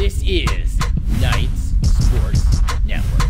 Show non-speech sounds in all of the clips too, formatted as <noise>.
This is Knights Sports Network.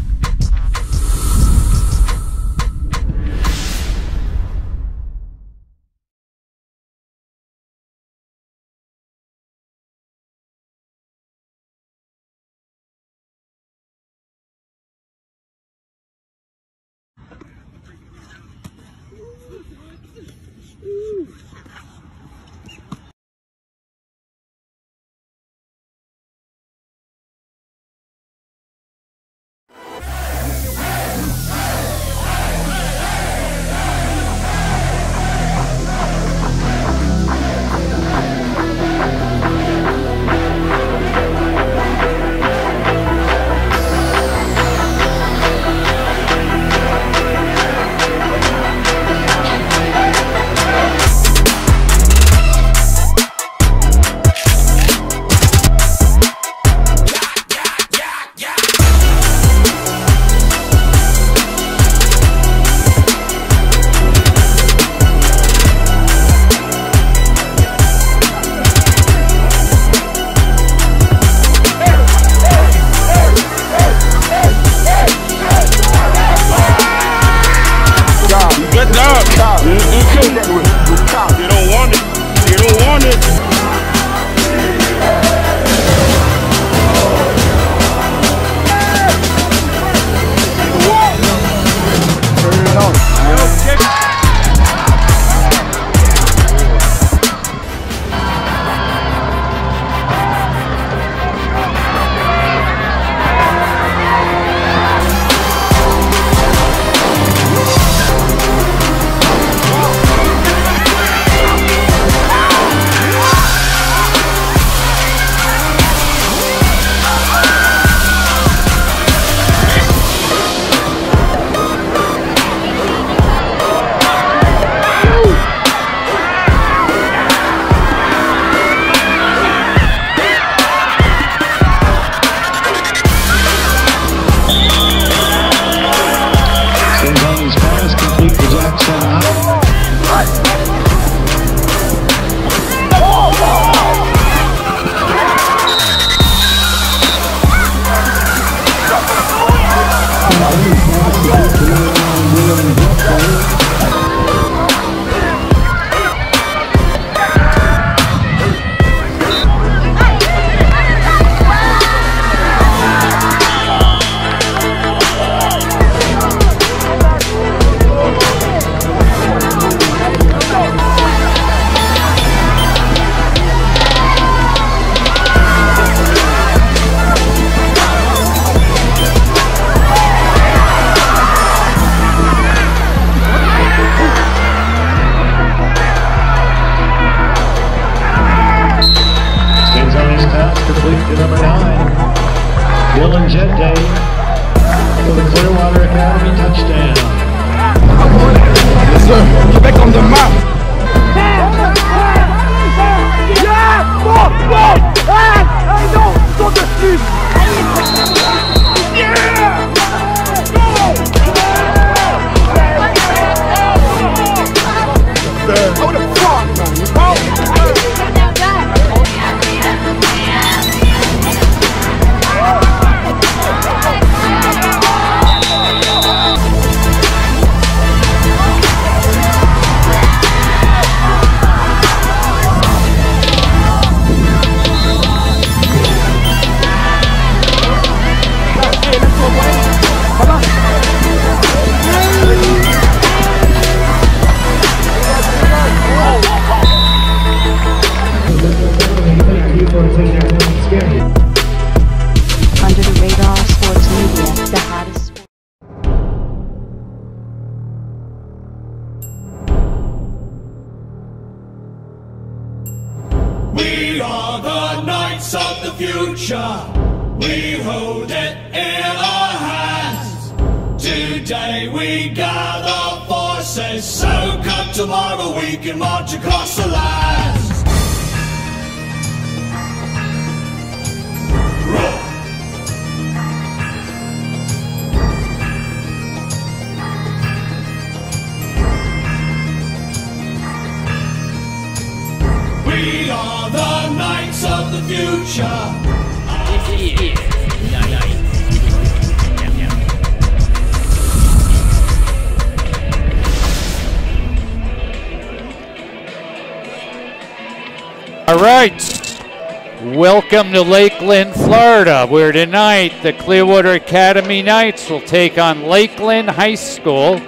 To Lakeland, Florida, where tonight the Clearwater Academy Knights will take on Lakeland High School.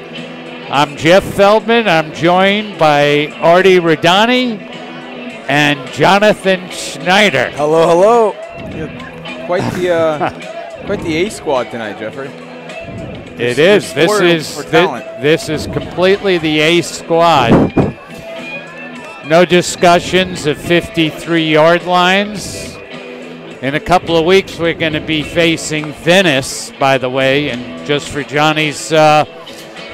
I'm Jeff Feldman. I'm joined by Artie Radani and Jonathan Schneider. Hello, hello. Quite the uh, <laughs> quite the A squad tonight, Jeffrey. It is. This is for thi- talent. this is completely the A squad. No discussions of 53 yard lines. In a couple of weeks, we're going to be facing Venice, by the way, and just for Johnny's uh,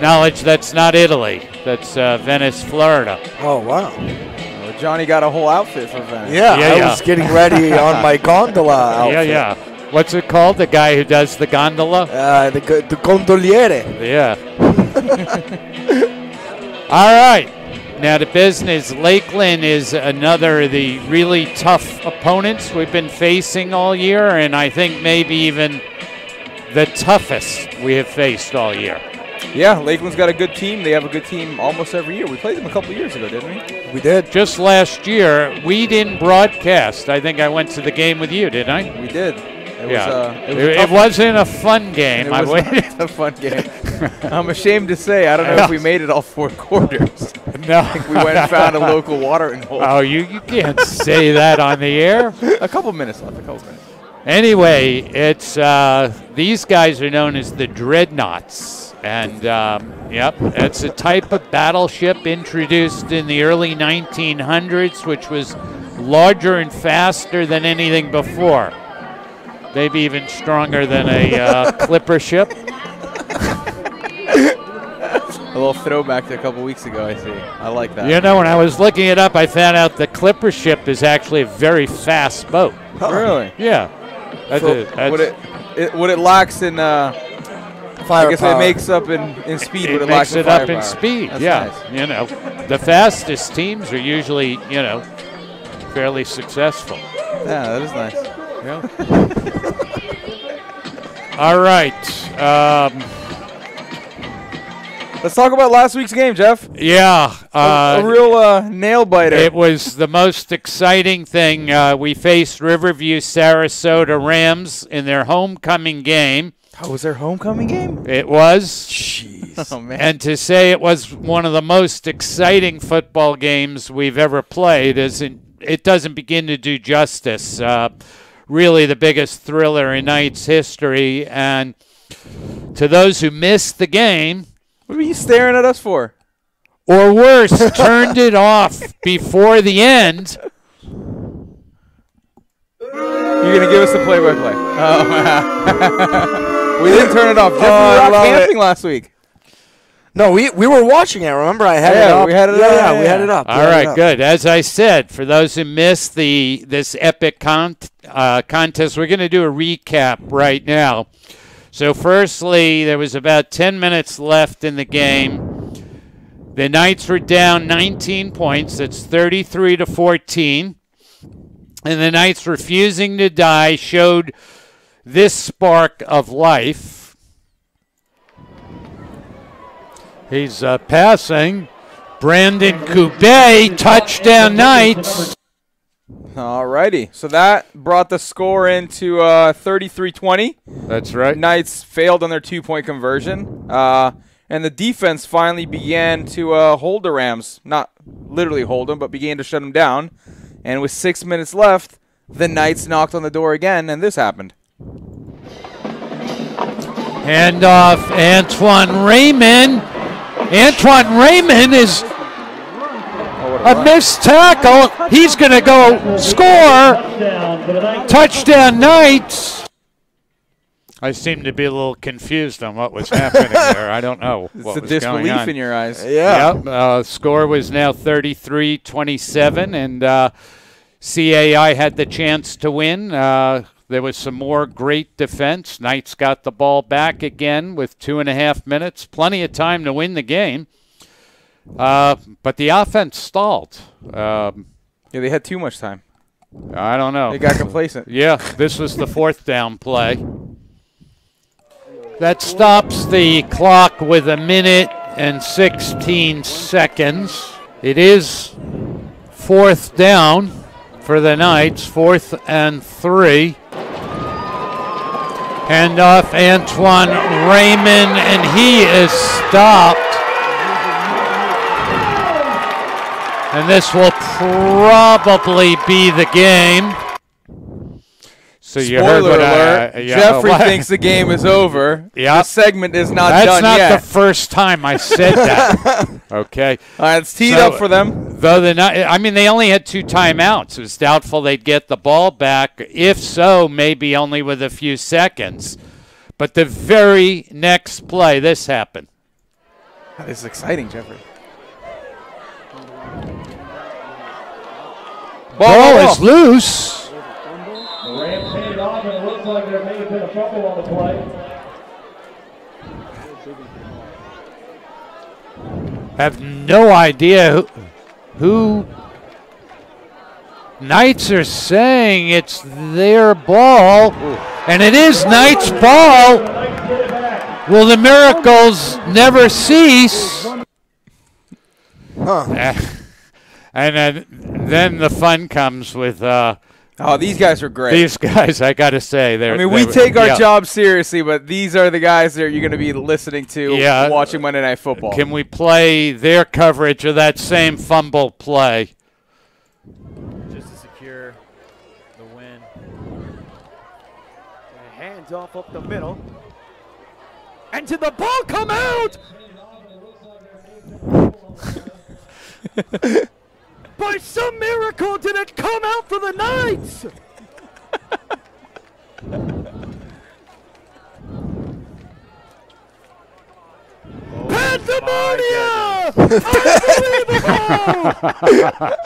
knowledge, that's not Italy. That's uh, Venice, Florida. Oh, wow. Well, Johnny got a whole outfit for Venice. Yeah, Yeah, I yeah. was getting ready <laughs> on my gondola outfit. Yeah, yeah. What's it called? The guy who does the gondola? Uh, the, go- the gondoliere. Yeah. <laughs> All right. Now the business. Lakeland is another of the really tough opponents we've been facing all year, and I think maybe even the toughest we have faced all year. Yeah, Lakeland's got a good team. They have a good team almost every year. We played them a couple years ago, didn't we? We did. Just last year, we didn't broadcast. I think I went to the game with you, didn't I? We did. It yeah. was, uh, it it, was it tough- wasn't a fun game. It <laughs> I was a fun game. <laughs> I'm ashamed to say, I don't know if we made it all four quarters. no. We went and found a local <laughs> watering hole. Oh, you, you can't say that on the air. a couple minutes left. A couple minutes. Anyway, it's uh, these guys are known as the dreadnoughts, and um, yep, it's a type of battleship introduced in the early 1900s, which was larger and faster than anything before. Maybe even stronger than a uh, clipper ship. <laughs> A little throwback to a couple weeks ago. I see. I like that. You know, when I was looking it up, I found out the clipper ship is actually a very fast boat. Really? Yeah. That's So a- that's- what it, it what it lacks in uh, I guess it makes up in, in speed. it what it lacks makes in it up in speed. That's yeah, nice. you know, the fastest teams are usually you know fairly successful. Yeah, that is nice. All right. Um, Let's talk about last week's game, Jeff. yeah. A- Uh, a, real uh, nail biter. it was the most exciting thing. Uh, we faced Riverview Sarasota Rams in their homecoming game. oh, was their homecoming game? It was. Jeez. Oh <laughs> man. And to say it was one of the most exciting football games we've ever played isn't it doesn't begin to do justice. Really, the biggest thriller in Knights history. And to those who missed the game, what are you staring at us for? or worse, <laughs> turned it off before the end. You're gonna give us the play-by-play. Oh, <laughs> we didn't turn it off. Jeff, Oh, we I were out love it. camping last week. No, we, we were watching it. Remember, I had it Yeah, up. we had it yeah, up, Yeah, yeah, we had it up. we All had it right, up. good. As I said, for those who missed the this epic con- uh, contest, we're going to do a recap right now. So, firstly, there was about 10 minutes left in the game. The Knights were down 19 points. That's 33 to 14. And the Knights refusing to die showed this spark of life. He's uh, passing. Brandon Coubet, touchdown Knights. Alrighty. So that brought the score into uh, 33-20. That's right. Knights failed on their two-point conversion, uh, and the defense finally began to uh, hold the Rams. Not literally hold them, but began to shut them down. And with six minutes left, the Knights knocked on the door again, and this happened. Handoff, Antoine Raymond. Antoine Raymond is a missed tackle. He's going to go score. Touchdown Knights. I seem to be a little confused on what was happening <laughs> there. I don't know It's what the was going disbelief on. in your eyes. Yeah. Yep. Uh, score was now 33 27, and uh, CAI had the chance to win. Uh, there was some more great defense. Knights got the ball back again with two and a half minutes. Plenty of time to win the game. Uh, but the offense stalled. Um, Yeah, they had too much time. I don't know. They got complacent. Yeah, this was the fourth down play. That stops the clock with a minute and 16 seconds. It is fourth down for the Knights. Fourth and three. Handoff Antoine Raymond, and he is stopped. And this will probably be the game. So you heard Spoiler what I- alert. uh, yeah, Jeffrey what- thinks the game is over. <laughs> Yeah. Segment is not That's done not yet. the first time I said <laughs> that. okay. All right, it's teed So- up for them. Though the Kni- I mean, they only had two timeouts. It was doubtful they'd get the ball back. If so, maybe only with a few seconds. But the very next play, this happened. This is exciting, Jeffrey. Ball is loose. The Rams hand it off, and it looks like there may have been a fumble on the play. Have no idea who, who Knights are saying it's their ball, and it is Knights' ball. Will the miracles never cease? Huh. <laughs> And then, then the fun comes with uh, Oh, these guys are great. these <laughs> guys. I got to say, they're. I mean, we they're- take our yeah. job seriously, but these are the guys that you're going to be listening to Yeah. watching Monday Night Football. Can we play their coverage of that same fumble play? just to secure the win. And hands off up the middle. And did the ball come out? <laughs> <laughs> By some miracle, did it come out for the Knights? Oh Pandemonium! Unbelievable!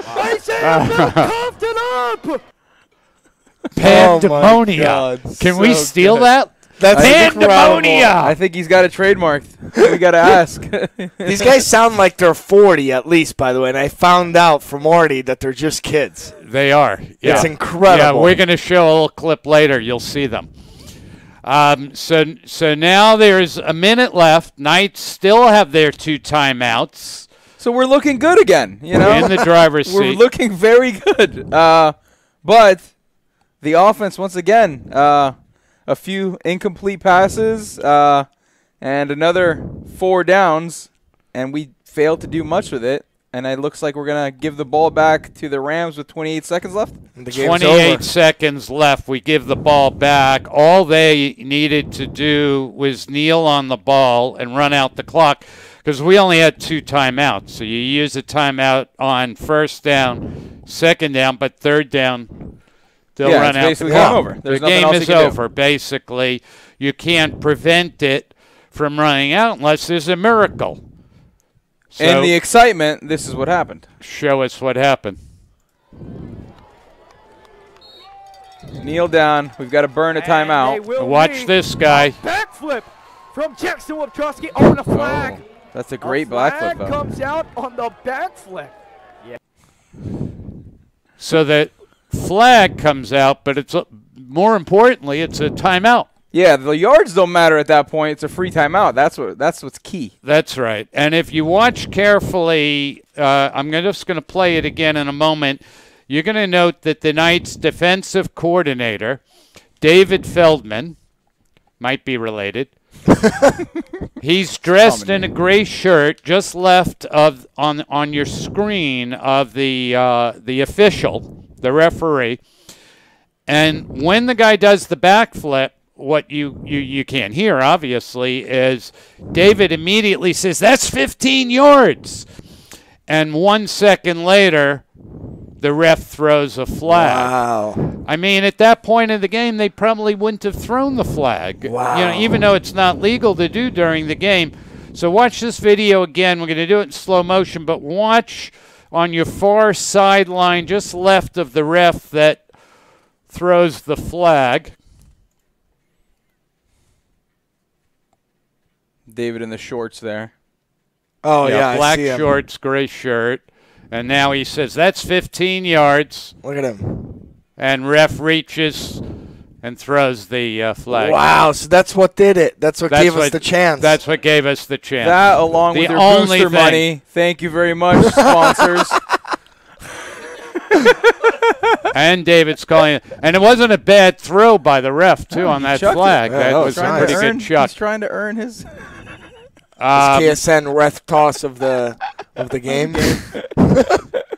I say I'm not <laughs> coughed it up! Pandemonia. Oh God, Can we steal good. that? That's Pandemonia. I think he's got it trademarked. we got to <laughs> ask. These guys sound like they're 40 at least, by the way. And I found out from Marty that they're just kids. They are. Yeah. It's incredible. Yeah, we're going to show a little clip later. You'll see them. Um, so, so now there's a minute left. Knights still have their two timeouts so we're looking good again, you know? in the driver's <laughs> seat. we're looking very good. Uh, but the offense, once again, uh, a few incomplete passes uh, and another four downs, and we failed to do much with it. And it looks like we're going to give the ball back to the Rams with 28 seconds left. The game's 28 over. seconds left. We give the ball back. All they needed to do was kneel on the ball and run out the clock because we only had two timeouts. So you use a timeout on first down, second down, but third down, they'll Yeah, run it's out the basically clock. over. There's the game else is can do. over. Basically, you can't prevent it from running out unless there's a miracle. So and the excitement, this is what happened. show us what happened. Kneel down. We've got to burn a And timeout. Watch this guy. Backflip from Jackson Waptrowski on the flag. Oh, that's a great a black flag flip, though. comes out on the backflip. Yeah. So the flag comes out, but it's a, more importantly, it's a timeout. Yeah, the yards don't matter at that point. It's a free timeout. That's what. That's what's key. That's right. And if you watch carefully, uh, I'm gonna- just going to play it again in a moment. You're going to note that the Knights' defensive coordinator, David Feldman, might be related. <laughs> He's dressed in a gray shirt, just left of on on your screen of the uh, the official, the referee. And when the guy does the backflip, what you, you, you can't hear, obviously, is David immediately says, That's 15 yards. And one second later, the ref throws a flag. Wow. I mean, at that point in the game, they probably wouldn't have thrown the flag. Wow. You know, even though it's not legal to do during the game. So watch this video again. We're going to do it in slow motion, but watch on your far sideline, just left of the ref that throws the flag. David in the shorts there. Oh, yeah. I black see him. shorts, gray shirt. And now he says, that's 15 yards. Look at him. And ref reaches and throws the uh, flag. Wow. So that's what did it. That's what That's gave us the chance. That's what gave us the chance. That along The with your only booster thing- money. Thank you very much, sponsors. <laughs> and David's calling. And it wasn't a bad throw by the ref, too, on that chucked it. flag. Yeah, that that was was a pretty Earn- good chuck. He's trying to earn his. Um, KSN ref toss of the of the game. <laughs>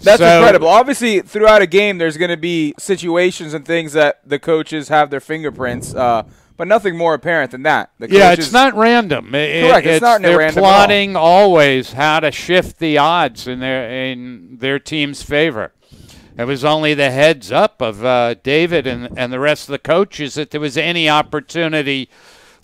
That's So- incredible. Obviously, throughout a game, there's going to be situations and things that the coaches have their fingerprints, uh, but nothing more apparent than that. The Yeah, coaches- it's not random. It- Correct, it's not they're random all. plotting always how to shift the odds in their in their team's favor. It was only the heads up of uh, David and and the rest of the coaches that there was any opportunity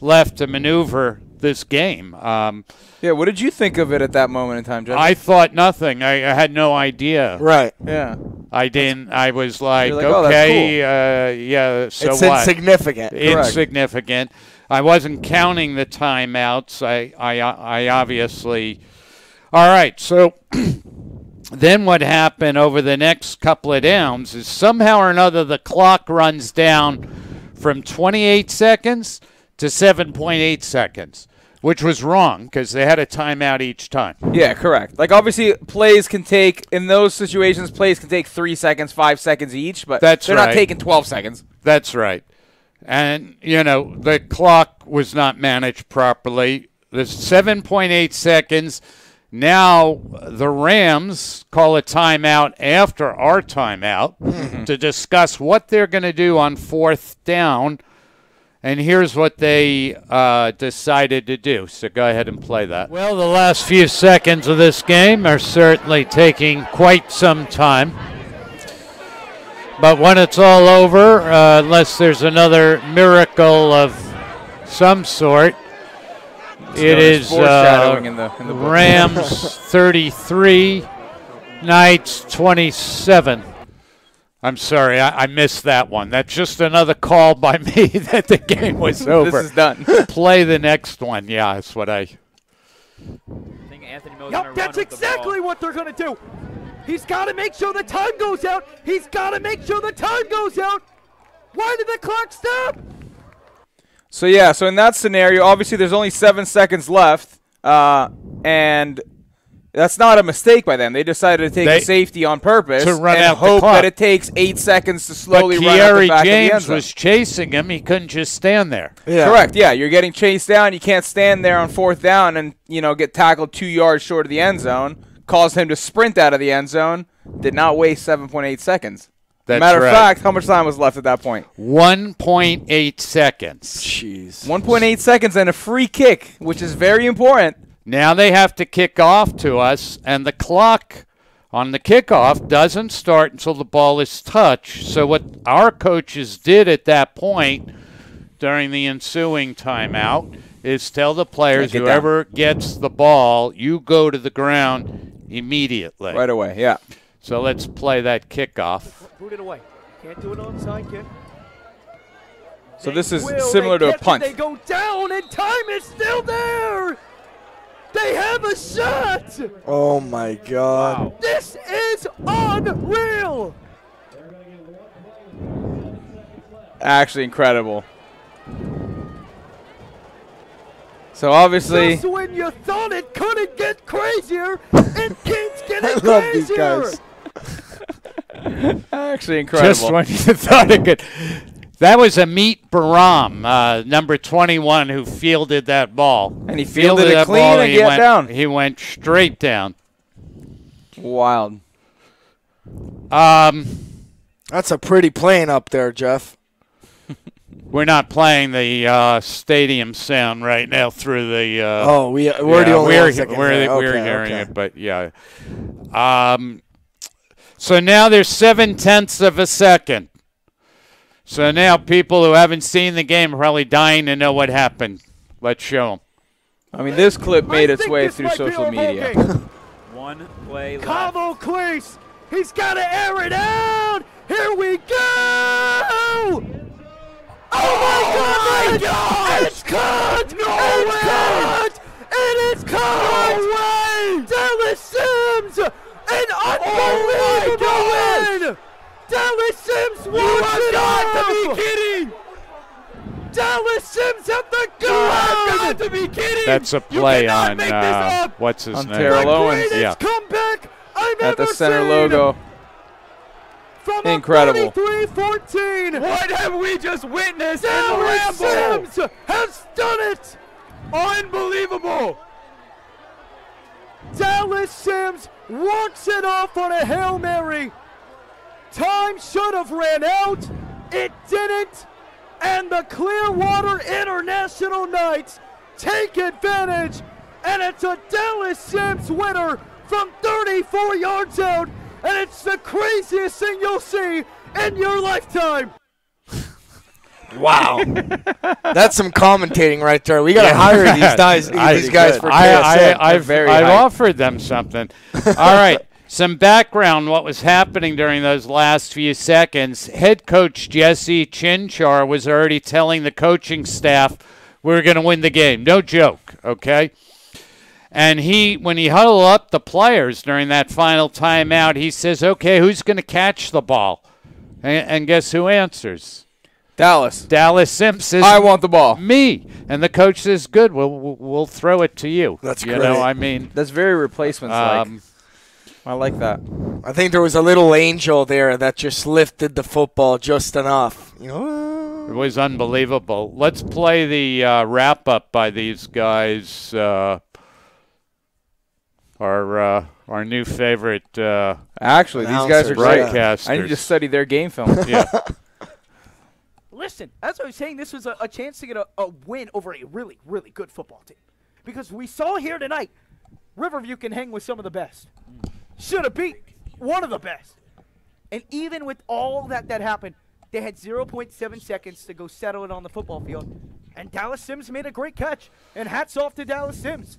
left to maneuver this game. Um, Yeah, what did you think of it at that moment in time, Jeff? I thought nothing. I, I had no idea. right. yeah. I didn't. I was like, like, "Oh, that's okay, uh, yeah. So it's what? insignificant. insignificant. I wasn't counting the timeouts. I, I, I obviously. All right. So <clears throat> then what happened over the next couple of downs is somehow or another the clock runs down from 28 seconds to 7.8 seconds, which was wrong because they had a timeout each time. Yeah, correct. Like obviously, plays can take in those situations. Plays can take three seconds, five seconds each, but That's they're right. not taking twelve seconds. That's right. And, you know, the clock was not managed properly. There's 7.8 seconds. Now the Rams call a timeout after our timeout mm-hmm. to discuss what they're going to do on fourth down. And here's what they uh, decided to do. So go ahead and play that. Well, the last few seconds of this game are certainly taking quite some time. But when it's all over, uh, unless there's another miracle of some sort, it's as is uh, in the- in the. Rams <laughs> 33, Knights 27. I'm sorry, I, I missed that one. That's just another call by <laughs> me that the game was over. This is done. <laughs> Play the next one. Yeah, that's what I. I think Anthony Miller's Yep, that's run with the exactly what they're going to do. He's got to make sure the time goes out. He's got to make sure the time goes out. Why did the clock stop? So yeah, so in that scenario, obviously there's only seven seconds left, uh, and that's not a mistake by them. They decided to take They- a safety on purpose to run and out the hope clock. that it takes eight seconds to But slowly run out the Kieri back of the end James zone. was chasing him. He couldn't just stand there. Yeah. Correct. Yeah, you're getting chased down. You can't stand there on fourth down and you know get tackled two yards short of the end zone. Caused him to sprint out of the end zone. Did not waste 7.8 seconds. That's Matter right. of fact, how much time was left at that point? 1.8 seconds. Jeez. 1.8 seconds and a free kick, which is very important. Now they have to kick off to us, and the clock on the kickoff doesn't start until the ball is touched. So, what our coaches did at that point during the ensuing timeout is tell the players Yeah, get down. whoever gets the ball, you go to the ground immediately. Right away. Yeah. So, let's play that kickoff. Boot it away. Can't do it onside kick. So this is Will, similar they to a catch it, punt. They go down, and time is still there. They have a shot. Oh my God. This is unreal. Actually incredible. So obviously, Just when you thought it couldn't get crazier, it <laughs> keeps getting I love these crazier. guys. <laughs> actually incredible. Just when you <laughs> thought it could. That was Amit Baram, uh, number 21, who fielded that ball. And he fielded it clean ball and he went, down. He went straight down. Wild. Um, That's a pretty plane up there, Jeff. <laughs> we're not playing the uh, stadium sound right now through the. Uh, Oh, we we're yeah, the only we're, ones that can we're, hear. we're hearing okay. it, but yeah. Um, so now there's seven tenths of a second. So now people who haven't seen the game are probably dying to know what happened. Let's show them. I mean, this clip made I its way through social media. <laughs> One play left. Cavo Cleese, he's got to air it out. Here we go. Oh my oh God! It's caught! No it's way! caught! And it's caught! No way! Dallas Sims! An oh unbelievable win! Dallas Sims walks it got to be kidding! Dallas Sims at the You have got to be kidding! That's a play on make uh, what's his On name? Terrell Owens. greatest Yeah. comeback I've At the center seen. logo. from Incredible. a 33-14. What have we just witnessed in the Dallas Sims has done it. Unbelievable! Dallas Sims walks it off on a Hail Mary. Time should have ran out. It didn't. And the Clearwater International Knights take advantage. And it's a Dallas Sims winner from 34 yards out. And it's the craziest thing you'll see in your lifetime. Wow, <laughs> that's some commentating right there. We gotta hire these guys. <laughs> I- these guys for I, I, I've, very I've hype. offered them something. All right. <laughs> Some background what was happening during those last few seconds. Head coach Jesse Chinchar was already telling the coaching staff we're going to win the game. No joke, okay? And he when he huddled up the players during that final timeout, he says, "Okay, who's going to catch the ball?" And, and guess who answers? Dallas. Dallas Simpson. I want the ball. me. And the coach says, "Good, we'll we'll, we'll throw it to you." That's you great. know. I mean, That's very replacement like. um, I like that. I think there was a little angel there that just lifted the football just enough. You know, it was unbelievable. Let's play the uh, wrap up by these guys. Uh, our uh, our new favorite uh, Actually, these guys are Announcers, great. yeah. broadcasters. I need to study their game film. <laughs> yeah. Listen, as I was saying, this was a, a chance to get a, a win over a really, really good football team. Because we saw here tonight, Riverview can hang with some of the best. Should have beat one of the best. And even with all that that happened, they had 0.7 seconds to go settle it on the football field. And Dallas Sims made a great catch. And hats off to Dallas Sims.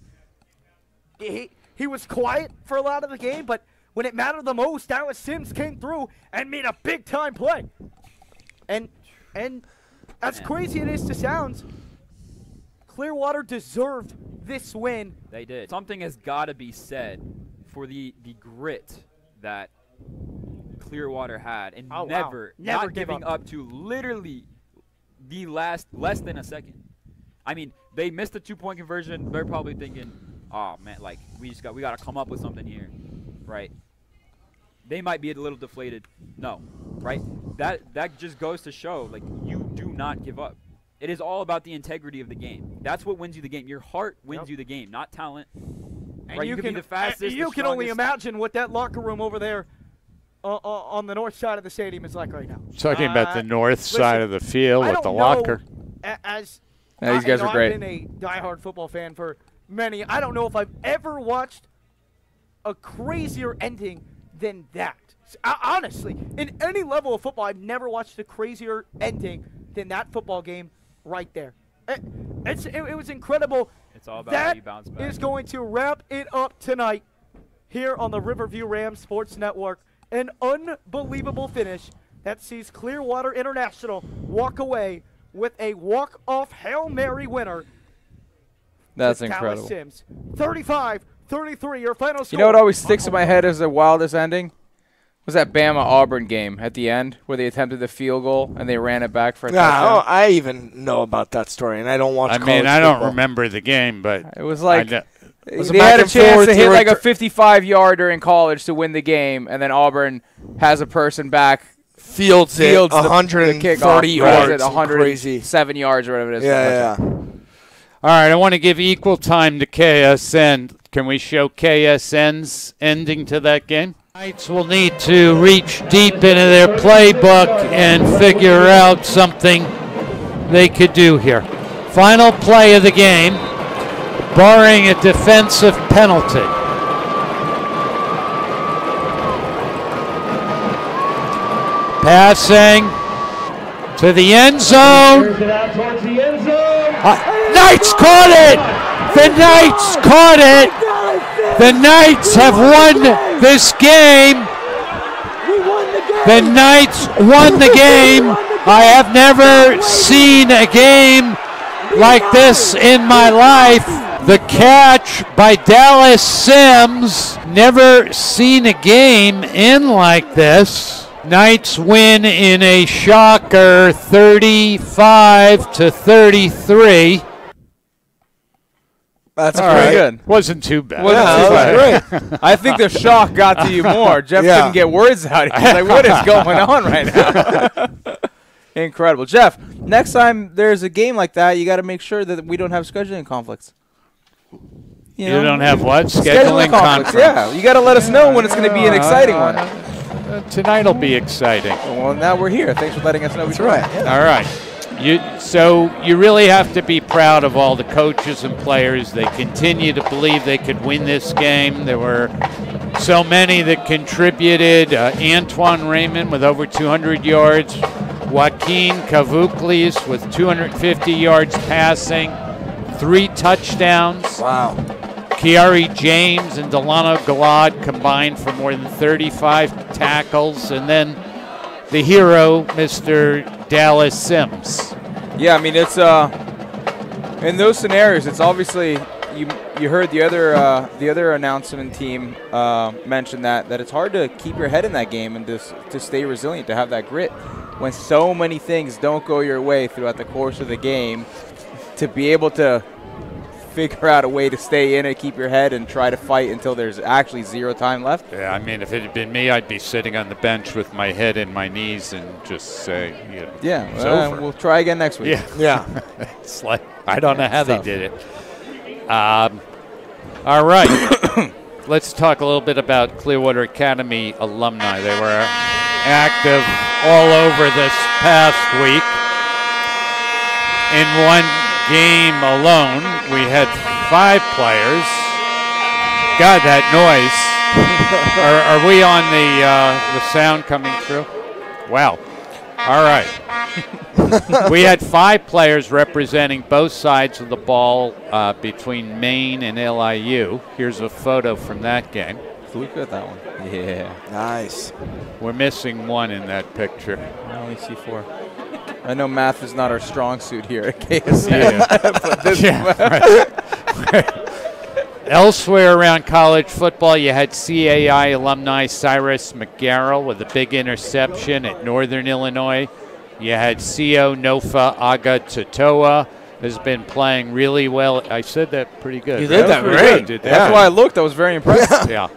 He, he was quiet for a lot of the game, but when it mattered the most, Dallas Sims came through and made a big time play. And and as crazy as it is to sound, Clearwater deserved this win. They did. Something has got to be said for the the grit that Clearwater had, and Oh, wow. never, Never not giving up. up. to literally the last less than a second. I mean, they missed the two point conversion. They're probably thinking, "Oh man, like we just got we got to come up with something here, right?" They might be a little deflated. No, right? That that just goes to show like you do not give up. It is all about the integrity of the game. That's what wins you the game. Your heart wins Yep. you the game, not talent. And Right, you, you could can be the fastest, You the can only imagine what that locker room over there uh, uh, on the north side of the stadium is like right now. Talking about Uh, the north side of the field I with the locker. know, as Yeah, these I- guys you are great. I've been a diehard football fan for many. I don't know if I've ever watched a crazier ending than that. S- uh, honestly, in any level of football, I've never watched a crazier ending than that football game right there. It, it's, it, it was incredible. It's all about how That you bounce back. is going to wrap it up tonight here on the Riverview Rams Sports Network. An unbelievable finish that sees Clearwater International walk away with a walk-off Hail Mary winner. That's with incredible. Sims. 35-33, your final score. You know what always sticks in my head as the wildest ending? Was that Bama Auburn game at the end where they attempted the field goal and they ran it back for a yeah, touchdown? oh, I even know about that story, and I don't watch. I mean, college I don't remember the game, but It was I like kn- was they had a chance to hit like a 55 yarder in college to win the game, and then Auburn has a person back Fields it fields the- the 130 kickoff, yards. right, crazy. 107 yards or whatever it is. Yeah, yeah. All right, I want to give equal time to KSN. Can we show KSN's ending to that game? Knights will need to reach deep into their playbook and figure out something they could do here. Final play of the game, barring a defensive penalty. Passing to the end zone. Clears it out towards the end zone. Uh, Knights caught it! The Knights caught it! The Knights have won this game! The Knights won the <laughs> game! I have never seen a game like this in my life. The catch by Dallas Sims. Never seen a game in like this. Knights win in a shocker 35 to 33. That's All pretty right. good. Wasn't too bad. Wasn't Yeah, too that bad. was great. I think the shock got to you <laughs> more. Jeff Yeah. couldn't get words out. He's like, "What is going on right now?" <laughs> Incredible, Jeff. Next time there's a game like that, you got to make sure that we don't have scheduling conflicts. You don't have what? Scheduling, scheduling conflicts. conflicts. Yeah, you got to let us know when it's going to be an exciting one. Uh, tonight will be exciting. Well, now we're here. Thanks for letting us know. That's right. All right. You, so you really have to be proud of all the coaches and players. They continue to believe they could win this game. There were so many that contributed. Uh, Antoine Raymond with over 200 yards. Joaquin Cavuklis with 250 yards passing. Three touchdowns. Wow. Kiari James and Delano Galad combined for more than 35 tackles. And then the hero, Mr. Dallas Sims. Yeah, I mean it's uh in those scenarios, it's obviously you you heard the other uh, the other announcement team uh, mention that that it's hard to keep your head in that game and just to stay resilient to have that grit when so many things don't go your way throughout the course of the game to be able to figure out a way to stay in it, keep your head, and try to fight until there's actually zero time left. Yeah, I mean, if it had been me, I'd be sitting on the bench with my head in my knees and just say, you know, Yeah, it's over. we'll try again next week. Yeah. Yeah. <laughs> it's like, I don't know how they did it. Um, all right. <coughs> Let's talk a little bit about Clearwater Academy alumni. They were active all over this past week. In one game alone, we had five players. God, that noise. <laughs> are, are we on the uh, the sound coming through? Wow. All right. <laughs> we had five players representing both sides of the ball uh, between Maine and LIU. Here's a photo from that game. Look at that one. Yeah. Nice. We're missing one in that picture. I only see four. I know math is not our strong suit here at KSC. Yeah. <laughs> but this Yeah, right. Elsewhere around college football, you had CAI alumni Cyrus McGarrell with a big interception at Northern Illinois. You had CO Nofa Aga Totoa has been playing really well. I said that pretty good. You did that pretty great. good. Did That's why I looked. I was very impressed. yeah.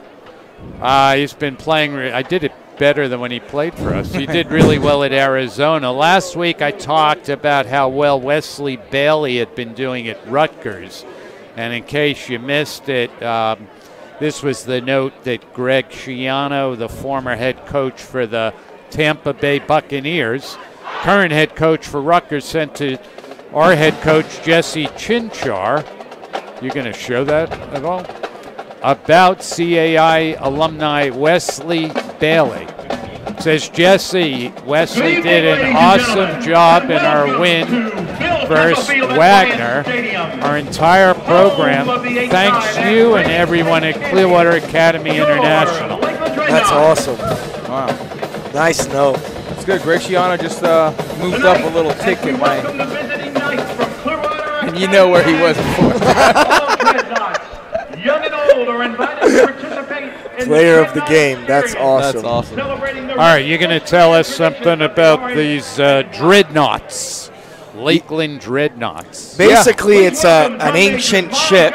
Uh, he's been playing. Re- I did it better than when he played for us. He did really well at Arizona. Last week I talked about how well Wesley Bailey had been doing at Rutgers. And in case you missed it, um, this was the note that Greg Schiano, the former head coach for the Tampa Bay Buccaneers, current head coach for Rutgers, sent to our head coach Jesse Chinchar. You going to show that at all? About CAI alumni Wesley Bailey. Says Jesse, Wesley did an awesome job in our win versus Wagner. Our entire program thanks you and everyone at Clearwater Academy International. That's awesome. Wow. Nice note. It's good. Greg Schiano just uh, moved up a little tick in my. And you know where he was before. <laughs> Young are invited to participate Player of the game. That's awesome. That's awesome. All right, you're going to tell us something about these uh, dreadnoughts, Lakeland dreadnoughts. Basically, it's a, an ancient ship.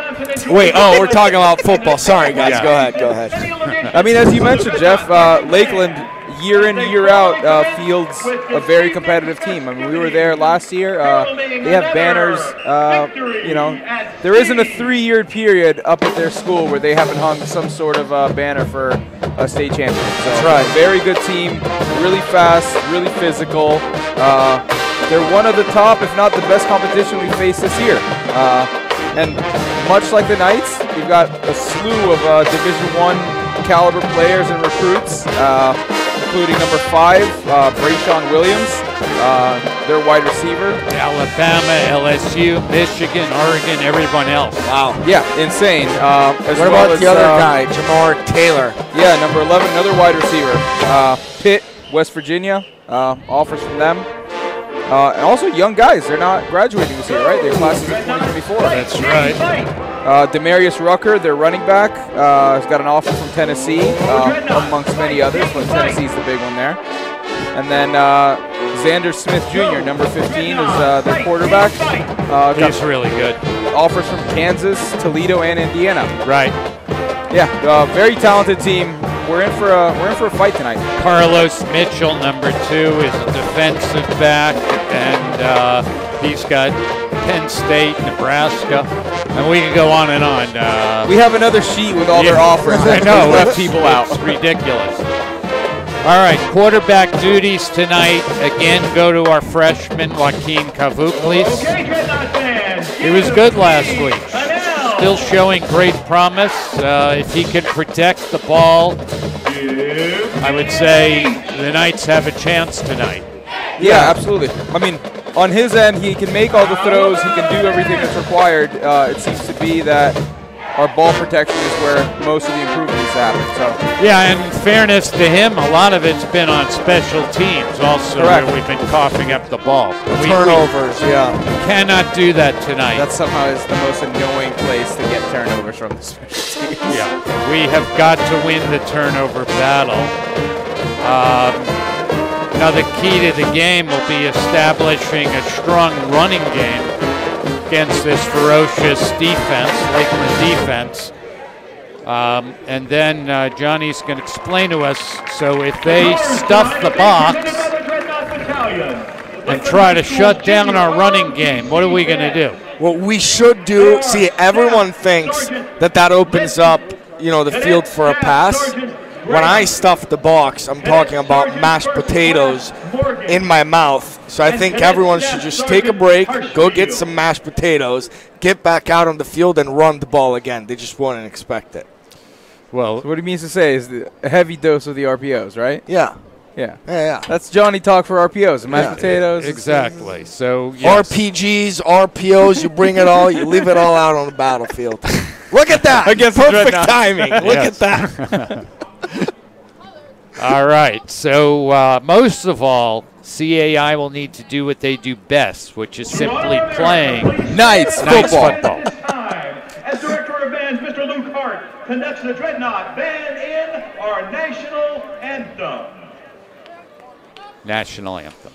Wait, oh, we're talking about football. Sorry, guys. Yeah. Go ahead. Go ahead. I mean, as you mentioned, Jeff, uh, Lakeland, year in, year out, uh, fields a very competitive team. I mean, we were there last year. Uh, they have banners. Uh, you know, there isn't a three-year period up at their school where they haven't hung some sort of uh, banner for a state championship. So, That's right. Very good team, really fast, really physical. Uh, they're one of the top, if not the best competition we face this year. Uh, and much like the Knights, we've got a slew of uh, Division One caliber players and recruits, uh, including number five, uh, Brayshawn Williams, uh, their wide receiver. Alabama, LSU, Michigan, Oregon, everyone else. Wow. Yeah, insane. Uh, as What well about as, the other uh, guy, Jamar Taylor? Yeah, number 11, another wide receiver. Uh, Pitt, West Virginia, uh, offers from them. Uh, and also young guys. They're not graduating this year, right? They're classes of 2024. That's right. Uh, Demarius Rucker, their running back, uh, has got an offer from Tennessee, uh, amongst many others, but Tennessee's the big one there. And then uh, Xander Smith Jr., number 15, is uh, their quarterback. Uh, He's really good. offers from Kansas, Toledo, and Indiana. Right. Yeah, uh, very talented team. We're in for a we're in for a fight tonight. Carlos Mitchell, number two, is a defensive back, and uh, he's got Penn State, Nebraska, and we can go on and on. Uh, We have another sheet with all their offers. I know. <laughs> we left people out. It's ridiculous. All right, quarterback duties tonight. Again, go to our freshman Joaquin Cavuklis. Okay, Dreadnought. He was good last week. Still showing great promise. Uh, if he can protect the ball, I would say the Knights have a chance tonight. Yeah, absolutely. I mean, on his end, he can make all the throws. He can do everything that's required. Uh, it seems to be that our ball protection is where most of the improvement needs to happen. So Yeah, and in fairness to him, a lot of it's been on special teams also Correct. where we've been coughing up the ball. We- we Turnovers, yeah. cannot do that tonight. that somehow is the most annoying place to get turnovers from the special teams. <laughs> Yeah, we have got to win the turnover battle. Um, now, the key to the game will be establishing a strong running game against this ferocious defense, Lakeland defense. Um, and then uh, Johnny's going to explain to us. So if they stuff the box and try to shut down our running game, what are we going to do? What we should do, see, everyone thinks that that opens up, you know, the field for a pass. When I stuff the box, I'm talking about mashed potatoes in my mouth. So I think everyone should just take a break, go get some mashed potatoes, get back out on the field, and run the ball again. They just wouldn't expect it. Well, So what he means to say is the, a heavy dose of the RPOs, right? Yeah. Yeah. Yeah, yeah. That's Johnny talk for RPOs. Mashed Yeah. potatoes. Exactly. So yes. RPGs, RPOs, you bring it all, you leave it all out on the battlefield. Look at that. <laughs> Against the Perfect timing. Look Yes. at that. <laughs> All right. So uh, most of all, CAI will need to do what they do best, which is simply playing Knights Knights football. football. As Director of Bands, Mr. Luke Hart conducts the Dreadnought Band in our national anthem. National anthem.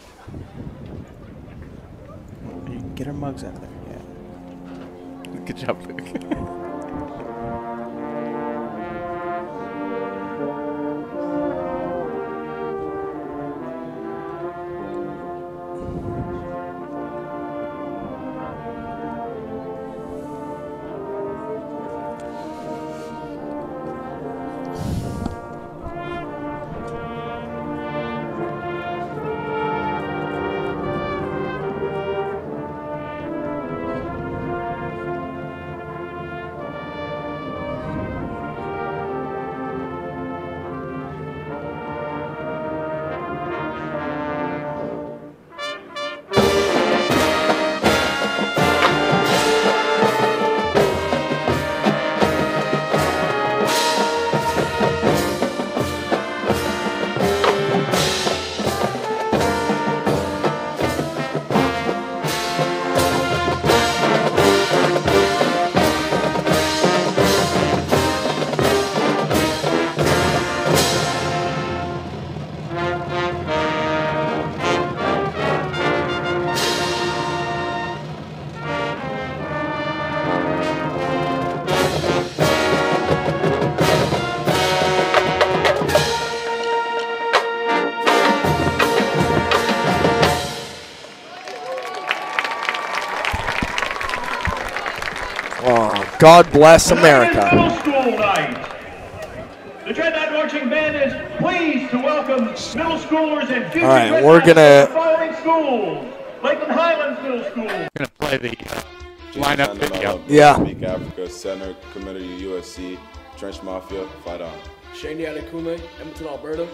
Get our mugs out of there. Yeah. Good job, Luke. <laughs> schoolers bless America. All right, we're gonna- from the following schools. Lakeland Highlands Middle School. Going to play the uh, lineup video. Yeah. Speak Africa, Center, Community, USC, Trench Mafia, fight on. Shane Kume, Edmonton, Alberta,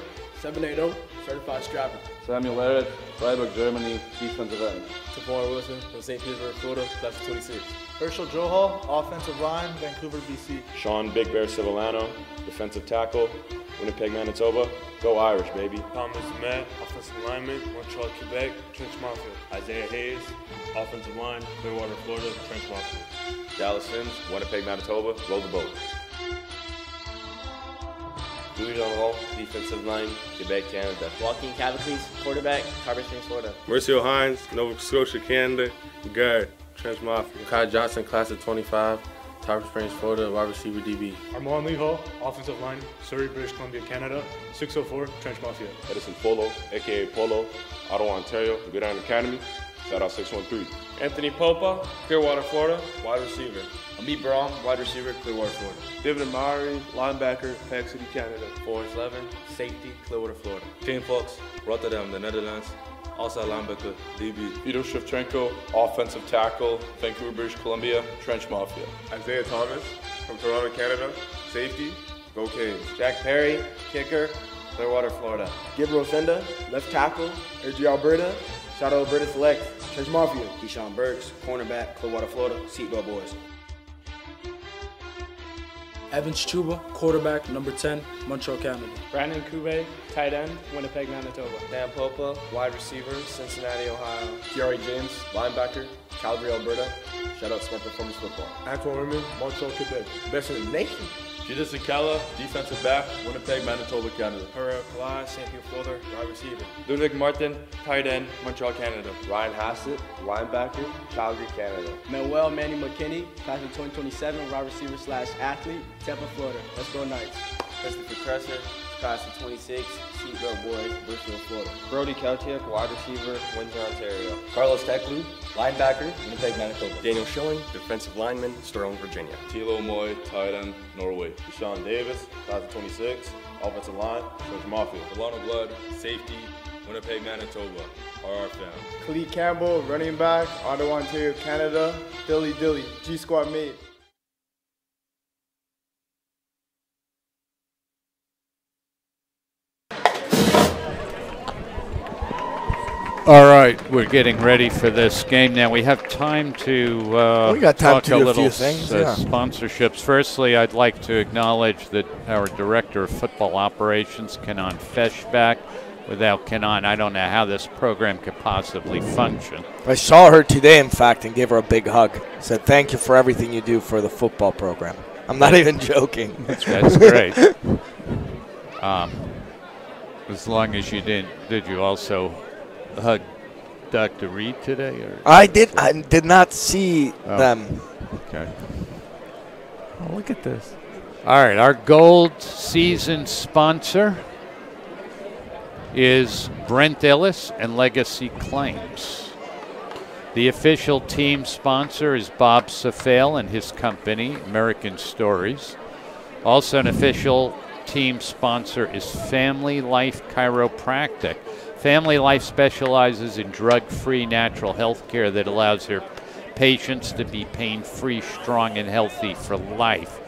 780, certified strapper. Samuel Larrett, Freiburg, Germany, defensive end. Tavon Wilson from St. Petersburg, Florida, class of 26. Herschel Johal, offensive line, Vancouver, BC. Sean Big Bear Civilano, defensive tackle, Winnipeg, Manitoba. Go Irish, baby. Thomas Matt, offensive lineman, Montreal, Quebec, Trench Mafia. Isaiah Hayes, offensive line, Clearwater, Florida, Trench Mafia. Dallas Sims, Winnipeg, Manitoba. Roll the boat. Louis Laurent, defensive line, Quebec, Canada. Joaquin Cavacles, quarterback, Carver Springs, Florida. Mercio Hines, Nova Scotia, Canada. Guard, Trench Mafia. Kai Johnson, class of 25, Tarpon Springs, Florida, wide receiver DB. Armand Lee Hall, offensive line, Surrey, British Columbia, Canada, 604, Trench Mafia. Edison Polo, aka Polo, Ottawa, Ontario, Good Iron Academy. Shout out 613. Anthony Popa, Clearwater, Florida, wide receiver. Amit Braun, wide receiver, Clearwater, Florida. David Amari, linebacker, Pack City, Canada. Forrest Levin, safety, Clearwater, Florida. Ken Fox, Rotterdam, the Netherlands. Also linebacker, DB. Vito Shevchenko, offensive tackle, Vancouver, British Columbia, Trench Mafia. Isaiah Thomas, from Toronto, Canada, safety, Go Canes. Jack Perry, kicker, Clearwater, Florida. Gabriel Senda, left tackle, RG Alberta, shout out Alberta Select, Trench Mafia. Keyshawn Burks, cornerback, Clearwater, Florida, Seatbelt Boys. Evans Chuba, quarterback, number 10, Montreal, Canada. Brandon Kube, tight end, Winnipeg, Manitoba. Dan Popa, wide receiver, Cincinnati, Ohio. Kiari James, linebacker, Calgary, Alberta. Shout out Smart Performance Football. Antoine Herman, Montreal, Quebec. Best in the nation. Judas Akala, defensive back, Winnipeg, Manitoba, Canada. Hura Kala, St. Hugh, Florida, wide receiver. Ludwig Martin, tight end, Montreal, Canada. Ryan Hassett, linebacker, Calgary, Canada. Manuel Manny McKinney, class of 2027, wide receiver slash athlete, Tampa, Florida. Let's go Knights. Christopher Cresser, class of 26, Seatbelt Boys, Bristol, Florida. Brody Keltiak, wide receiver, Windsor, Ontario. Carlos Teklu, linebacker, Winnipeg, Manitoba. Daniel Schilling, defensive lineman, Sterling, Virginia. Tilo Moy, tight end, Norway. Deshaun Davis, class of 26, offensive line, Trench Mafia. Delano Blood, safety, Winnipeg, Manitoba. RR fam. Khalid Campbell, running back, Ottawa, Ontario, Canada. Dilly Dilly, G Squad mate. All right, we're getting ready for this game now. We have time to uh, We got time talk to a do a little things, uh, yeah. sponsorships. Firstly, I'd like to acknowledge that our director of football operations, Kenan Feshback. Without Kenan, I don't know how this program could possibly function. I saw her today, in fact, and gave her a big hug. Said, thank you for everything you do for the football program. I'm not even joking. That's, that's great. <laughs> Um, as long as you didn't, did you also hug Dr. Reed today? Or? I did. I did not see Oh. them. Okay. Oh, look at this. All right, our gold season sponsor is Brent Ellis and Legacy Claims. The official team sponsor is Bob Safale and his company, American Stories. Also, an official team sponsor is Family Life Chiropractic. Family Life specializes in drug free natural health care that allows their patients to be pain free, strong, and healthy for life.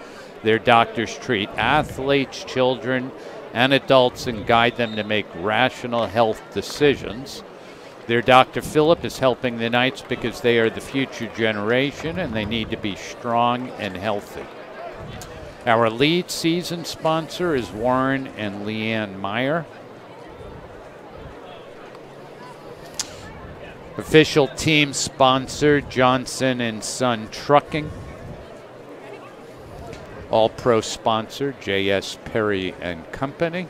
Their doctors treat athletes, children, and adults and guide them to make rational health decisions. Their Dr. Philip is helping the Knights because they are the future generation and they need to be strong and healthy. Our lead season sponsor is Warren and Leanne Meyer. Official team sponsor Johnson and Son Trucking. All pro sponsor J.S. Perry and Company.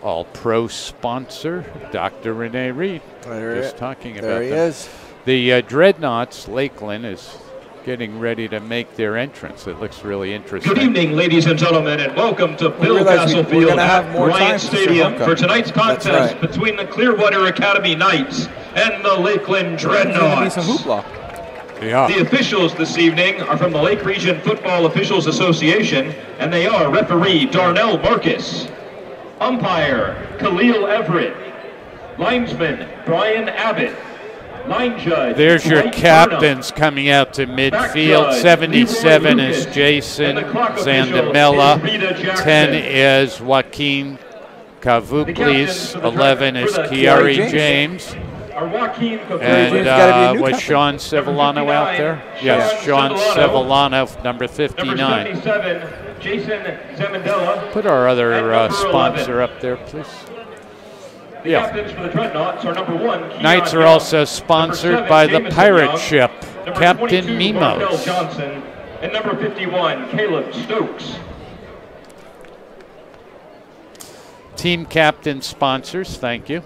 All pro sponsor Dr. Renee Reed. There Just talking there he them. is. The uh, Dreadnoughts, Lakeland, is getting ready to make their entrance. It looks really interesting. Good evening, ladies and gentlemen, and welcome to Bill realize we- we're Castle gonna have at more Bryant for Stadium Homecoming. for tonight's contest right. between the Clearwater Academy Knights and the Lakeland Dreadnoughts. Yeah. The officials this evening are from the Lake Region Football Officials Association, and they are referee Darnell Marcus, umpire Khalil Everett, linesman Brian Abbott, line judge There's your captains coming out to midfield. judge, 77 Leroy is Jason And the clock official Zandamela. is 10 is Joaquin Kavuplis. 11 is Kiari James. And uh, was Sean Sevillano out there? Yes, Sean Sevillano, number 59. Number 77, Jason Zamandela. Put our other uh, sponsor 11. up there, please. The Yeah. captains for the Dreadnoughts are number one, Keon Knights are Young. also sponsored Number by seven, the Jameson pirate Young. ship, Number Captain 22, Markel Johnson. And number 51, Caleb Stokes. Team captain sponsors, thank you.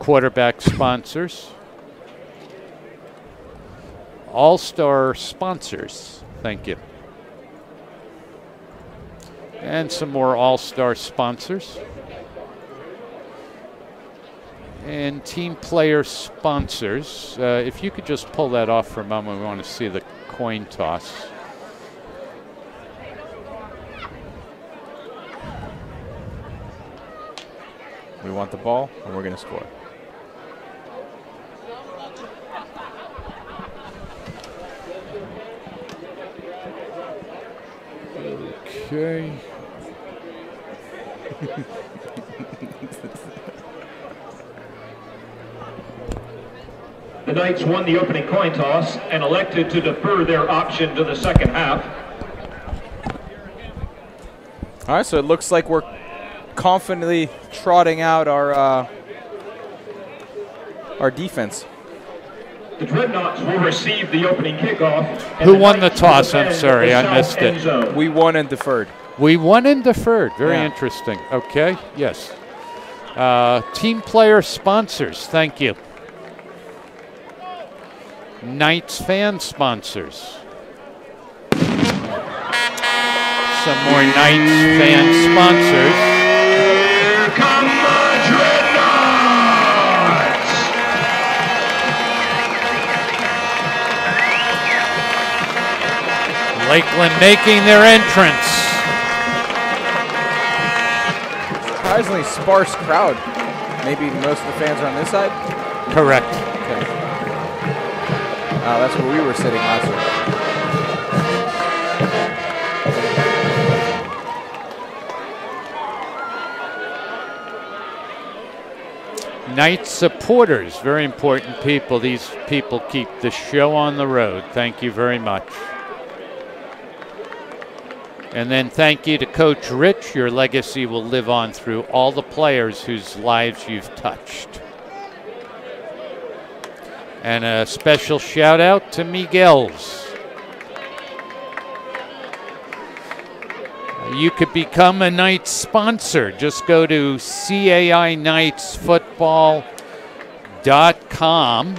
quarterback sponsors. All Star sponsors. Thank you. And some more All Star sponsors. And team player sponsors. Uh, if you could just pull that off for a moment, we want to see the coin toss. We want the ball, and we're going to score. Okay. The Knights won the opening coin toss and elected to defer their option to the second half. All right, so it looks like we're confidently trotting out our uh, our defense. The Dreadnoughts will receive the opening kickoff. and Who won the Knights will toss? I'm sorry, I missed it. zone. We won and deferred. We won and deferred. Very Yeah. interesting. Okay, yes. Uh, team player sponsors, thank you. Knights fan sponsors. Some more Knights fan sponsors. Here come the Dreadnoughts! Lakeland making their entrance. Surprisingly sparse crowd. Maybe most of the fans are on this side. Correct. Okay. Uh, that's where we were sitting last week. Knights supporters, very important people. These people keep the show on the road. Thank you very much. And then thank you to Coach Rich. Your legacy will live on through all the players whose lives you've touched. And a special shout out to Miguel's. You could become a Knights sponsor. Just go to CAIKnightsFootball.com.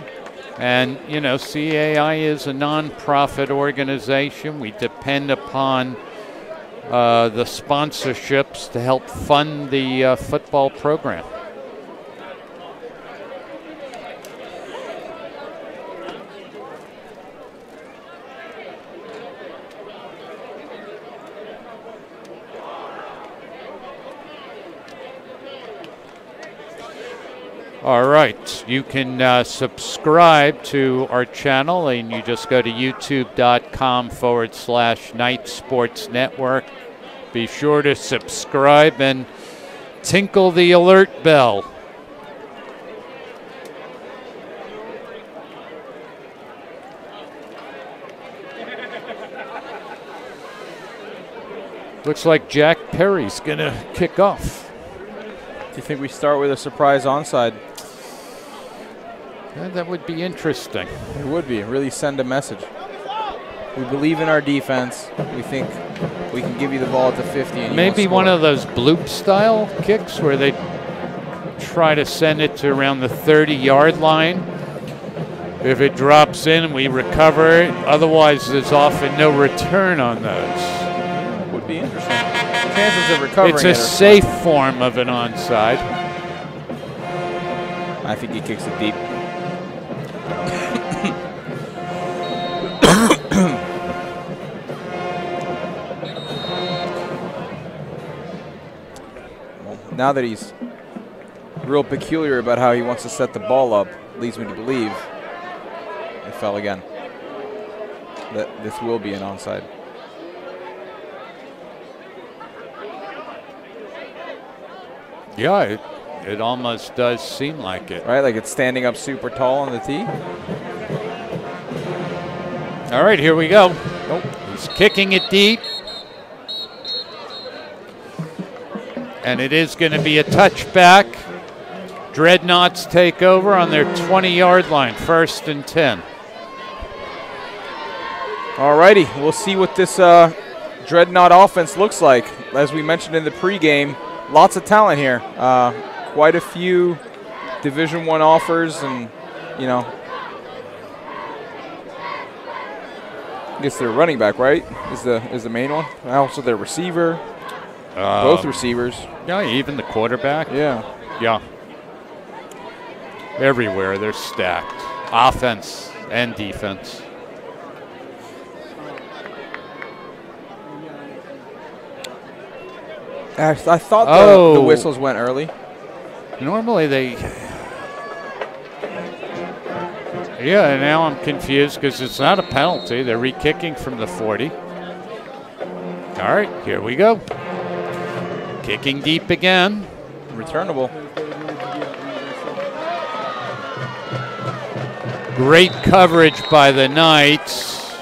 And, you know, CAI is a nonprofit organization. We depend upon the sponsorships to help fund the uh, football program. All right. You can uh, subscribe to our channel, and you just go to youtube.com forward slash Knights Sports Network. Be sure to subscribe and tinkle the alert bell. Looks like Jack Perry's going to kick off. Do you think we start with a surprise onside? Yeah, that would be interesting. It would be. Really send a message. We believe in our defense. We think we can give you the ball at the 50. And Maybe one of those bloop style kicks where they try to send it to around the 30 yard line. If it drops in, we recover it. Otherwise, there's often no return on those. Would be interesting. Chances of recovering It's a are safe form of an onside. I think he kicks it deep. <coughs> Now that he's real peculiar about how he wants to set the ball up, leads me to believe it fell again. That this will be an onside. Yeah, it, almost does seem like it. Right, like it's standing up super tall on the tee. All right, here we go. Nope. He's kicking it deep. And it is going to be a touchback. Dreadnoughts take over on their 20 yard line, first and 10. All righty, we'll see what this uh, Dreadnought offense looks like. As we mentioned in the pregame, lots of talent here. Uh, quite a few Division One offers, and you know, I guess their running back, right, is the is the main one. And also their receiver, both Um, receivers. Yeah, even the quarterback. Yeah. Yeah. Everywhere they're stacked, offense and defense. I, I thought the, Oh. the whistles went early. Normally they. Yeah, and now I'm confused because it's not a penalty. They're re-kicking from the 40. All right, here we go. Kicking deep again. Returnable. Great coverage by the Knights.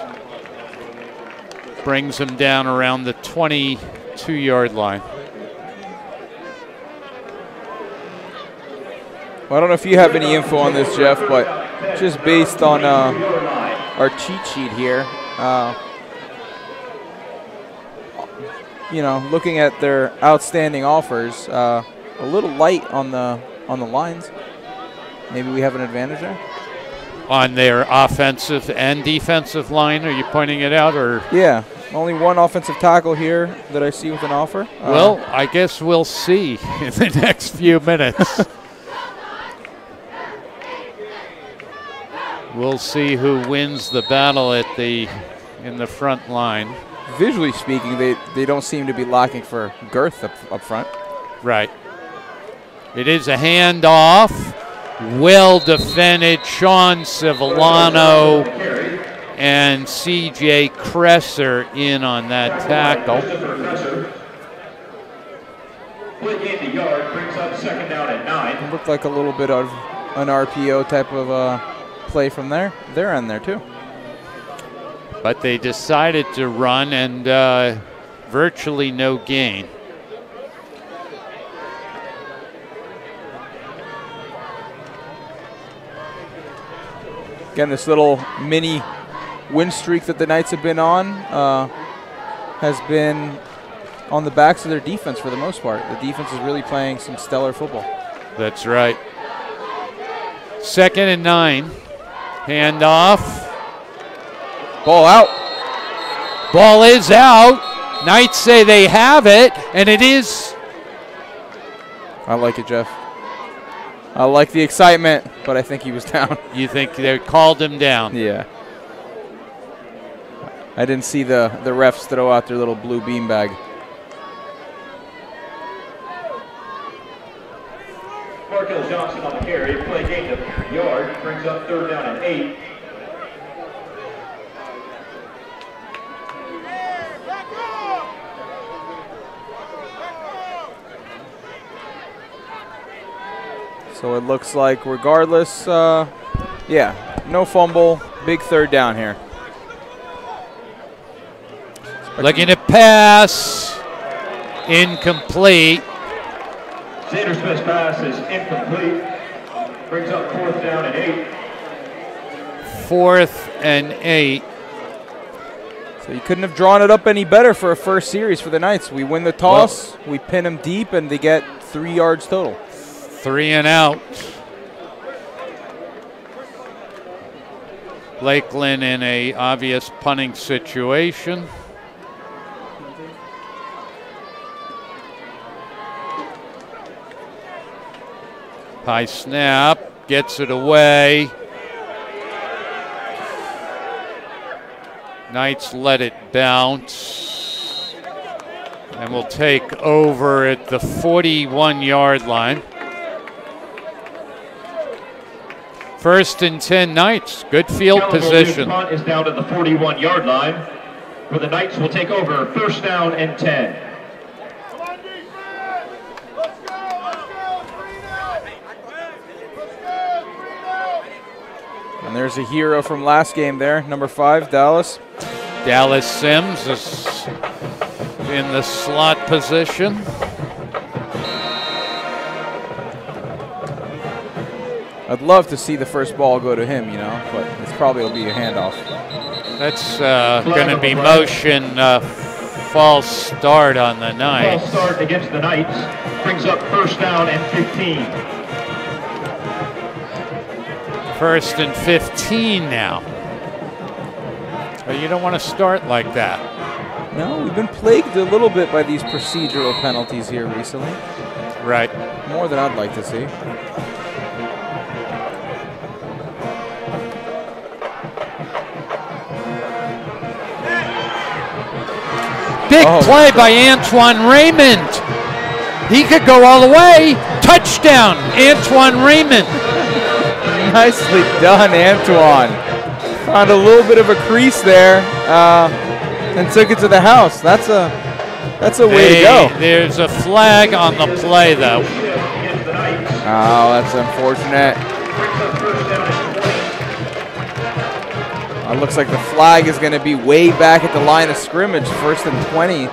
Brings them down around the 22 yard line. Well, I don't know if you have any info on this, Jeff, but just based on uh, our cheat sheet here, uh, you know, looking at their outstanding offers, uh, a little light on the on the lines. Maybe we have an advantage there. On their offensive and defensive line, are you pointing it out or? Yeah, only one offensive tackle here that I see with an offer. Uh, Well, I guess we'll see <laughs> in the next few minutes. <laughs> we'll see who wins the battle at the in the front line. visually speaking, they they don't seem to be lacking for girth up, up front. Right. It is a handoff. Well defended. Sean Civillano and CJ Cresser in on that tackle. Split gain to yard brings up second down at nine. Looked like a little bit of an RPO type of uh, play from there. Their end there too. But they decided to run and uh, virtually no gain. Again, this little mini win streak that the Knights have been on uh, has been on the backs of their defense for the most part. The defense is really playing some stellar football. That's right. Second and nine. Handoff. Ball out. Ball is out. Knights say they have it, and it is. I like it, Jeff. I like the excitement, but I think he was <laughs> down. You think they called him down? Yeah. I didn't see the, the refs throw out their little blue beanbag. Markel Johnson on the carry. Play gain to yard brings up third down and eight. So it looks like, regardless, uh, yeah, no fumble, big third down here. Looking to pass. Incomplete. Xander Smith's pass is incomplete. Brings up fourth down and eight. Fourth and eight. So you couldn't have drawn it up any better for a first series for the Knights. We win the toss, we pin them deep, and they get three yards total. Three and out. Lakeland in a obvious punting situation. High snap, gets it away. Knights let it bounce. And we'll take over at the 41 yard line. First and 10 Knights. Good field Caliber position. Punt is down to the 41 yard line, where the Knights will take over first down and 10. And there's a hero from last game there, number five, Dallas. Dallas Sims is in the slot position. I'd love to see the first ball go to him, you know, but it's probably will be a handoff. That's uh, going to be motion uh, false start on the knights. False start against the Knights brings up first down and 15. First and 15 now. But you don't want to start like that. No, we've been plagued a little bit by these procedural penalties here recently. Right. More than I'd like to see. Big Oh. play by Antoine Raymond. He could go all the way. Touchdown, Antoine Raymond. <laughs> Nicely done, Antoine. Found a little bit of a crease there uh, and took it to the house. That's a that's a way to go. There's a flag on the play, though. Oh, that's unfortunate. It looks like the flag is going to be way back at the line of scrimmage, first and 20.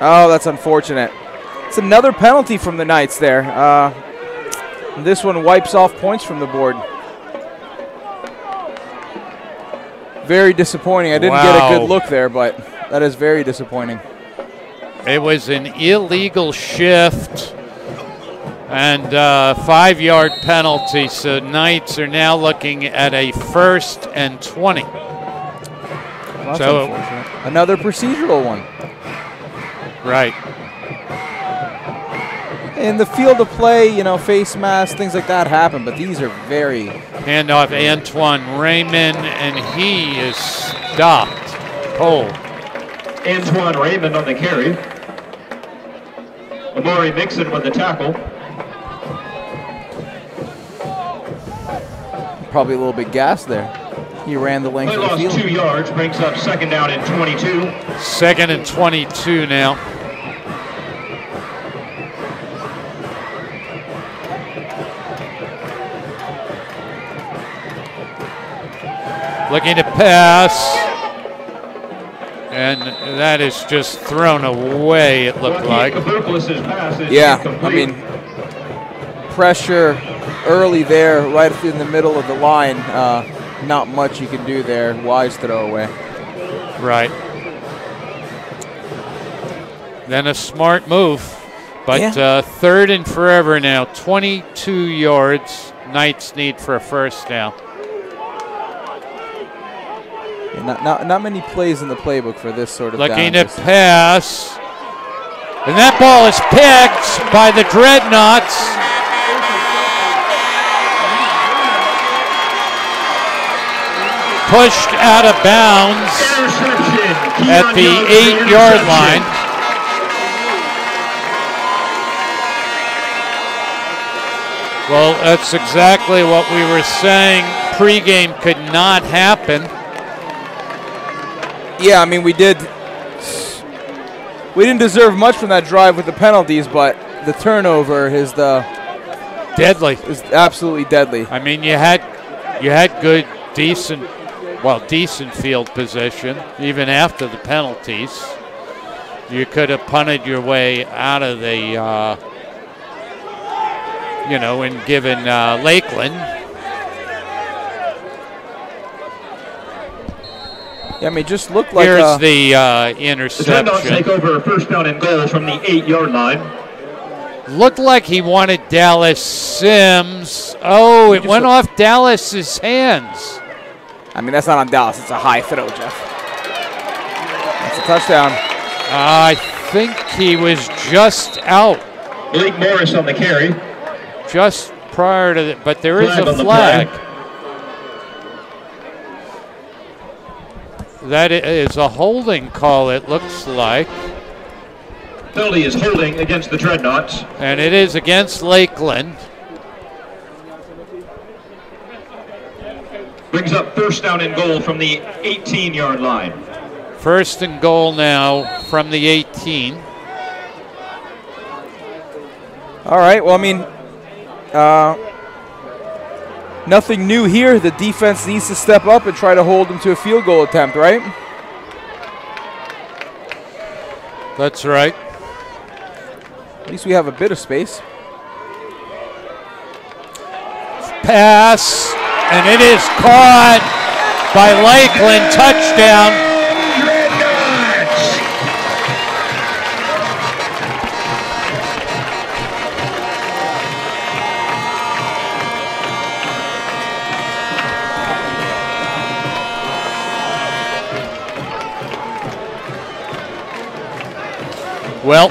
Oh, that's unfortunate. It's another penalty from the Knights there. Uh, this one wipes off points from the board. Very disappointing. I didn't get a good look there, but that is very disappointing. It was an illegal shift and uh, five yard penalty. So Knights are now looking at a first and 20. That's so. Another procedural one. right. In the field of play, you know, face masks, things like that happen, but these are very. Handoff Antoine Raymond, and he is stopped. Cold. Antoine Raymond on the carry. Amari Mixon with the tackle. Probably a little bit gas there. He ran the length Play of the lost field. two yards, brings up second down and 22. Second and 22 now. Looking to pass. And that is just thrown away, it looked like. Kabukelis's pass is Yeah, I mean, pressure early there, right in the middle of the line. Uh, not much you can do there. Wise throwaway. Right. Then a smart move. But Yeah. uh, third and forever now. 22 yards. Knights need for a first down. Yeah, not, not, not many plays in the playbook for this sort of Looking to pass. And that ball is picked by the Dreadnoughts. Pushed out of bounds at the eight yard line. Well, that's exactly what we were saying. Pregame could not happen. Yeah, I mean, we did. We didn't deserve much from that drive with the penalties, but the turnover is the deadly. Is absolutely deadly. I mean, you had you had good, decent, well, decent field position even after the penalties. You could have punted your way out of the, uh, you know, and given uh, Lakeland. Yeah, I mean, just looked like Here's the uh, The Dreadnoughts take interception. over first down and goal from the eight yard line. Looked like he wanted Dallas Sims. Oh, it went off Dallas's hands. I mean, that's not on Dallas. It's a high throw, Jeff. That's a touchdown. I think he was just out. Blake Morris on the carry. Just prior to that, but there is Flag a on the flag. That i- is a holding call, it looks like. Penalty is holding against the Dreadnoughts. And it is against Lakeland. Brings up first down and goal from the 18 yard line. First and goal now from the 18. All right. Well, I mean, uh, nothing new here. The defense needs to step up and try to hold them to a field goal attempt, right? That's right. At least we have a bit of space. Pass, and it is caught by Lakeland. Touchdown. Well,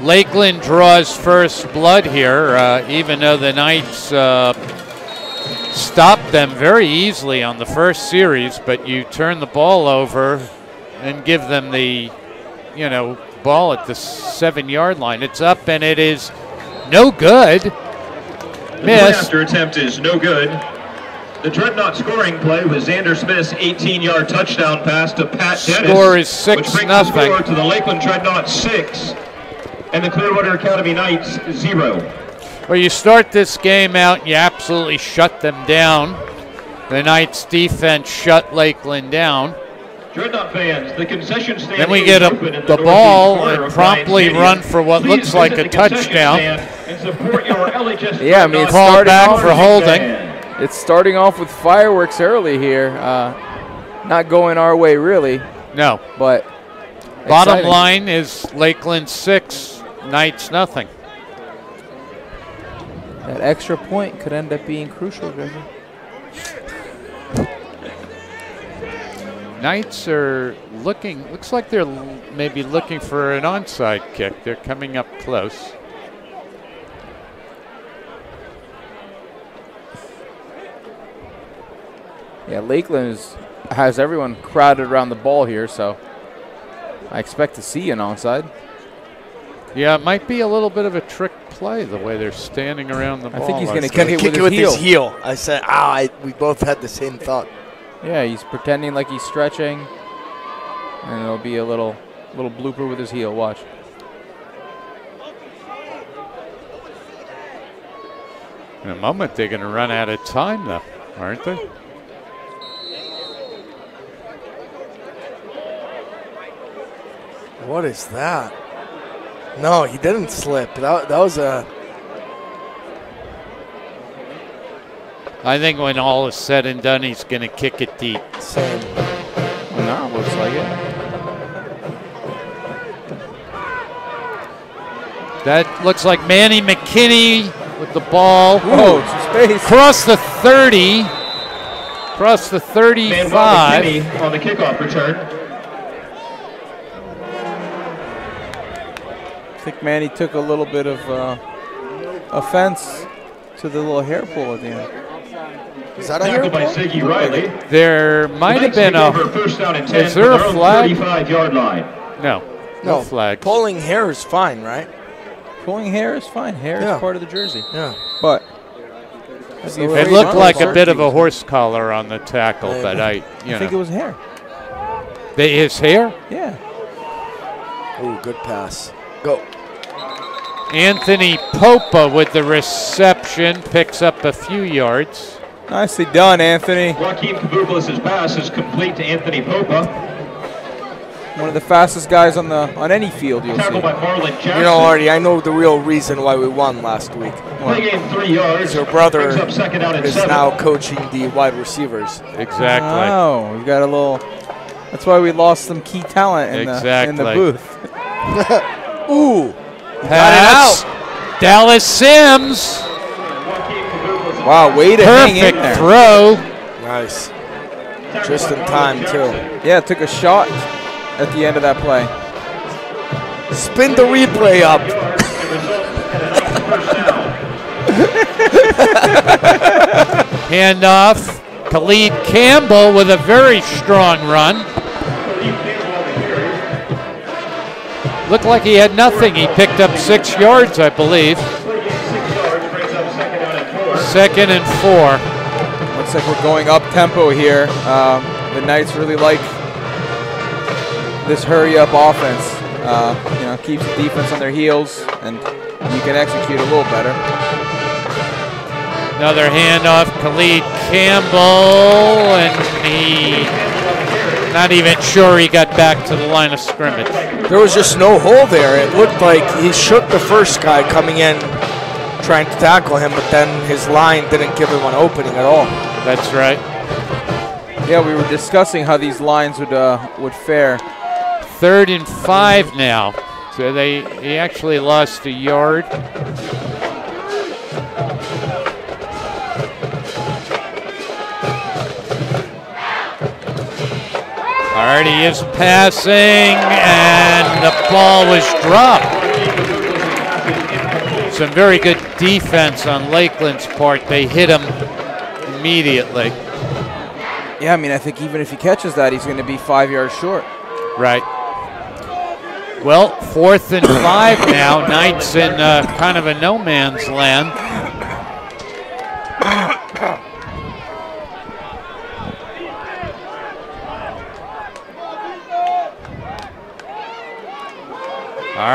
Lakeland draws first blood here, uh, even though the Knights uh, stopped them very easily on the first series, but you turn the ball over and give them the, you know, ball at the seven yard line. It's up and it is no good. The Miss. after attempt is no good. The Dreadnought scoring play was Xander Smith's 18-yard touchdown pass to Pat Dennis. Score is six which brings nothing. the score to the Lakeland Dreadnought six, and the Clearwater Academy Knights zero. Well, you start this game out, you absolutely shut them down. The Knights defense shut Lakeland down. Dreadnought fans, the concession stand. Then we get a, in the ball and promptly run for what Please looks like a touchdown. And support your <laughs> LHS Yeah, I mean, Called back for holding. It's starting off with fireworks early here. Uh, not going our way really. No. But Bottom exciting. line is Lakeland six, Knights nothing. That extra point could end up being crucial, Griffin. Knights are looking, looks like they're maybe looking for an onside kick. They're coming up close. Yeah, Lakeland is, has everyone crowded around the ball here, so I expect to see an onside. Yeah, it might be a little bit of a trick play the way they're standing around the I ball. think he's I gonna He's gonna kick it kick with it with his his heel. I said, ah, I, we both had the same thought. Yeah, he's pretending like he's stretching, and it'll be a little little blooper with his heel. Watch. In a moment, they're going to run out of time, though, aren't they? What is that? No, he didn't slip. That, that was a. I think when all is said and done, he's going to kick it deep. Same. No, looks like it. That looks like Manny McKinney with the ball. Whoa, oh, to space. Across the 30. Across the Van 35. McKinney on the kickoff return. Think Manny took a little bit of uh, offense to the little hair pull at the end. Is that Tackled by Siggy Riley. There might have been a. over first down and 10 Is there a their own flag? 35-yard line. No. No, No flag. Pulling hair is fine, right? Pulling hair is fine. Hair Yeah. is part of the jersey. Yeah. But that'd be a It looked like a bit of a horse collar on the tackle, Yeah. but I, you I know. think it was hair. The- his hair? Yeah. Ooh, good pass. Go. Anthony Popa with the reception picks up a few yards. Nicely done, Anthony. Joaquin Kabupelis' pass is complete to Anthony Popa. One of the fastest guys on the on any field you'll see. Tackled by Marlon Jackson. You know, Artie, I know the real reason why we won last week. Play game three yards. Your brother Brings up second down and is seven. now coaching the wide receivers. Exactly. Oh, we got a little. That's why we lost some key talent in, the, in the booth. <laughs> Ooh. Pass. Dallas Sims. Wow, way to hang in Perfect there. throw. Nice. Just in time, too. Yeah, took a shot at the end of that play. Spin the replay up. <laughs> Handoff. Khalid Campbell with a very strong run. Looked like he had nothing. He picked up six yards, I believe. Second and four. Looks like we're going up tempo here. Um, the Knights really like this hurry up offense. Uh, you know, keeps the defense on their heels, and you can execute a little better. Another handoff. Khalid Campbell, and he not even sure he got back to the line of scrimmage. There was just no hole there. It looked like he shook the first guy coming in trying to tackle him, but then his line didn't give him an opening at all. That's right. Yeah, we were discussing how these lines would uh, would fare. Third and five now. So they he actually lost a yard. Hardy is passing, and the ball was dropped. Some very good defense on Lakeland's part. They hit him immediately. Yeah, I mean, I think even if he catches that, he's going to be five yards short. Right. Well, fourth and five now. Knights in uh, kind of a no man's land.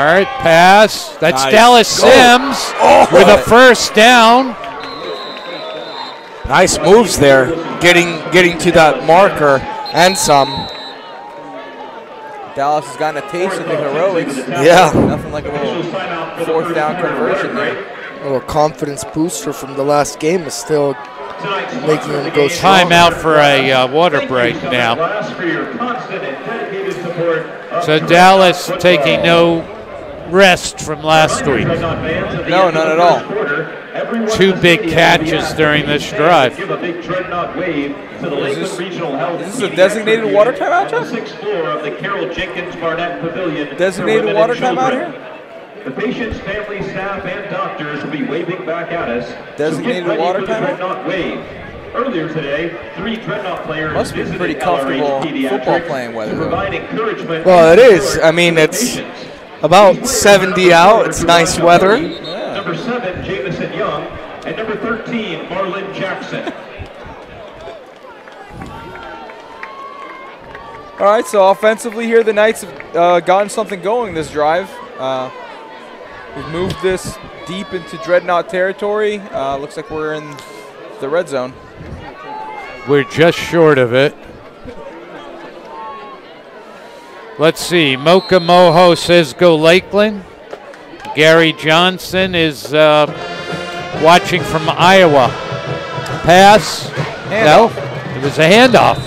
Right, pass. That's Nice. Dallas Go. Sims Oh. with a first down. Nice moves there, getting getting to that marker and some. Dallas has gotten a taste of the heroics. Yeah. Nothing like a little fourth down conversion there. A little confidence booster from the last game is still making him go strong. Timeout for a uh, water break now. So Dallas taking no rest from last week. No, none at all. Two big catches during this drive. Is this, is this a designated water timeout, Jeff? Designated water timeout here? The patients, family, staff, and doctors will be waving back at us. Designated so water timeout? Wave. Earlier today, three Dreadnought players Must be pretty comfortable football playing weather. though. Well, it and is. support I mean, it's patients. About 70 out. It's nice weather. Number seven, Jamison Young, and number 13, Marlon Jackson. All right, so offensively here, the Knights have uh, gotten something going this drive. Uh, we've moved this deep into Dreadnought territory. Uh, looks like we're in the red zone. We're just short of it. Let's see. Mocha Moho says go Lakeland. Gary Johnson is uh, watching from Iowa. Pass. No, it was a handoff.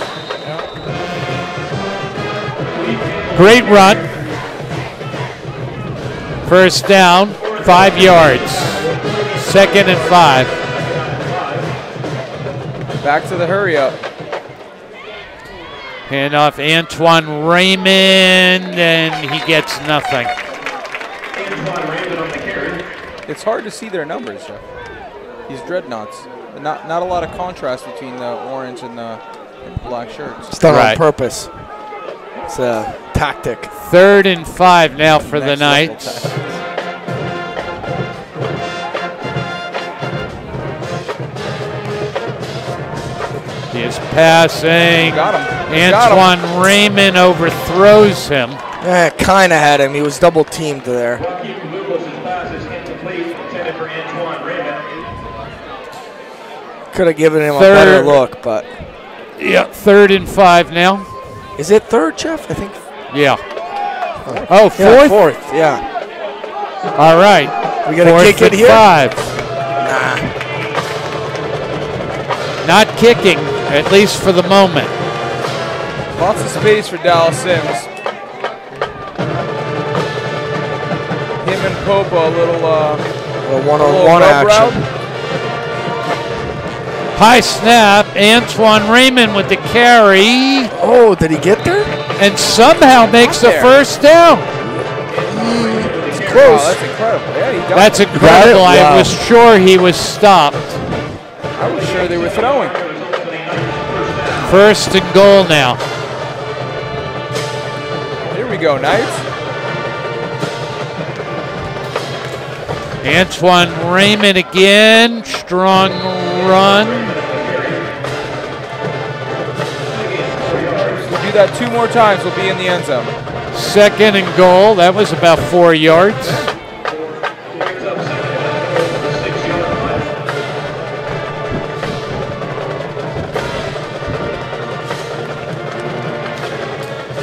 Great run. First down, five yards. Second and five. Back to the hurry up. Hand off Antoine Raymond, and he gets nothing. It's hard to see their numbers, Jeff. These Dreadnoughts. Not not a lot of contrast between the orange and the, and black shirts. It's done Right. on purpose. It's a tactic. Third and five now for the Next level Knights. He is passing. Got him. Antoine Raymond overthrows him. Yeah, kind of had him. He was double teamed there. Could have given him a better look, but. Yeah, third and five now. Is it third, Jeff? I think. Yeah. Oh, fourth? Yeah, fourth, yeah. All right. We got to kick it here? Five. Not kicking, at least for the moment. Lots of space for Dallas Sims. Him and Popo, a little, uh, A one a little on one rub action. route. High snap. Antoine Raymond with the carry. Oh, did he get there? And somehow makes the there. first down. It's Wow, close. that's incredible. Yeah, he got That's it. incredible. I Wow. was sure he was stopped. I was sure they were throwing. First and goal now. Go, Knights. Antoine Raymond again. Strong run. We'll do that two more times. We'll be in the end zone. Second and goal. That was about four yards.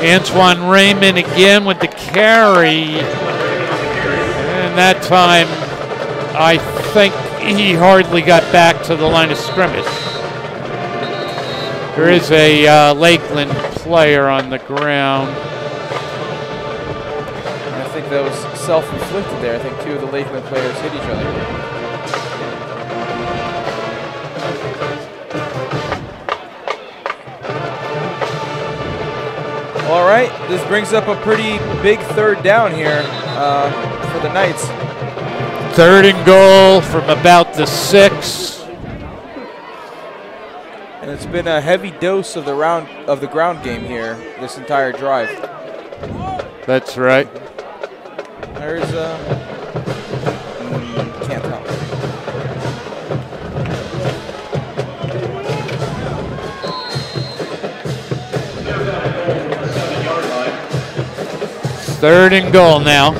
Antoine Raymond again with the carry. And that time, I think he hardly got back to the line of scrimmage. There is a uh, Lakeland player on the ground. I think that was self-inflicted there. I think two of the Lakeland players hit each other. This brings up a pretty big third down here uh, for the Knights. Third and goal from about the six. And it's been a heavy dose of the round of the ground game here this entire drive. That's right. There's uh, Third and goal now.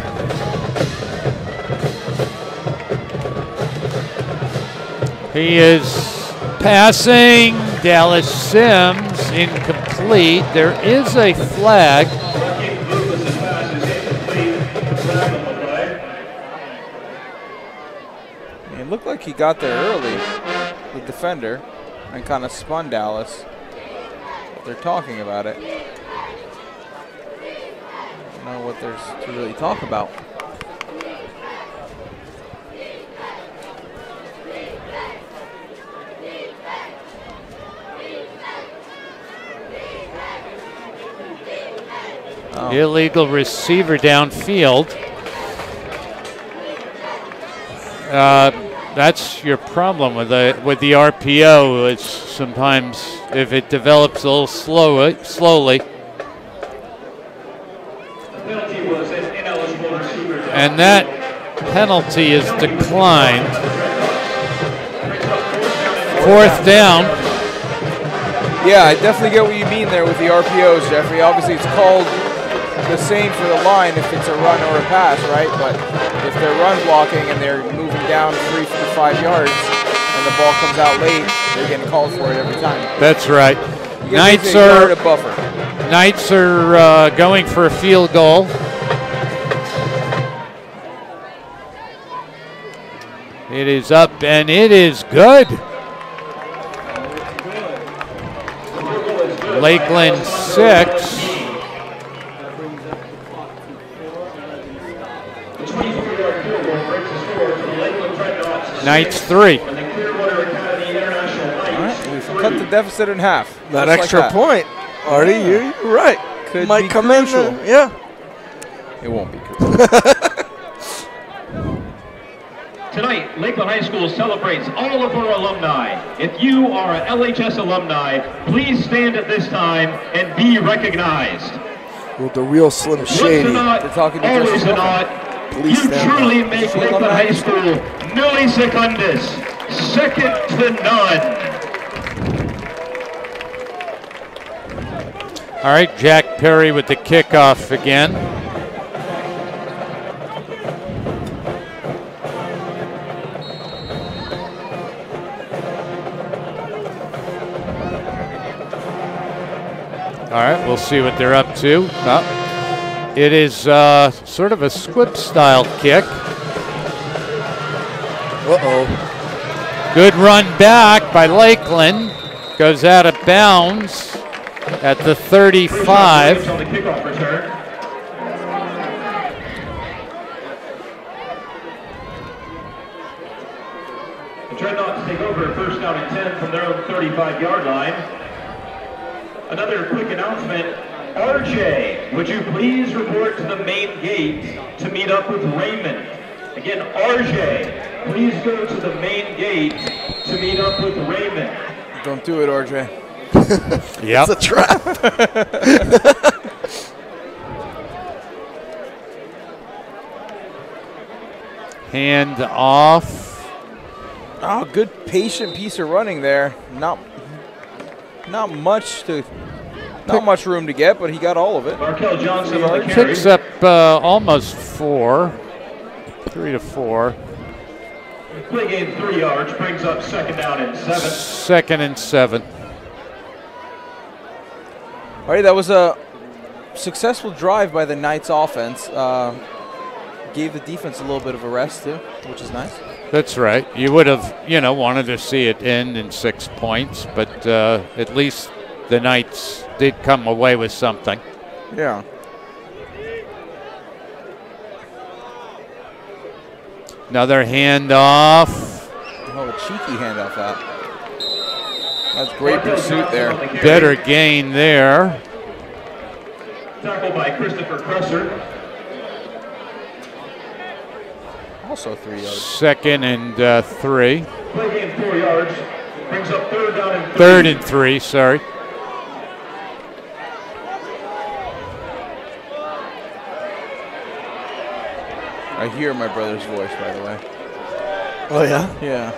He is passing Dallas Sims incomplete. There is a flag. It looked like he got there early, the defender, and kind of spun Dallas. They're talking about it. Know what there's to really talk about. Oh. Illegal receiver downfield. Uh, that's your problem with the with the RPO. It's sometimes if it develops a little slow, slowly. And that penalty is declined. Fourth down. Yeah, I definitely get what you mean there with the RPOs, Jeffrey. Obviously, it's called the same for the line if it's a run or a pass, right? But if they're run blocking and they're moving down three to five yards and the ball comes out late, they're getting called for it every time. That's right. Knights basically a yard are. Knights are uh, going for a field goal. It is up and it is good. Lakeland six. Knights three. All right, we've cut the deficit in half. That just like extra that. point, Artie, you, you're right. Could Might be come crucial. in. uh, yeah. It won't be. <laughs> Tonight, Lakeland High School celebrates all of our alumni. If you are a LHS alumni, please stand at this time and be recognized. With the real Slim Once Shady. a not, always a not, Please you stand truly up. make Lakeland High School nulli secundus, second to none. All right, Jack Perry with the kickoff again. All right, we'll see what they're up to. Oh, it is uh, sort of a squib style kick. Uh oh. Good run back by Lakeland. Goes out of bounds at the 35. On the kickoff return. The Dreadnoughts take over first down and 10 from their own 35-yard line. Another quick announcement. RJ, would you please report to the main gate to meet up with Raymond? Again, RJ, please go to the main gate to meet up with Raymond. Don't do it, RJ. <laughs> yeah. It's a trap. <laughs> Hand off. Oh, good patient piece of running there. Not not much to not much room to get, but he got all of it. Markel Johnson on the Yards. carry. Picks up uh, almost four. Three to four. Play gain three yards, brings up second down and seven. Second and seven. All right, that was a successful drive by the Knights offense. Uh, gave the defense a little bit of a rest too, which is nice. That's right. You would have, you know, wanted to see it end in six points, but uh, at least the Knights did come away with something. Yeah. Another handoff. Oh, a cheeky handoff that. That's great pursuit there. Better gain there. Tackled by Christopher Cresser. Also three yards. Second and uh, three. Play gain four yards. Brings up third down and three. Third and three, sorry. I hear my brother's voice, by the way. Oh yeah. Yeah.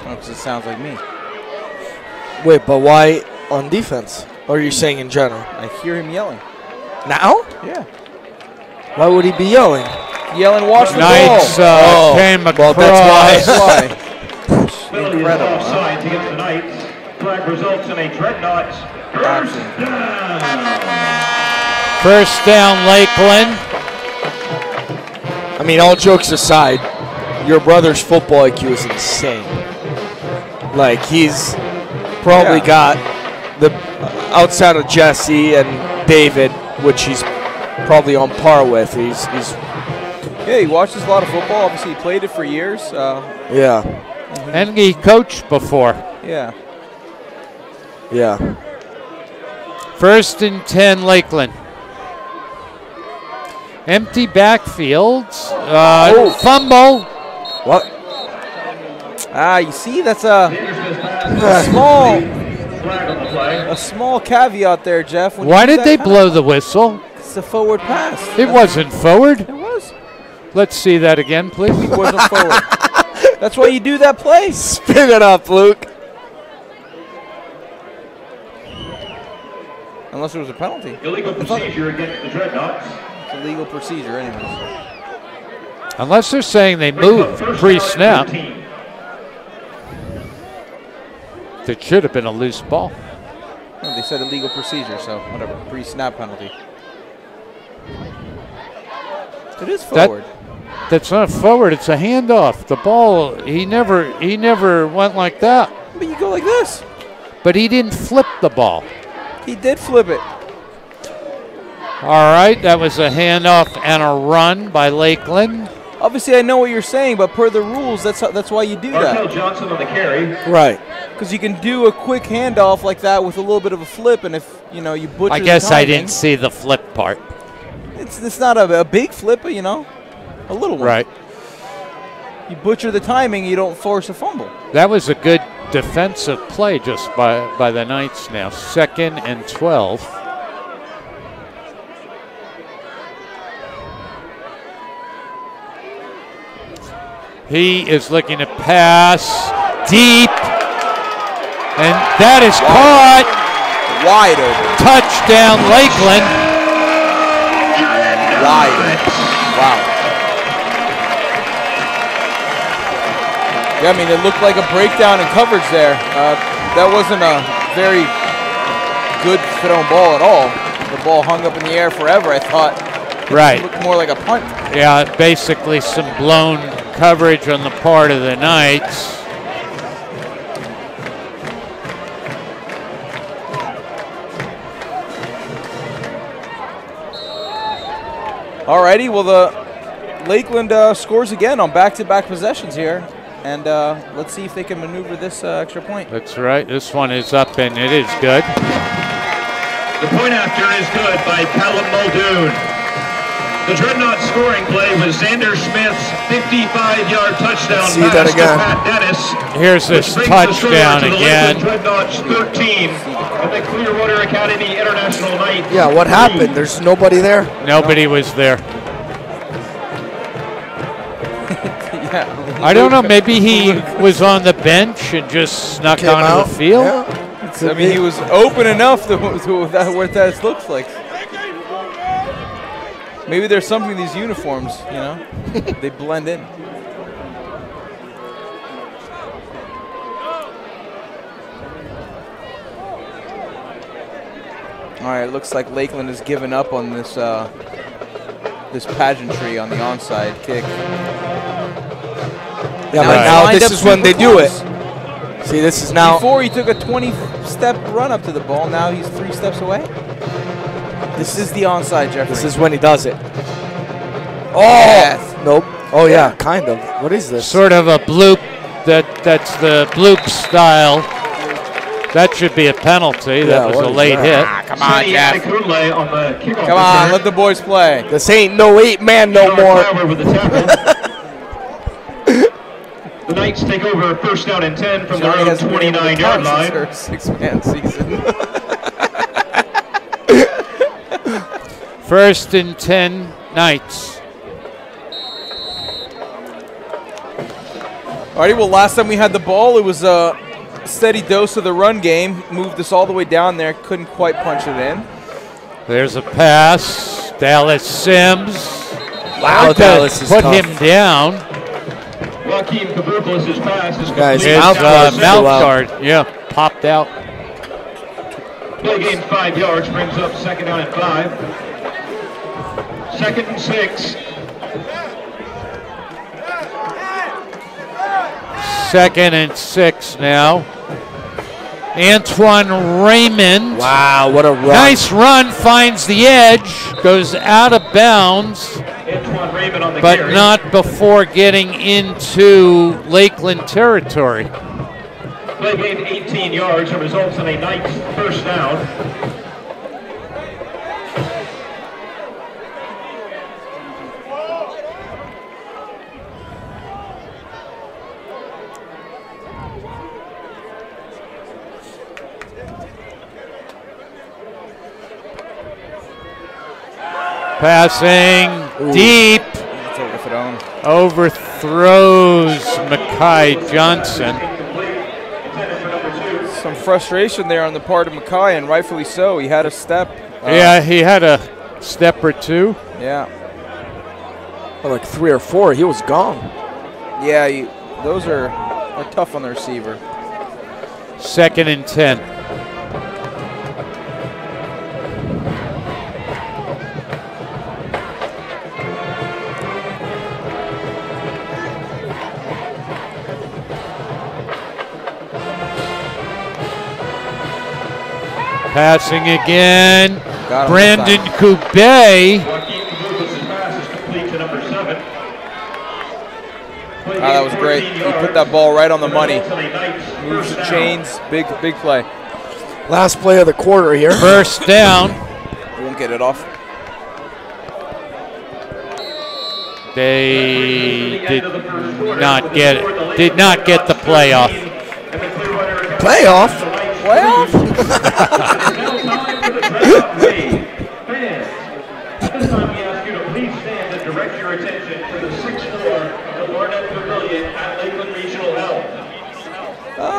Because it sounds like me. Wait, but why on defense? Or are you saying in general? I hear him yelling. Now? Yeah. Why would he be yelling? Yelling, watch the Knights ball. uh, Oh, came well, across. that's That's why. <laughs> Penalty is Incredible, huh? offsides against the Knights. Flag results in a dreadnought first down. First down, Lakeland. I mean, all jokes aside, your brother's football IQ is insane. Like he's probably Yeah. got the outside of Jesse and David, which he's probably on par with. He's he's Yeah, he watches a lot of football. Obviously, he played it for years. Uh, yeah And he coached before. yeah. yeah. First and 10, Lakeland. Empty backfields. Uh, Oh. Fumble. What? Ah, you see, that's a, a small, a small caveat there, Jeff. When Why did they kind blow the whistle? It's a forward pass. It wasn't forward. It was. Let's see that again, please. It wasn't forward. <laughs> That's why you do that play. Spin it up, Luke. Unless there was a penalty. Illegal procedure against the dreadnoughts. It's a legal procedure, anyways. Unless they're saying they Brings moved first pre-snap. down and 13. That should have been a loose ball. No, they said illegal procedure, so whatever. Pre-snap penalty. It is That- forward. That's not forward. It's a handoff. The ball. He never. He never went like that. but you go like this. But he didn't flip the ball. He did flip it. All right. That was a handoff and a run by Lakeland. Obviously, I know what you're saying, but per the rules, that's how, that's why you do Markel that. Johnson on the carry. Right. Because you can do a quick handoff like that with a little bit of a flip, and if you know you butcher. I the guess I didn't see the flip part. It's it's not a, a big flip, but you know, a little one. Right. You butcher the timing, you don't force a fumble. That was a good defensive play just by by the Knights. Now second and twelve. He is looking to pass deep, and that is caught. Wide open. Touchdown, Lakeland. Wide. Wow. Yeah, I mean, it looked like a breakdown in coverage there. Uh, that wasn't a very good thrown ball at all. The ball hung up in the air forever. I thought Right. it looked more like a punt. Yeah, basically some blown coverage on the part of the Knights. Alrighty, well the Lakeland uh, scores again on back-to-back possessions here, and uh, let's see if they can maneuver this uh, extra point. That's right. This one is up and it is good. The point after is good by Callum Muldoon. The Dreadnought scoring play was Xander Smith's 55-yard touchdown See that pass again. to Pat Dennis. Here's which this brings the score touchdown to the again. Lakeland Dreadnoughts 13 and the Clearwater Academy International Knights. Yeah, what happened? There's nobody there? Nobody was there. I don't know. Maybe he was on the bench and just snuck Came onto out? the field. Yeah. I mean, he was open enough to, to that, what that looks like. Maybe there's something in these uniforms, you know? <laughs> they blend in. All right, it looks like Lakeland has given up on this uh, this pageantry on the onside kick. Yeah, Now but now this is when they super do it. See, this is now. Before he took a 20-step run up to the ball. Now he's three steps away. This is the onside, Jeffrey. This is when he does it. Oh! Yes. Nope. Oh, yeah, kind of. What is this? Sort of a bloop. That that's the bloop style. That should be a penalty. Yeah, that was a late that? hit. Ah, come on, Sonny Jeff. On the Come on, let the boys play. This ain't no eight man no more. <laughs> Fowler with the tackle. the Knights take over first down and 10 from Johnny their own hasn't been able to 29 yard line. her six-man season. <laughs> First and 10 Knights. Alrighty, well, last time we had the ball, it was a steady dose of the run game. Moved us all the way down there, couldn't quite punch it in. There's a pass. Dallas Sims. Wow, Put Dallas is Put tough. him down. Joaquin Kabuklis' pass is Guys, complete. His mouth uh, mouth still guard, yeah, popped out. Play game five yards, brings up second down and five. Second and six. Second and six now. Antoine Raymond. Wow, what a run. Nice run, finds the edge, goes out of bounds, Antoine Raymond on the but carry. not before getting into Lakeland territory. Play gain 18 yards and results in a Knights first down. Passing deep, It's over for them. overthrows Mackay Johnson. Some frustration there on the part of Mackay, and rightfully so. He had a step. uh, Yeah, he had a step or two. Yeah. Well, like three or four, he was gone. Yeah, you, those are, are tough on the receiver. Second and 10. To again. Brandon Play Ah, that was great. 14 He put that ball right on the money. results in a Knights Moves the chains. Big, big play. Last play of the quarter here. First down. Won't get it off. They did not get it. Did not get the playoff. Playoff? Playoff? <laughs> Fans, at this time we ask you to please stand and direct your attention to the sixth floor of the Barnett Pavilion at Lakeland Regional Health.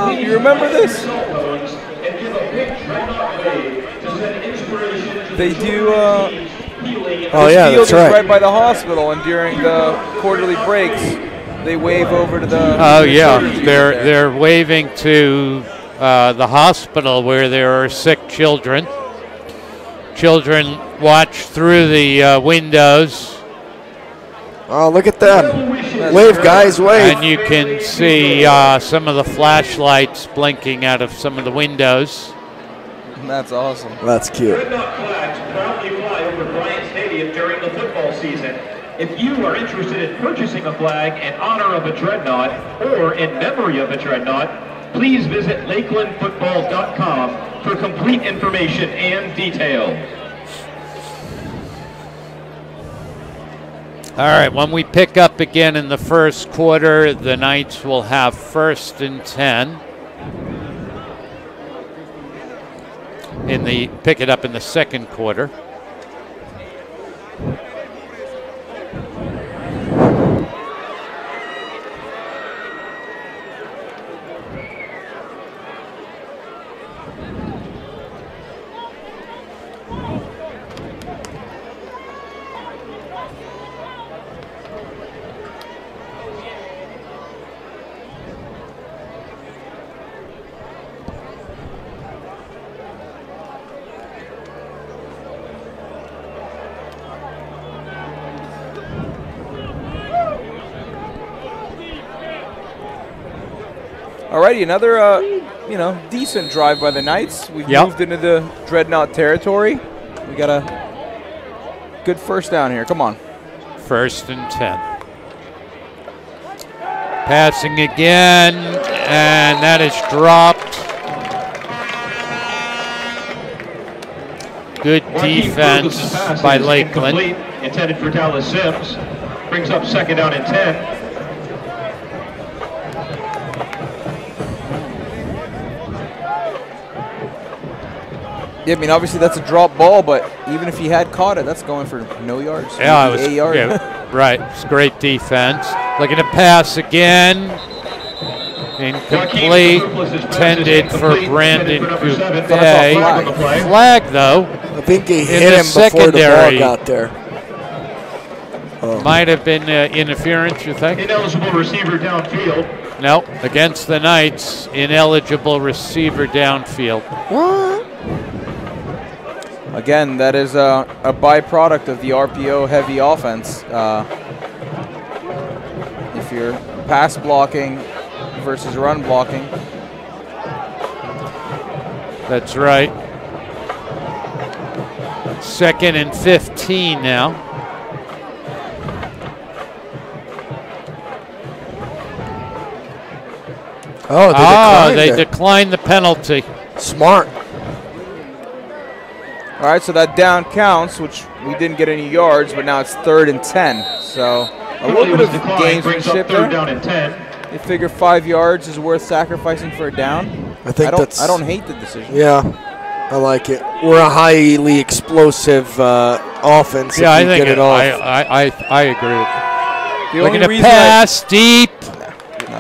Oh, you remember this? And give a big dreadnought wave to send inspiration to They do. Uh, Oh, yeah, that's right. right by the hospital, and during the quarterly breaks, they wave over to the. Oh yeah, they're there. they're waving to uh, the hospital where there are sick children. Children watch through the uh, windows, Oh, look at them. Wave, guys, wave. and you can see uh, some of the flashlights blinking out of some of the windows. That's awesome. That's cute. Dreadnought flags proudly fly over Bryant Stadium during the football season. If you are interested in purchasing a flag in honor of a dreadnought or in memory of a dreadnought, please visit lakelandfootball.com for complete information and detail. All right, when we pick up again in the first quarter, the Knights will have first and 10. In the pick it up in the second quarter. Alrighty, another uh, you know decent drive by the Knights. We've yep. moved into the dreadnought territory. We got a good first down here. Come on. First and ten. Passing again, and that is dropped. Good defense by Lakeland. Intended for Dallas Sims. Brings up second down and 10. Yeah, I mean, obviously that's a drop ball, but even if he had caught it, that's going for no yards. Yeah, it was yard. yeah, <laughs> right. It's great defense. Looking to pass again. Incomplete. Intended for Brandon Coupe. flag. Flag though. I think he hit the him before the ball got there. Might have been uh, interference, you think? Ineligible receiver downfield. No, against the Knights, ineligible receiver downfield. What? Again, that is a, a byproduct of the RPO heavy offense. Uh, if you're pass blocking versus run blocking, That's right. Second and 15 now. Oh, they ah, declined they it. declined the penalty. Smart. All right, so that down counts, which we didn't get any yards, but now it's third and 10. So a little bit of brings gamesmanship third there. down and 10. You figure five yards is worth sacrificing for a down. I think don't, that's. I don't hate the decision. Yeah, I like it. We're a highly explosive uh, offense. Yeah, I if we think get it, it- off. I, I, I, I agree. The Looking only to reason I- pass deep,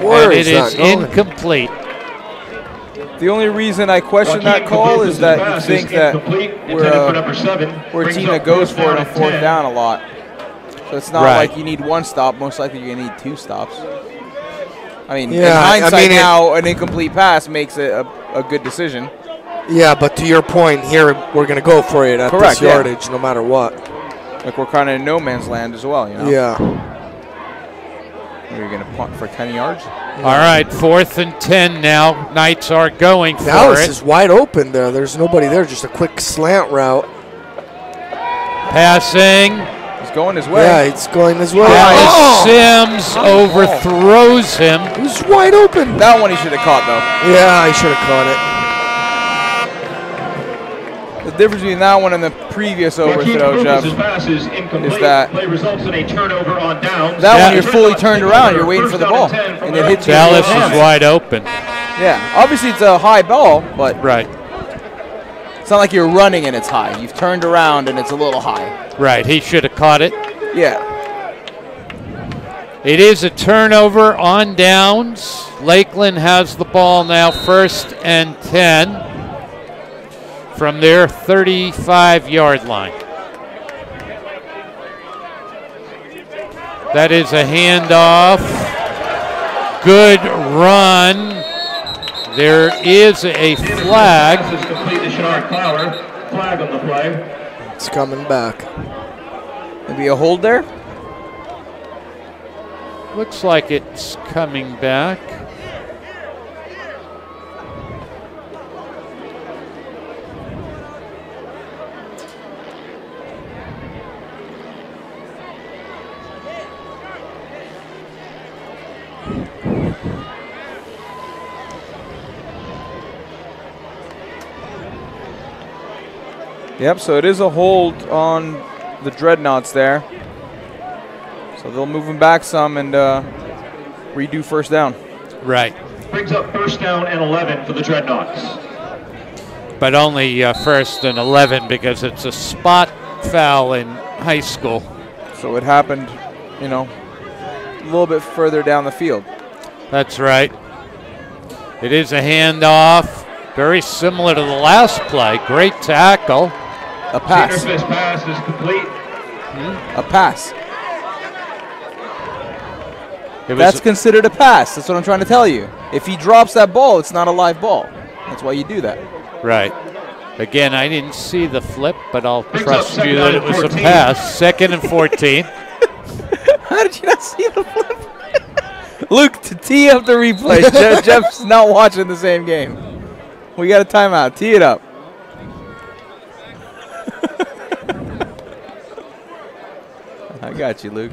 Where and it is going? incomplete. The only reason I question that call is that you think that we're, intended uh, number seven, we're a brings team up that goes for it on fourth 10. down a lot. So it's not Right. like you need one stop. Most likely you're going to need two stops. I mean, Yeah, in I hindsight mean, now, an incomplete pass makes it a, a good decision. Yeah, but to your point, here we're going to go for it at Correct, this yeah. yardage, no matter what. Like we're kind of in no man's land as well, you know? Yeah. You're going to punt for 10 yards? All right, fourth and 10 now. Knights are going for Dallas is wide open there. There's nobody there. Just a quick slant route. Passing. He's going his way. Yeah, it's going this way. Dallas Oh! Sims oh! overthrows him. He's wide open. That one he should have caught, though. Yeah, he should have caught it. The difference between that one and the previous overthrow, Jeff, is is that Play results in a turnover on downs. that Yeah. one you're fully turned around. You're waiting for the ball, and it hits you. Dallas is wide open. Yeah, obviously it's a high ball, but Right, it's not like you're running and it's high. You've turned around and it's a little high. right. He should have caught it. Yeah. It is a turnover on downs. Lakeland has the ball now, first and 10 from their 35 yard line. That is a handoff. Good run. There is a flag. Pass is complete to Shenard Clower. Flag on the play. It's coming back. Maybe a hold there. Looks like it's coming back. Yep. So it is a hold on the dreadnoughts there. So they'll move him back some and uh, redo first down. Right. Brings up first down and 11 for the Dreadnoughts. But only uh, first and 11 because it's a spot foul in high school. So it happened, you know, a little bit further down the field. That's right. It is a handoff, very similar to the last play. Great tackle. A pass. Smith's pass is complete. A pass. It That's considered a pass. That's what I'm trying to tell you. If he drops that ball, it's not a live ball. That's why you do that. right. Again, I didn't see the flip, but I'll Brings up trust you that it and was a pass. Second and 14. <laughs> How did you not see the flip? <laughs> Luke, to tee up the replay. <laughs> Je- Jeff's not watching the same game. We got a timeout. Tee it up. I got you, Luke.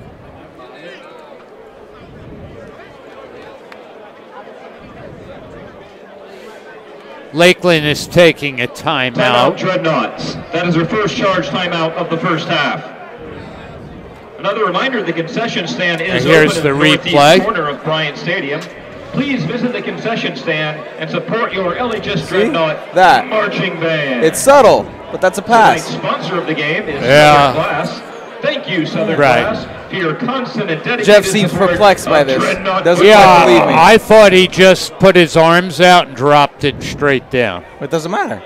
Lakeland is taking a timeout. Timeout Dreadnoughts. That is their first charge timeout of the first half. Another reminder, the concession stand is And here's open in the the northeast replay. corner of Bryant Stadium. Please visit the concession stand and support your LHS Dreadnought That. marching band. It's subtle, but that's a pass. Tonight's sponsor of the game is Yeah. Southern Glass. Thank you, Southern Right. Glass, for your constant and dedicated Jeff seems perplexed by this. Dreadnought Doesn't football. quite believe me. I thought he just put his arms out and dropped it straight down. It doesn't matter.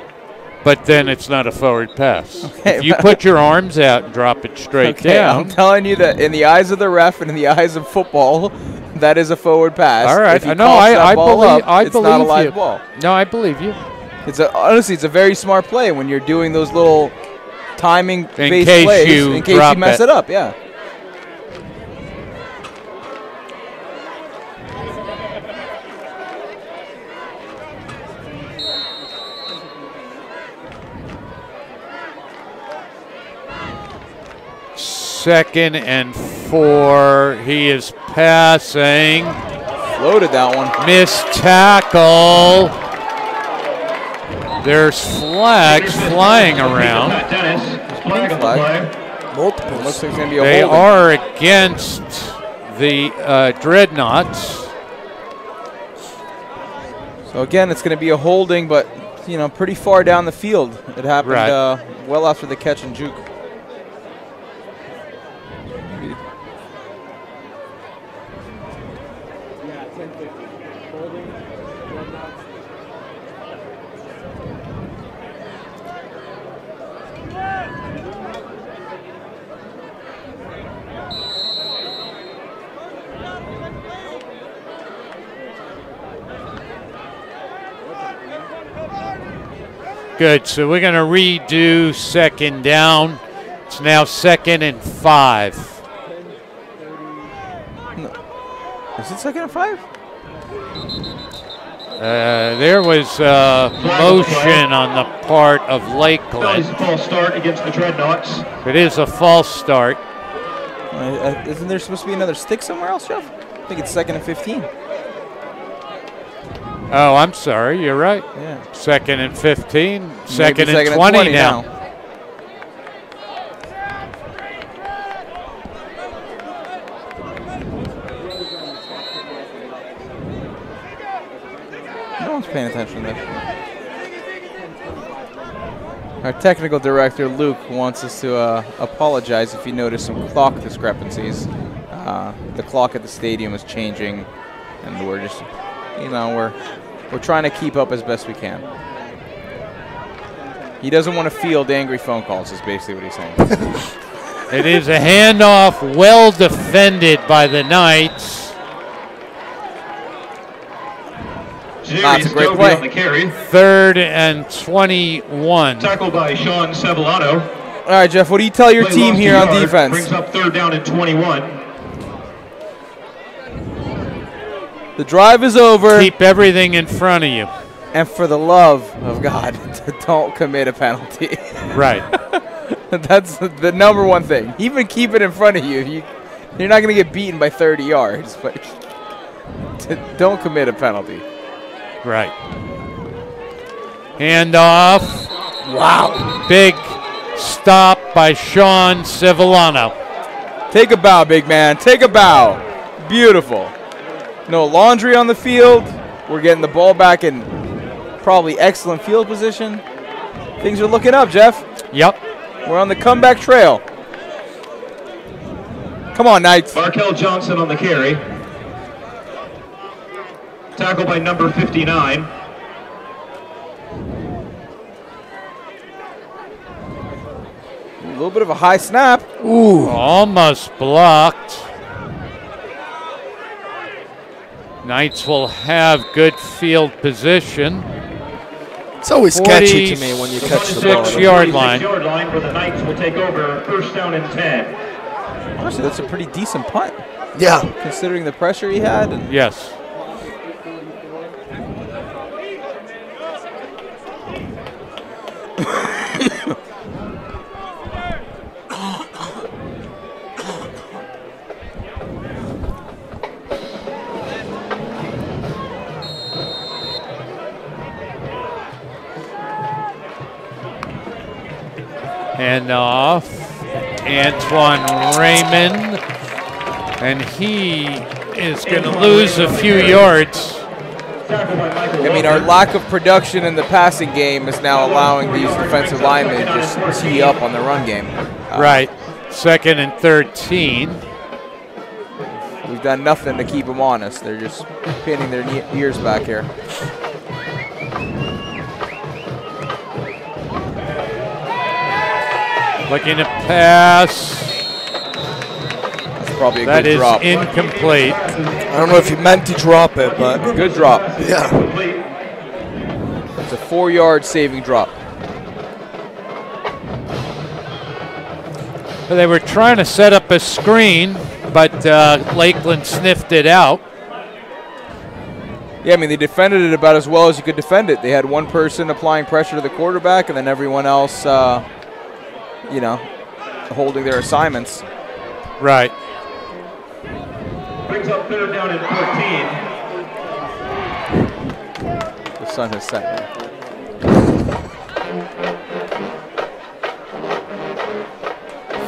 But then it's not a forward pass. <laughs> Okay, if you put your arms out and drop it straight Okay, down, I'm telling you that in the eyes of the ref and in the eyes of football, that is a forward pass. All right, If he I I, that I ball believe. up, I it's believe not a live you. ball. No, I believe you. It's a, honestly, it's a very smart play when you're doing those little timing-based case plays you in case you mess it. it up. Yeah. Second and four. He is passing. Loaded that one. Missed tackle. There's flags flying around. Flag on the play. Multiple. Looks like it's be a They holding. are against the uh, Dreadnoughts. So again, it's going to be a holding, but you know, pretty far down the field. It happened Right. uh, well after the catch and juke. Good. So we're going to redo second down. It's now second and five. Is it second and five? Uh, there was uh, motion on the part of Lakeland. a false start against the Dreadnoughts. It is a false start. Uh, uh, isn't there supposed to be another stick somewhere else, Jeff? I think it's second and 15. Oh, I'm sorry. You're right. Yeah. Second and 15. Maybe Second, and, second 20 now. No one's paying attention to this. Our technical director, Luke, wants us to uh, apologize if you notice some clock discrepancies. Uh, the clock at the stadium is changing, and we're just, you know, we're we're trying to keep up as best we can. He doesn't want to field angry phone calls. Is basically what he's saying. <laughs> It is a handoff well defended by the Knights. Jerry Stobie on the carry. Third and 21. Tackled by Sean Sevillano. All right, Jeff. What do you tell your Play team here on yard, defense? Brings up third down and 21. The drive is over. Keep everything in front of you. And for the love of God, <laughs> don't commit a penalty. <laughs> Right. That's the number one thing. Even keep it in front of you. you you're not going to get beaten by 30 yards, but <laughs> don't commit a penalty. Right. Handoff. Wow. Big stop by Sean Civillano. Take a bow, big man. Take a bow. Beautiful. No laundry on the field. We're getting the ball back in probably excellent field position. Things are looking up, Jeff. Yep. We're on the comeback trail. Come on, Knights. Markel Johnson on the carry. Tackled by number 59. A little bit of a high snap. Ooh. Almost blocked. Knights will have good field position. It's always sketchy to me when you catch the ball. 46 yard line. yard line where the Knights will take over first down and 10. Honestly, that's a pretty decent punt. Yeah. Considering the pressure he had. And Yes. <laughs> And off. Antoine Raymond. And he is going to lose a few yards. I mean, our lack of production in the passing game is now allowing these defensive linemen to just tee up on the run game. Uh, Right. Second and 13. We've done nothing to keep them honest. They're just pinning their ears back here. Looking to pass. That's probably a That good is drop. incomplete. I don't know if you meant to drop it, but Good drop. Yeah. It's a four-yard saving drop. They were trying to set up a screen, but uh, Lakeland sniffed it out. Yeah, I mean, they defended it about as well as you could defend it. They had one person applying pressure to the quarterback, and then everyone else, uh, you know, holding their assignments. Right. Brings up third down and 14. The sun has set now.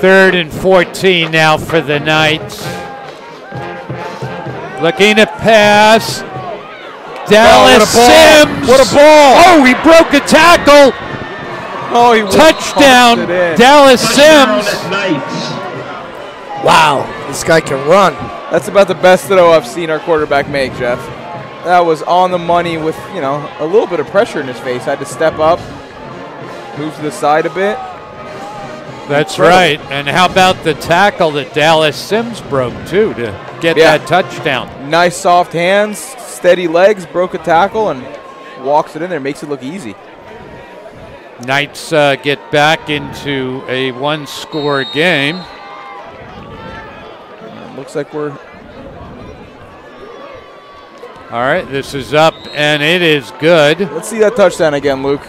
Third and 14 now for the Knights. Looking to pass. Dallas what. Sims. What a ball. Oh, he broke a tackle. Oh, he Touchdown, pumped it. Dallas Sims. Wow, this guy can run. That's about the best throw I've seen our quarterback make, Jeff. That was on the money with, you know, a little bit of pressure in his face. Had to step up, move to the side a bit. That's Incredible. right. And how about the tackle that Dallas Sims broke, too, to get Yeah. that touchdown? Nice soft hands, steady legs, broke a tackle, and walks it in there. Makes it look easy. Knights uh, get back into a one score game. Looks like we're All right, this is up, and it is good. Let's see that touchdown again, Luke.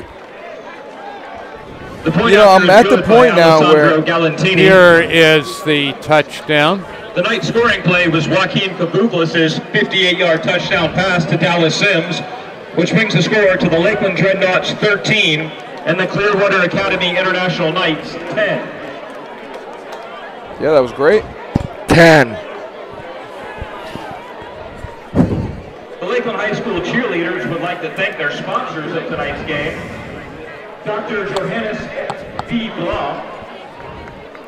The point You know, I'm at the point now Alessandro where- Galantini. Here is the touchdown. The night scoring play was Joaquin Cabuglas' 58-yard touchdown pass to Dallas Sims, which brings the score to the Lakeland Dreadnoughts 13 and the Clearwater Academy International Knights 10. Yeah, that was great. 10. The Lakeland High School cheerleaders would like to thank their sponsors of tonight's game, Dr. Johannes B. Blanc,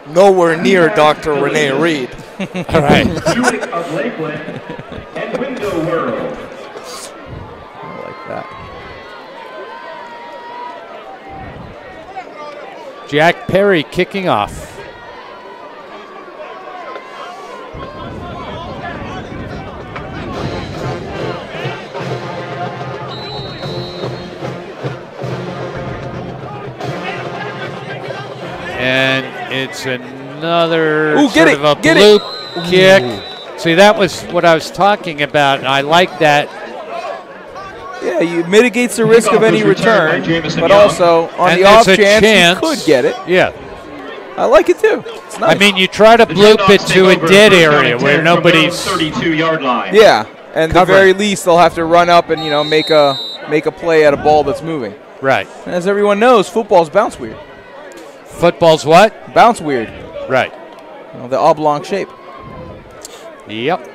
Nowhere near Dr. Renee Reed. <laughs> All right. Buick of Lakeland, and Window World. I like that. Jack Perry kicking off. And it's another Ooh, sort it, of a bloop kick. See, that was what I was talking about, and I like that. Yeah, you mitigates the risk of any was returned by return, but Young. also on And the off a chance, chance- you could get it. Yeah. I like it too. It's nice. I mean, you try to The bloop it to a dead area where 10 from their own nobody's 32-yard line. yeah, and at the very least, they'll have to run up and you know make a make a play at a ball that's moving. right. And as everyone knows, football's bounce weird. Football's what? Bounce weird. Right. You know, the oblong shape. Yep.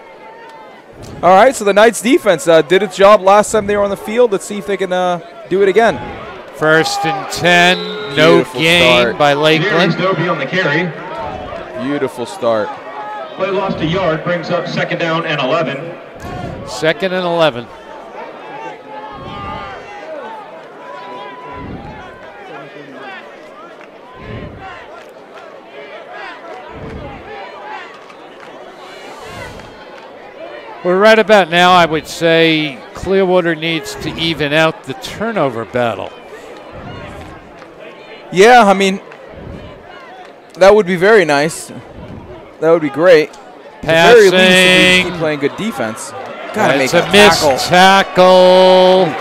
All right, so the Knights defense uh, did its job last time they were on the field. Let's see if they can uh, do it again. First and 10. No Beautiful gain start. by Here's Lakeland. Dobie on the carry. Beautiful start. Play lost a yard, brings up second down and 11. Second and 11. We're right about now, I would say Clearwater needs to even out the turnover battle. Yeah, I mean, that would be very nice. That would be great. At the very least, Passing. keep playing good defense. Gotta It's make a a missed tackle. tackle.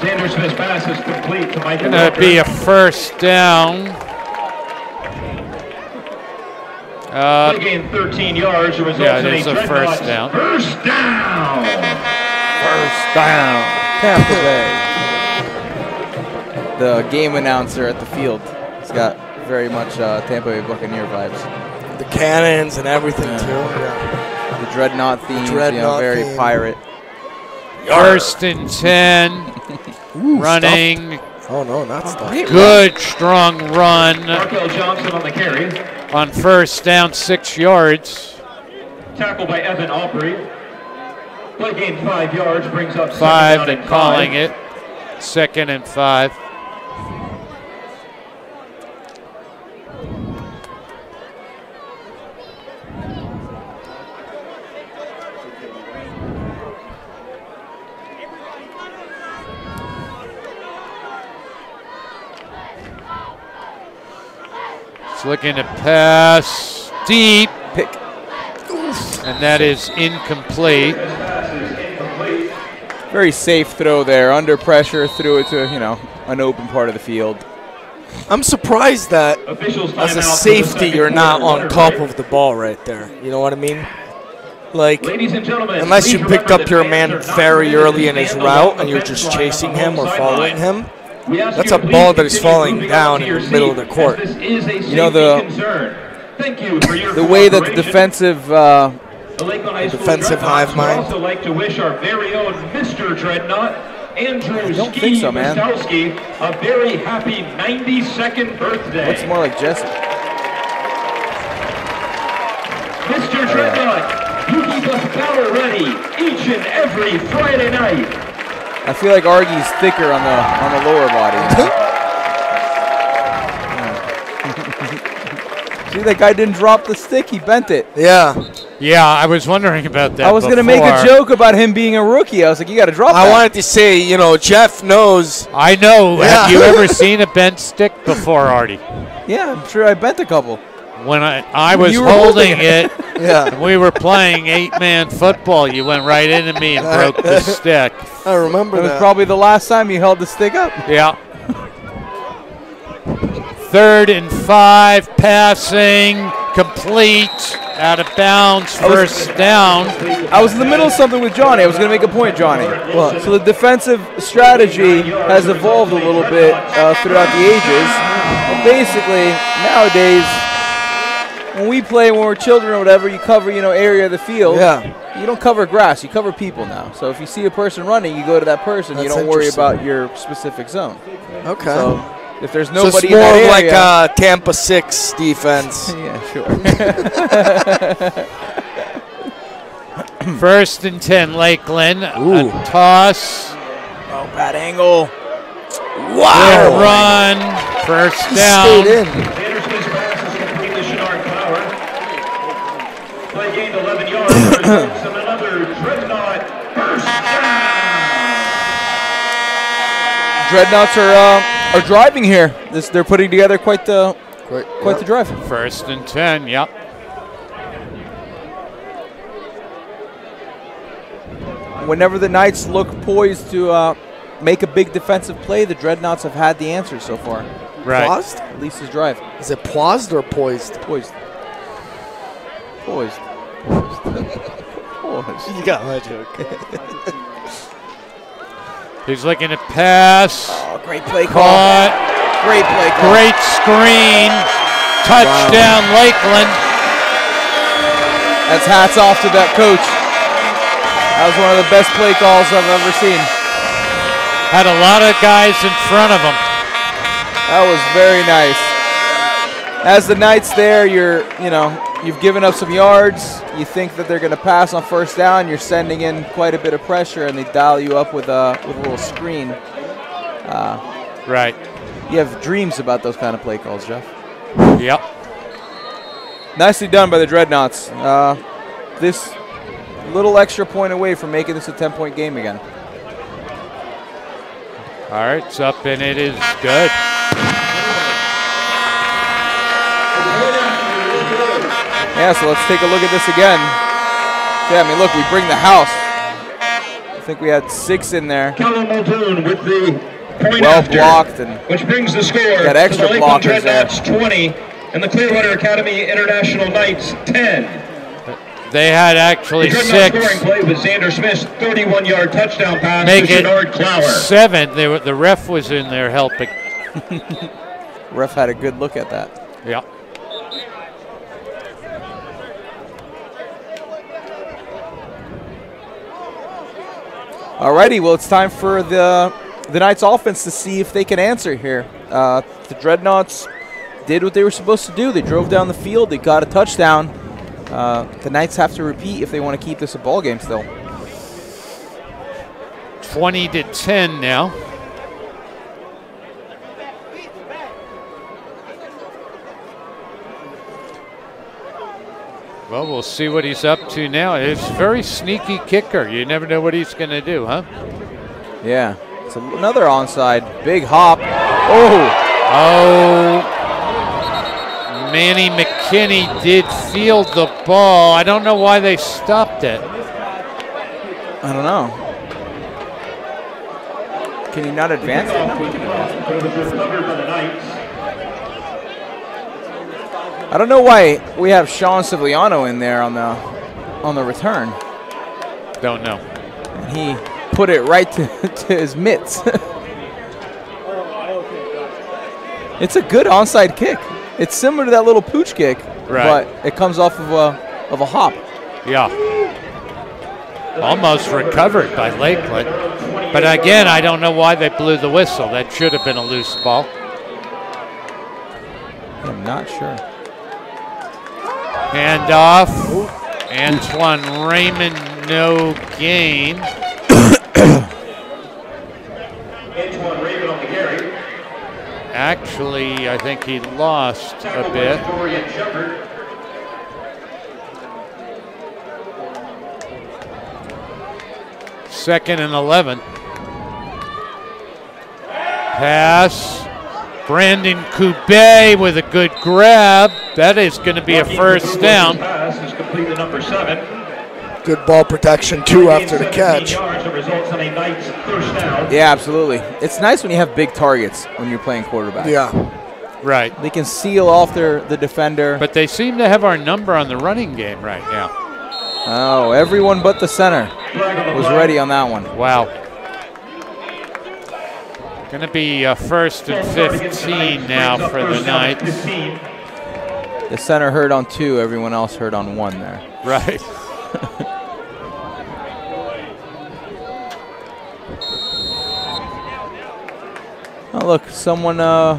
Xander Smith's pass is complete to Michael Gonna be a first down. Uh, Play gain 13 yards. The results yeah, in it is a Dreadnoughts first down. First down. First down. Tampa Bay. The game announcer at the field. He's got very much uh, Tampa Bay Buccaneer vibes. The cannons and everything Yeah. too. Yeah. The dreadnought themes, you know, dreadnought very theme. pirate. First and 10. <laughs> running. Oh, no, not stuff. Good, strong run. Markel Johnson on the carry. On first down, six yards. Tackle by Evan Aubrey. Play gain five yards, brings up Five and calling five. it. Second and five. It's looking to pass deep. Pick. And that is incomplete. Very safe throw there. Under pressure, threw it to, you know, an open part of the field. I'm surprised that as a timeout for the safety you're not on top of the ball right there. You know what I mean? Like, Ladies and gentlemen, unless you picked up your man very early in his route and you're just chasing him or following him, We ask that's a ball that is falling down in the middle of the court. as This is a You know, the- Thank you for your The way that the defensive uh, The Lakeland High School defensive hive mind. also like to wish our very own Mr. Dreadnought, Andrew I don't Ski think so, man. A very happy 92nd birthday. looks more like Jesse. Mr. Dreadnought, you keep us battle ready each and every Friday night. I feel like Argy's thicker on the on the lower body. you <laughs> know? Yeah. <laughs> See, that guy didn't drop the stick; he bent it. Yeah. Yeah, I was wondering about that. I was gonna make a joke about him being a rookie. I was like, you got to drop I that. wanted to say, you know, Jeff knows. I know. Have you ever <laughs> seen a bent stick before, Artie? Yeah, I'm sure I bent a couple. When I, I was you holding holding it, it. <laughs> Yeah. and we were playing eight-man football, you went right into me and broke the <laughs> stick. I remember It was probably the last time you held the stick up. Yeah. Third and five, passing, complete, out of bounds, first down. I was in the middle of something with Johnny. I was going to make a point, Johnny. So the defensive strategy has evolved a little bit uh, throughout the ages. But basically, nowadays, when we play, when we're children or whatever, you cover, you know, area of the field. Yeah. You don't cover grass. You cover people now. So if you see a person running, you go to that person. you don't worry about your specific zone. Okay. So if there's nobody So nobody it's in more that of like area- uh, Tampa 6 defense. <laughs> yeah, sure. <laughs> First and 10, Lakeland. Ooh. A toss. Oh, bad angle. Wow. run. First He down. stayed in. Xander Smith's pass is complete to Shenard Flower. Play gained 11 yards, results in another Dreadnought first down. Dreadnoughts are uh, are driving here. This they're putting together quite the Quite, quite the drive. First and 10, yep. Whenever the Knights look poised to uh, make a big defensive play, the Dreadnoughts have had the answer so far. Right. Paused? At least his drive. Is it paused or poised? Poised. Poised. Poised. <laughs> You got my joke. <laughs> He's looking to pass. Oh, great play call. Caught. Great play call. Great screen. Touchdown, Lakeland. That's hats off to that coach. That was one of the best play calls I've ever seen. Had a lot of guys in front of him. That was very nice. As the Knights there, you're, you know, you've given up some yards. You think that they're going to pass on first down. You're sending in quite a bit of pressure, and they dial you up with a with a little screen. Uh, Right. you have dreams about those kind of play calls, Jeff. Yep. Nicely done by the Dreadnoughts. Uh, this little extra point away from making this a 10-point game again. All right, it's up and it is good. Yeah, so let's take a look at this again. Yeah, I mean, look, we bring the house. I think we had six in there. Callum Muldoon with the point Well after, blocked and which brings the score got extra to the Lakeland blockers there. Dreadnoughts 20 and the Clearwater Academy International Knights 10. They had actually the Dreadnought six. scoring play with Xander Smith's 31-yard touchdown pass Make to it Shenard Clower. seven. They were, the ref was in there helping. <laughs> Ref had a good look at that. Yeah. Alrighty, well, it's time for the the Knights offense to see if they can answer here. Uh, the Dreadnoughts did what they were supposed to do. They drove down the field. They got a touchdown. Uh, the Knights have to repeat if they want to keep this a ball game still. 20 to 10 now. Well, we'll see what he's up to now. It's a very sneaky kicker. You never know what he's going to do, huh? Yeah. It's another onside. Big hop. Oh. Oh. Manny McKinney did field the ball. I don't know why they stopped it. I don't know. Can he not advance? I don't know why we have Sean Civigliano in there on the on the return. Don't know. And he put it right to, <laughs> to his mitts. it's a good onside kick. It's similar to that little pooch kick, Right. but it comes off of a of a hop. Yeah. Almost recovered by Lakeland. But again, I don't know why they blew the whistle. That should have been a loose ball. I'm not sure. Hand off. Antoine Raymond, no gain. Antoine Raven on the carry. Actually, I think he lost a bit. Second and 11. Pass. Brandon Koubet with a good grab. That is going to be a first down. Pass is complete to number seven. Good ball protection, too, after the catch. Yards that results in a Knights first down. Yeah, absolutely. It's nice when you have big targets when you're playing quarterback. Yeah. Right. They can seal off their the defender. But they seem to have our number on the running game right now. Oh, everyone but the center was ready on that one. Wow. Going to be uh, first and 15 now for the Knights. The center heard on two, everyone else heard on one there. Right. <laughs> Oh, look, someone, uh,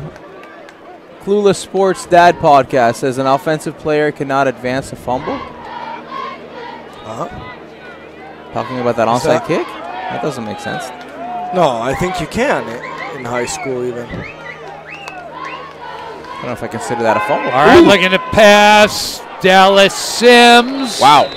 Clueless Sports Dad podcast says an offensive player cannot advance a fumble. Uh-huh. Talking about that onside that- kick? That doesn't make sense. No, I think you can i- in high school even. I don't know if I consider that a fumble. All right, Ooh. looking to pass. Dallas Sims. Wow.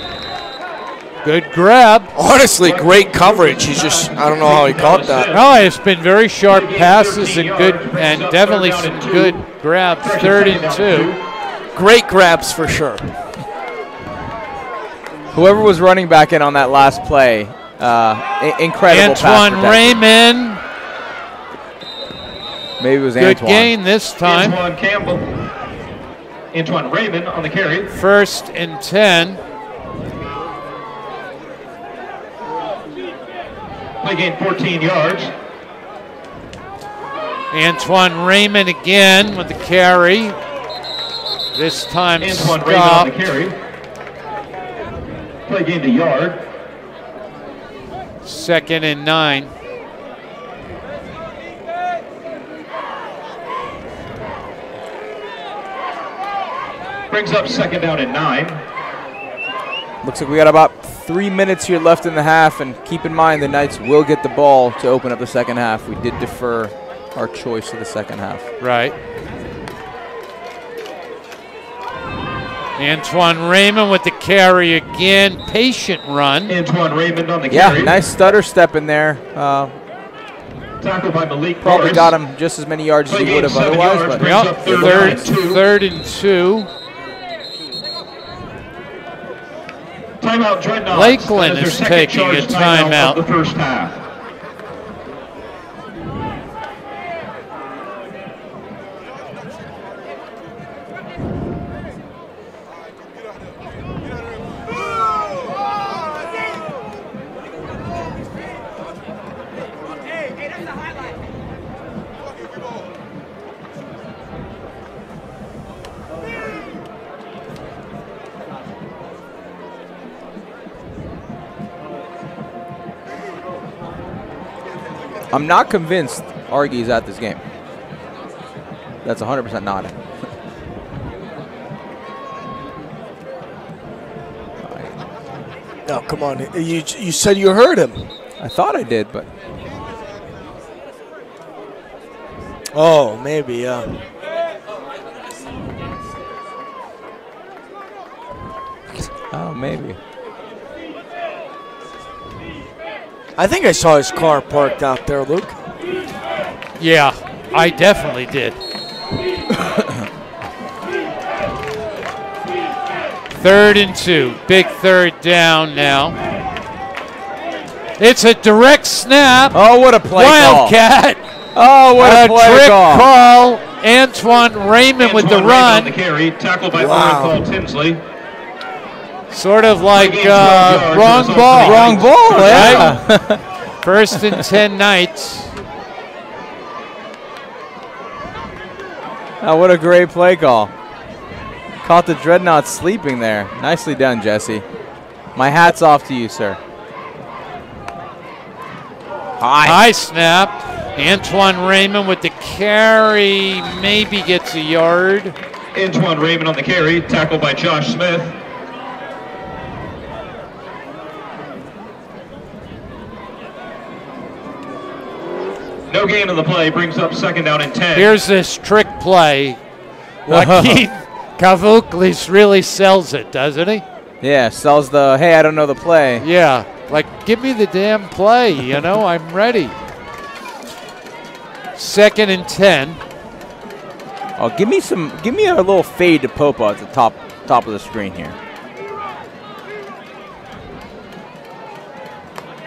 Good grab. Honestly, great coverage. He's just, I don't know how he caught that. No, it's been very sharp passes and good, and definitely some good grabs. Third and two. Great grabs for sure. Whoever was running back in on that last play, uh, incredible Antoine protection. Raymond. Maybe it was Good Antoine. gain this time. Antoine Campbell. Antoine Raymond on the carry. First and 10. Play gain 14 yards. Antoine Raymond again with the carry. This time Antoine Raymond on the carry. Play gain to yard. Second and nine. Brings up second down and nine. Looks like we got about three minutes here left in the half, and keep in mind the Knights will get the ball to open up the second half. We did defer our choice to the second half. Right. Antoine Raymond with the carry again. Patient run. Antoine Raymond on the Yeah, carry. nice stutter step in there. Uh, Tackle by Malik probably Morris. got him just as many yards as he would have otherwise. yards, But Yep, up third third, and two. third and two. Timeout Dreadnoughts. Lakeland is taking a timeout timeout. the first half. I'm not convinced Argy's at this game. That's 100% not it. No, come on. You you said you heard him. I thought I did, but Oh, maybe, yeah. oh maybe. I think I saw his car parked out there, Luke. Yeah, I definitely did. third and two. Big third down now. It's a direct snap. Oh, what a play call. Wildcat. Oh, what a play trick call. call. Antoine Raymond with the Raymond run. on the carry, tackled by Wow. Oren Paul Tinsley. Sort of like uh, wrong ball. Wrong ball, Right? yeah. <laughs> First and 10 Knights. Oh, what a great play call. Caught the Dreadnought sleeping there. Nicely done, Jesse. My hat's off to you, sir. High. High snap. Antoine Raymond with the carry. Maybe gets a yard. Antoine Raymond on the carry, tackled by Josh Smith. No gain on the play, brings up second down and 10. Here's this trick play. Joaquin <laughs> Kavuklis really sells it, doesn't he? Yeah, sells the, hey, I don't know the play. Yeah, like give me the damn play, you know, I'm ready. Second and 10. Oh, give me some, give me a little fade to Popa at the top, top of the screen here.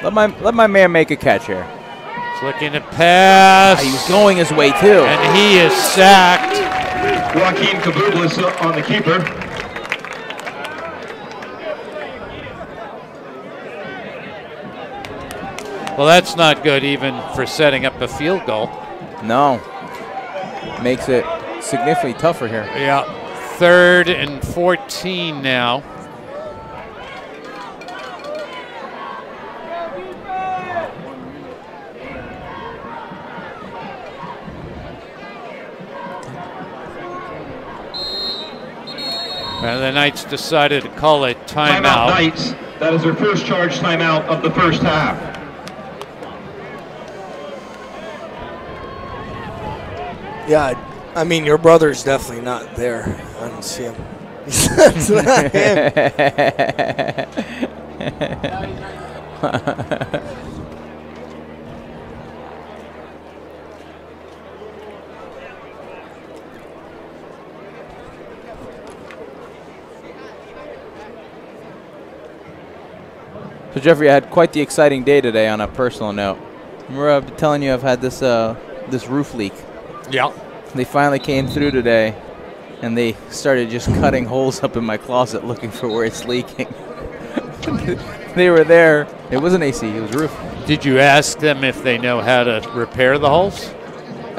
Let my, let my man make a catch here. He's looking to pass. Ah, He's going his way too. And he is sacked. Joaquin Kabublis on the keeper. Well, that's not good even for setting up a field goal. No. Makes it significantly tougher here. Yeah. Third and 14 now. And the Knights decided to call it Timeout timeout. Knights. That is their first charge timeout of the first half. Yeah, I mean, your brother's definitely not there. I don't see him. That's not him. So Jeffrey, I had quite the exciting day today on a personal note. Remember I've been telling you I've had this uh, this roof leak. Yeah. They finally came through today, and they started just cutting holes up in my closet looking for where it's leaking. <laughs> they were there. It wasn't AC. It was roof. Did you ask them if they know how to repair the holes?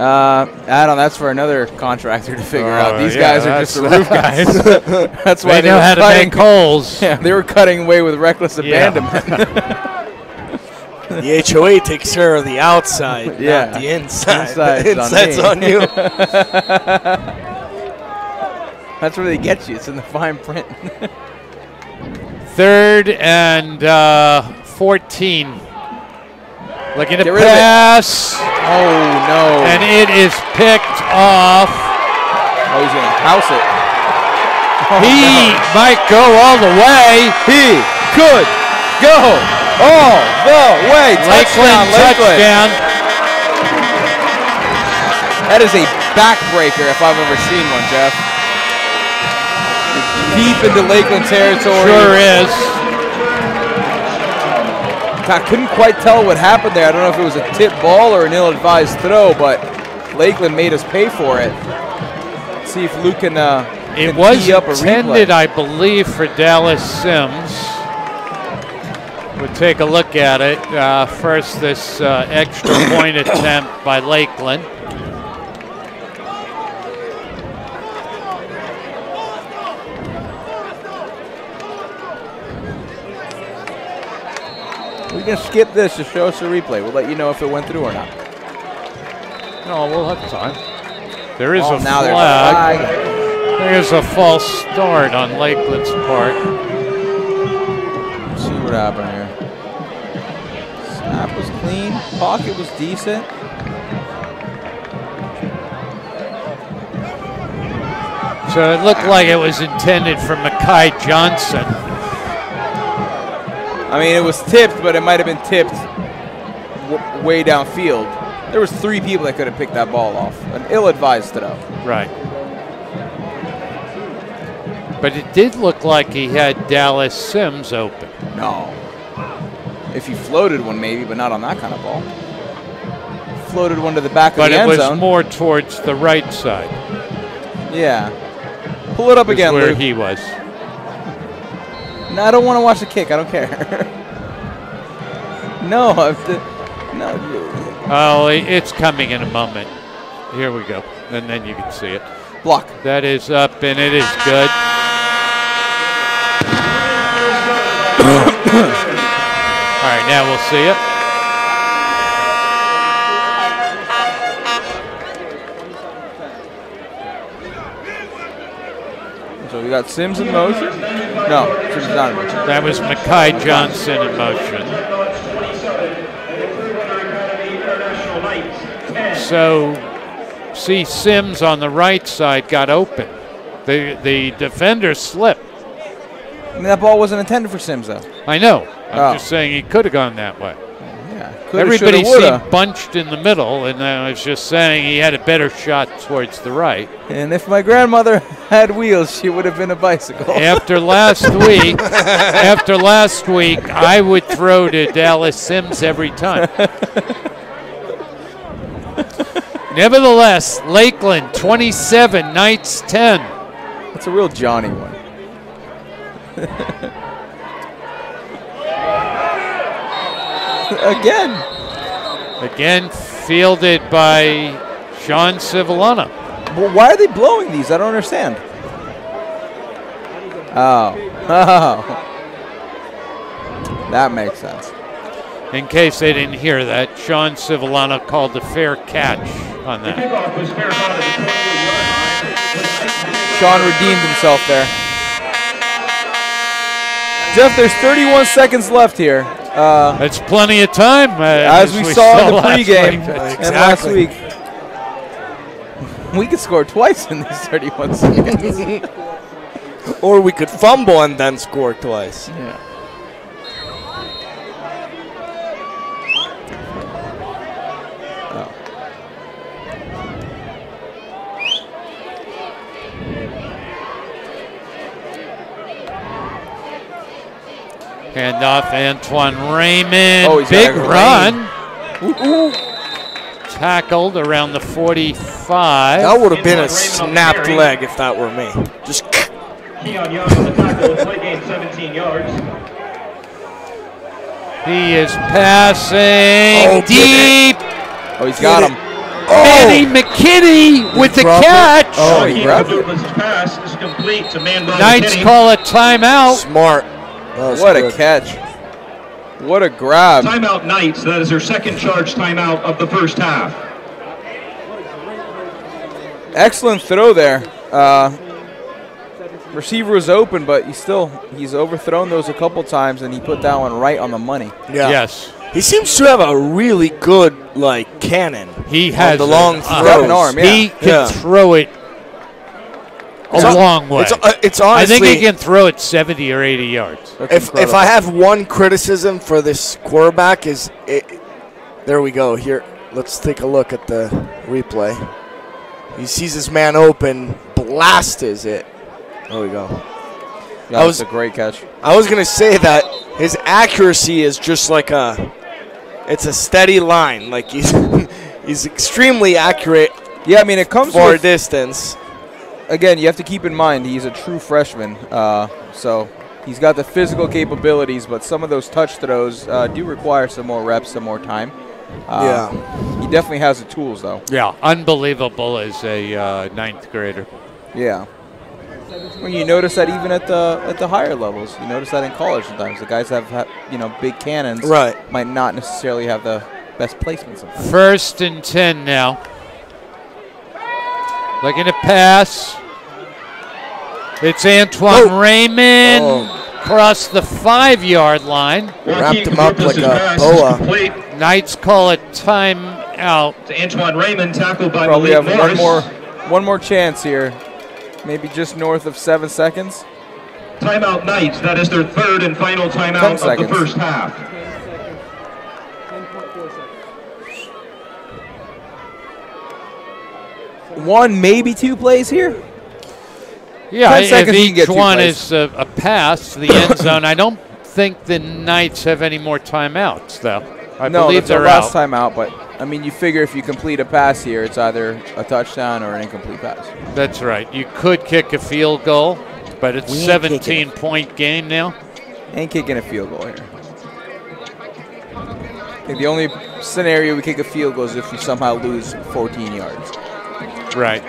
Uh, I don't. That's for another contractor to figure out. Oh, These yeah, guys are just the roof <laughs> guys. that's why They know were how to cutting- make holes. <laughs> Yeah, they were cutting away with reckless Yeah. abandonment. <laughs> The HOA takes care of the outside, Yeah. not the inside. Inside's the inside's on on, you. That's where they get you. It's in the fine print. Third and uh, 14. Looking to pass. Oh, no. And it is picked off. Oh, he's going to house it. he oh, might go all the way. He could go all the way. Touchdown, Lakeland touchdown. That is a backbreaker if I've ever seen one, Jeff. Deep into Lakeland territory. Sure is. I couldn't quite tell what happened there. I don't know if it was a tip ball or an ill-advised throw, but Lakeland made us pay for it. Let's see if Luke can, uh, It can was intended. I believe, for Dallas Sims. We'll take a look at it. Uh, first, this uh, extra point attempt by Lakeland. We can skip this to show us the replay. We'll let you know if it went through or not. No, we'll have time. There is Oh, a now there's a flag. flag. There's a false start on Lakeland's part. Let's see what happened here. Snap was clean. Pocket was decent. So it looked like it was intended for Mackay Johnson. I mean, it was tipped, but it might have been tipped w- way downfield. There was three people that could have picked that ball off. An ill-advised throw. Right. But it did look like he had Dallas Sims open. No. If he floated one, maybe, but not on that kind of ball. Floated one to the back But of the bottom. But it was more towards the right side. Yeah. Pull it up again, where Luke. he was. No, I don't want to watch the kick. I don't care. <laughs> no, I've d- no. Oh, it's coming in a moment. Here we go. And then you can see it. Block. That is up, and it is good. <coughs> All right, now we'll see it. Got Sims in motion. No, Sims not in motion. That was Mackay Johnson in motion. So, see, Sims on the right side got open. The the defender slipped. I mean, that ball wasn't intended for Sims, though. I know. I'm Oh. just saying he could have gone that way. Yeah. Coulda, Everybody shoulda, woulda. seemed bunched in the middle, and I was just saying he had a better shot towards the right. And if my grandmother <laughs> had wheels, she would have been a bicycle. <laughs> After last week, after last week, I would throw to Dallas Sims every time. <laughs> Nevertheless, Lakeland 27, Knights 10. That's a real Johnny one. Again. Again, fielded by Sean Civillana. Well, why are they blowing these? I don't understand. Oh. <laughs> Oh. That makes sense. In case they didn't hear that, Sean Civillana called a fair catch on that. Sean redeemed himself there. Jeff, there's 31 seconds left here. Uh, That's plenty of time. uh, as, we, saw, in the last pregame week. and last week. We could score twice in these <laughs> 31 seconds. <laughs> or we could fumble and then score twice. Yeah. Hand off Antoine Raymond. Oh, Big got a run. Tackled around the 45. That would have been a snapped leg if that were me. Just Keon Young on the tackle, play gain 17 yards. He is passing Oh, deep. Oh, he's got him. Eddie oh! McKinney with the dropped it? catch. Oh, he Keith grabbed it. Douglas' pass is complete to Manuel Knights McKinney. call a timeout. smart. That was What a catch. What a grab. Timeout Knights. That is their second charge timeout of the first half. Excellent throw there. Uh, receiver was open, but he still he's overthrown those a couple times, and he put that one right on the money. Yeah. Yes. He seems to have a really good like cannon. He on has the a- long uh, throws. He's an arm, yeah. He can Yeah. throw it a It's hon- long way. It's, uh, it's I think he can throw it 70 or 80 yards. That's if if. I have one criticism for this quarterback is it, there we go. Here, let's take a look at the replay. He sees his man open, blasts it. There we go. Yeah, that was- was a great catch. I was gonna say that his accuracy is just like a, it's a steady line. Like he's <laughs> he's extremely accurate Yeah, I mean it comes for a with distance. Again. You have to keep in mind he's a true freshman, uh, so he's got the physical capabilities, but some of those touch throws uh, do require some more reps, some more time. Uh, Yeah. he definitely has the tools though. Yeah, unbelievable as a uh, ninth grader. Yeah. When you notice that even at the at the higher levels, you notice that in college sometimes the guys that have you know big cannons Right. might not necessarily have the best placement. Sometimes. First and 10 now. Looking to pass. It's Antoine oh. Raymond oh. across the five yard line. Wrapped him up like a boa. Knights call it time timeout. Antoine Raymond tackled by Probably Malik have Morris. one more one more chance here, maybe just north of seven seconds. Timeout Knights. That is their third and final Ten timeout of the first half. One, maybe two plays here. Yeah, 10 if seconds, you each get one plays. is a, a pass to the end <coughs> zone. I don't think the Knights have any more timeouts, though. I no, believe that's our they're last out. time out. But I mean, you figure if you complete a pass here, it's either a touchdown or an incomplete pass. That's right. You could kick a field goal, but it's We ain't 17 point game now. Ain't kicking a field goal here. I think the only scenario we kick a field goal is if we somehow lose 14 yards. Right.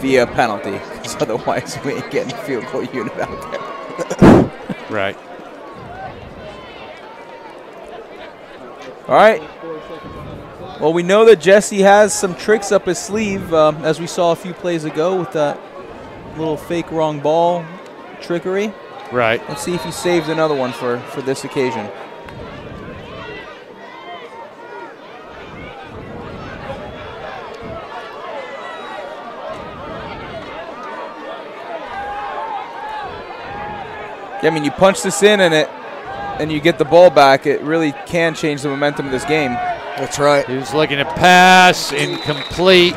Via penalty, because <laughs> otherwise we ain't getting a field goal unit out there. <laughs> Right. All right. Well, we know that Jesse has some tricks up his sleeve, um, as we saw a few plays ago with that little fake wrong ball trickery. Right. Let's see if he saves another one for, for this occasion. I mean, you punch this in and it, and you get the ball back. It really can change the momentum of this game. That's right. He was looking to pass, incomplete.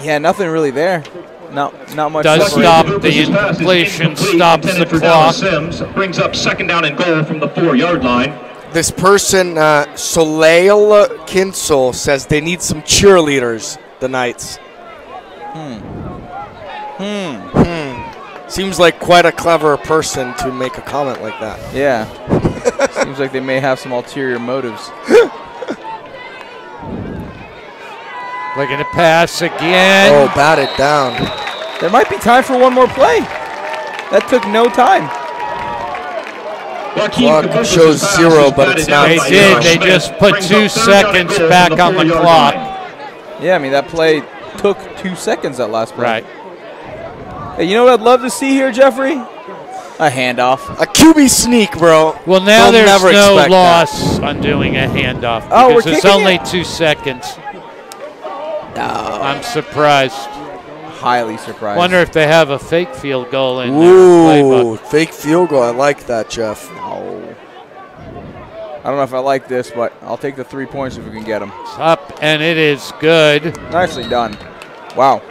Yeah, nothing really there. Not not much. Does stop the incompletion, stops the Intended for Dallas clock. Sims brings up second down and goal from the four-yard line. This person, uh, Soleil Kinsel, says they need some cheerleaders, the Knights. Hmm. Hmm. Hmm. Seems like quite a clever person to make a comment like that. Yeah. Seems like they may have some ulterior motives. Looking to pass again. Oh, batted down. There might be time for one more play. That took no time. The Clock shows zero, but it's not. They did. They just put two seconds back on the clock. Yeah, I mean that play took two seconds. That last play. Right. Hey, you know what I'd love to see here, Jeffrey? A handoff. A QB sneak, bro. Well, now They'll there's no expect that. loss on doing a handoff Oh, we're because it's kicking only it? two seconds. No. I'm surprised. Highly surprised. Wonder if they have a fake field goal in their Ooh, playbook. fake field goal. I like that, Jeff. No. I don't know if I like this, but I'll take the three points if we can get them. It's up, and it is good. Nicely done. Wow.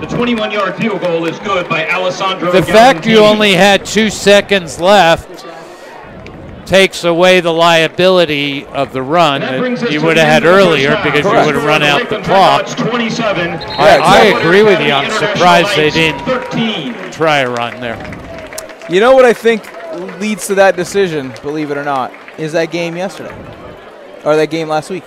The 21-yard field goal is good by Alessandro. The fact you only had two seconds left takes away the liability of the run That that you would have had of the first earlier half. because you would have run out the clock. Timeouts 27. I, I agree with you. I'm surprised they didn't 13. try a run there. You know what I think leads to that decision, believe it or not, is that game yesterday. Or that game last week.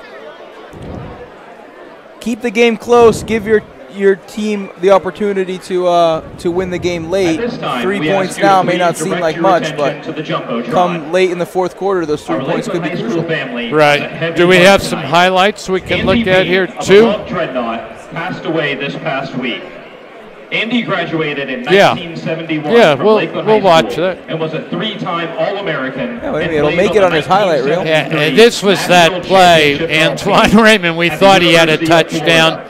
Keep the game close, give your your team the opportunity to uh, to win the game late. time, Three points ask you to now may not seem like much, but to the Jumbotron. come late in the fourth quarter, those three Our points could be crucial. Right. Do we have some highlights we can Andy look at here of too? Above passed away this past week. Andy graduated in Yeah. 1971 Yeah, from we'll- Lakeland we'll High watch School that. and was a three-time All-American. Yeah, maybe it'll make it on his highlight reel. Yeah, and this was that play. Championship Antoine Raymond, we thought he had a University of touchdown.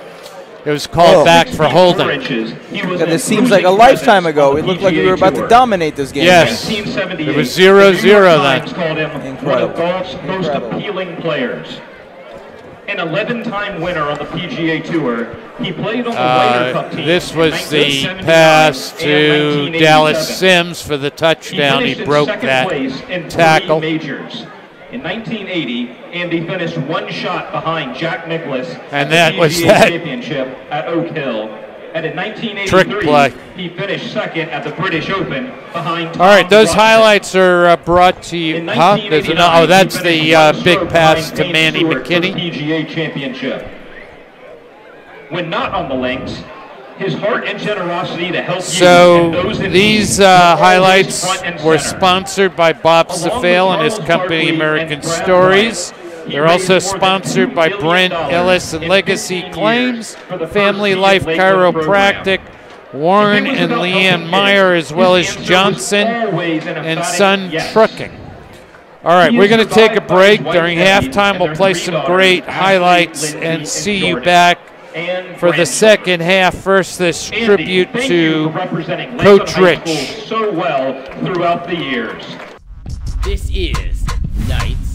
Florida. It was called Oh. back for holding. Inches. He was Yeah, an this seems like a lifetime ago. It looked like we were about to dominate this game. Yes. It was the 0-0 then. Times called him one Incredible. of golf's most appealing players. An 11-time winner on the PGA Tour, he played on the Ryder Cup Uh, team. this was the pass to Dallas Sims for the touchdown. He finished in broke that place in tackle. majors. In 1980, Andy finished one shot behind Jack Nicklaus And at that the was that Championship at Oak Hill. And in 1983, he finished second at the British Open behind. All right, those highlights are uh, brought to you. Huh? There's 1989. Oh, that's the uh, big pass to Manny Stewart McKinney. PGA Championship. when not on the links. His heart and generosity to help you and So those in these uh, highlights were sponsored by Bob Safale and his company American Stories. They're also raised more than sponsored by Brent Ellis and Legacy Claims, Family Life Chiropractic, Warren If it was and Leanne Meyer, as well as Johnson and Son. Trucking. All right, we're going to take a break. During halftime, we'll play some great highlights and see you back And for the second half. First, this Andy, tribute to for representing Coach Rich. So well throughout the years. This is Knights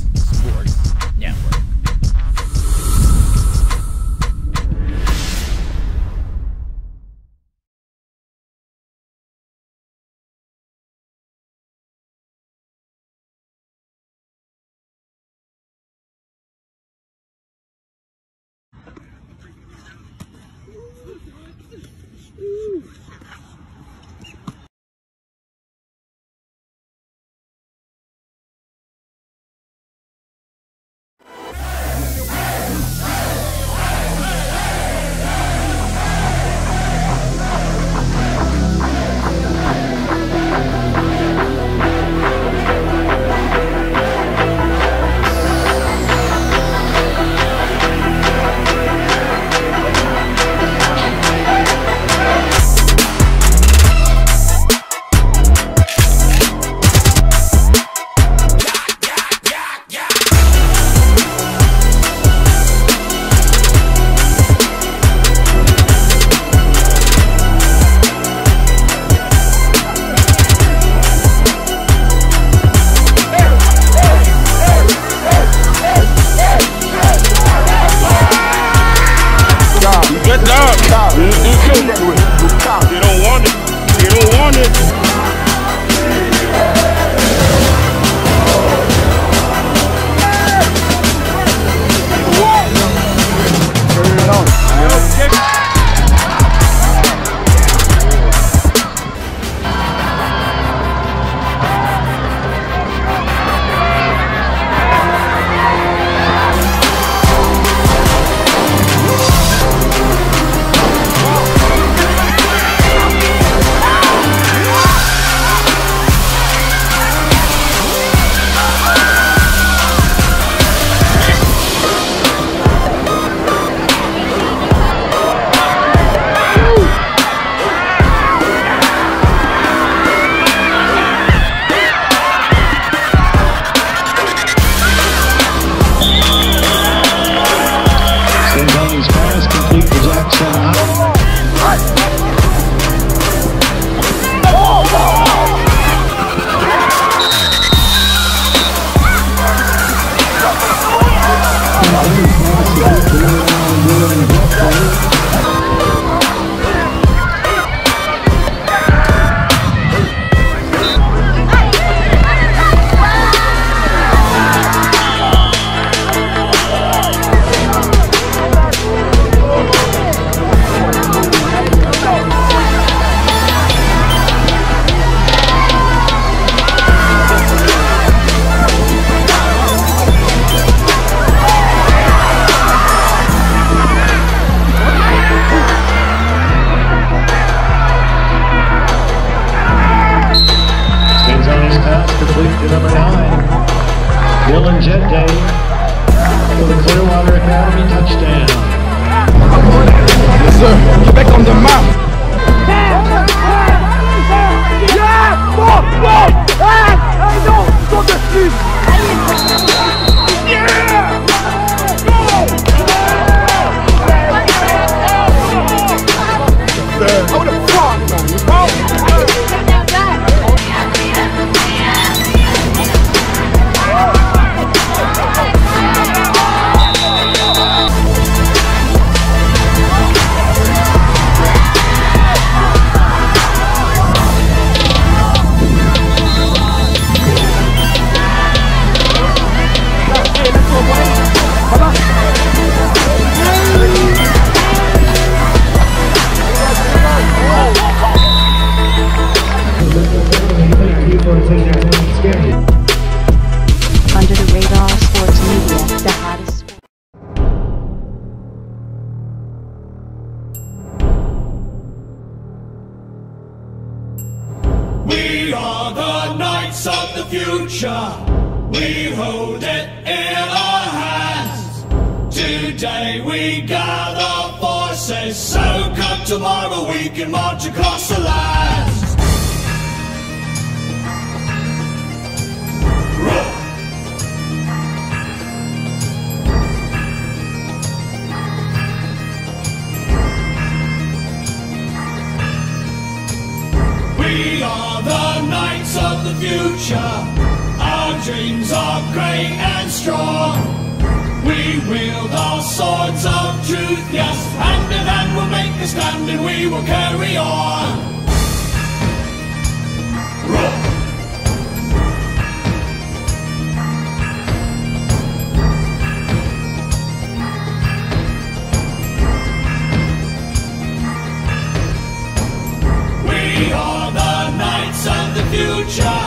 We are the knights of the future.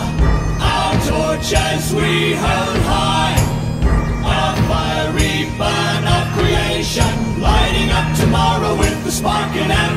Our torches we hold high. A fiery burn of creation, lighting up tomorrow with the spark in every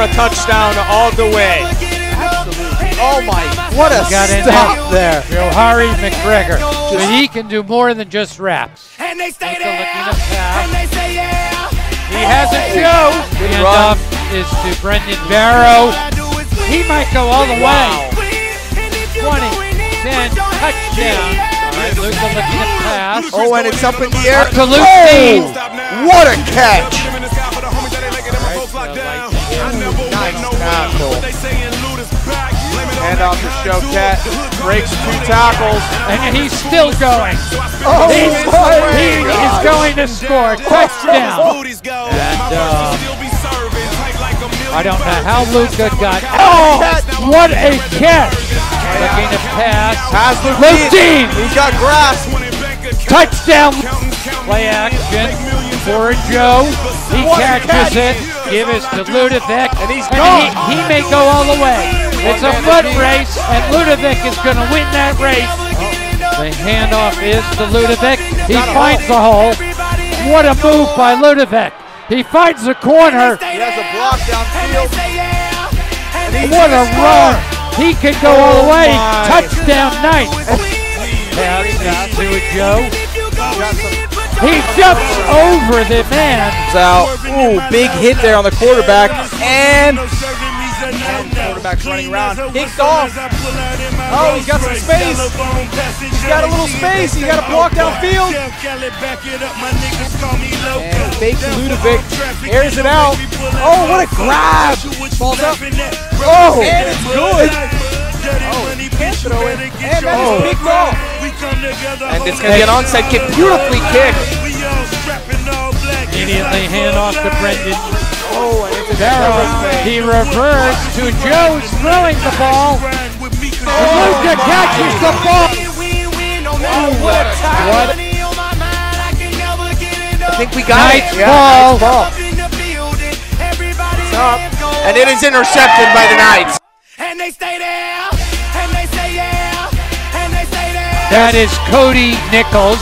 there's a touchdown all the way. Oh my, what a Got in stop there. Johari McGregor. But he can do more than just raps. And they stay there. looking to pass. And they say yeah. He has a show. Good The run. handoff is to Brendan Barrow. He might go all the way. 20, 10, touchdown. All right, Luka looking to pass. Oh, and it's up in the air. To Lucine. Oh, what a catch. Tackle. Hand off to Showcat. Breaks two tackles. And he's still going. Oh, He's, my he is going to score. Touchdown. And uh, I don't know how Luca got. Oh, what a catch! Looking to pass. Pass Lucine. He's got grass. Touchdown. Play action for Joe. He catches it. Give us to Ludovic. And he's he, gone. he may go all the way. It's a foot race, and Ludovic is going to win that race. The handoff is to Ludovic. He Got finds the hole. What a move by Ludovic. He finds the corner. He has a block downfield. What a run. He can go all the Oh way. my. Touchdown night. Pass to Joe. He jumps over the man. Out. Ooh, big hit there on the quarterback. And quarterback's running around. Kicked off. Oh, he's got some space. He's got a little space. He got a block downfield. And fakes Ludovic. Airs it out. Oh, what a grab. Falls up. Oh, and it's good. Oh, he can't throw it. And that is picked off. And it's going to be an onside kick. Beautifully kicked. Immediately hand off to Brendan. Oh, and it's a Barrow. He reversed to Joe's throwing the ball. Luca catches the ball. Oh, what a tackle. What I think we got Nice it. ball. nice ball. It's up. And it is intercepted by the Knights. And they stay there. And they say yeah. And they stay there. That is Cody Nichols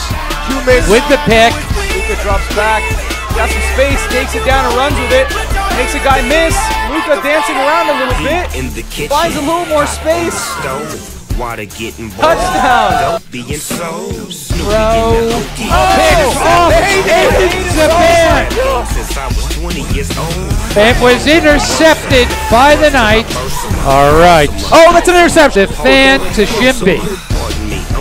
with the pick. Luca drops back. Got some space, takes it down and runs with it. Makes a guy miss. Luca dancing around a little bit. Finds a little more space. Clearwater getting bored. Touchdown. Dope being so Snoopy Throw. in oh, oh, the Okie Picks off. It's a. Since I was 20 years old. It was intercepted by the Knights. All right. Oh, that's an interception. Fan to Shimby.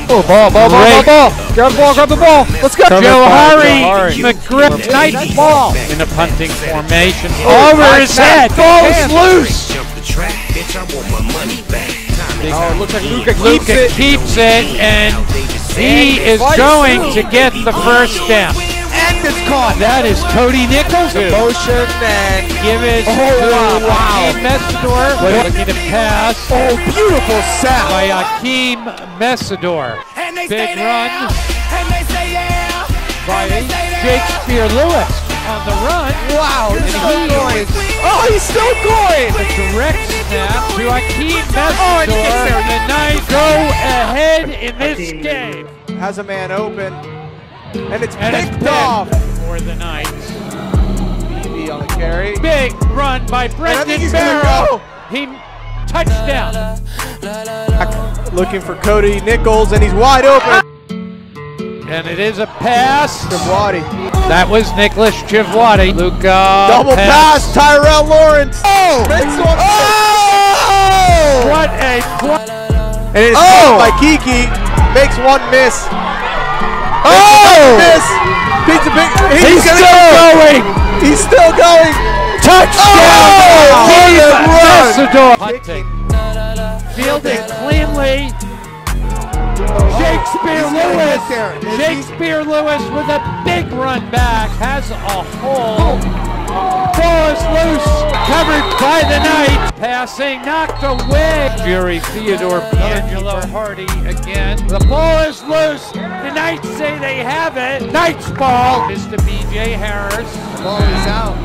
Oh, ball, ball, ball, ball, ball. Grab the ball, grab the ball. Let's go. Johari McGriff, Knight ball in a punting formation. Over his head. Ball is loose. Jump the track, bitch, I want my money back. Oh, it looks like Luca keeps Luka it. keeps it, and he is going to get the first down. And it's caught. That is Cody Nichols. Motion and Give it Oh, to wow, wow. Akeem Mesidor. Looking to pass oh, beautiful sack. by Akeem Mesidor. Big run by Shakespeare Lewis on the run. Wow, And he's still he going. is Oh, he's still going. a direct snap to Akeem Oh, and he gets Mesidor. there. And the Knights go ahead in this game. Has a man open. And it's And picked picked off. for the Knights. BB on the carry. Big run by Brendan he's gonna Barrow. He touchdown. Looking for Cody Nichols, and he's wide open. And it is a pass. Chivwadi. That was Nicholas Chivwadi. Luca. Double pass, Tyrell Lawrence. Oh! Oh! What a play. And it is Oh! by Kiki. Makes one miss. Oh! Miss. He's, a big, He's gonna still go. going. He's still going. Touchdown. Oh! Akeem What a run. Mesidor. Punting. Fielded cleanly. Shakespeare Lewis. get there. Is he- Shakespeare Lewis with a big run back has a hole. Ball is loose, covered by the Knights. Passing, knocked away. Jerry Theodore D'Angelo Hardy again. The ball is loose. The Knights say they have it. Knights ball is to B.J. Harris. The Ball is out.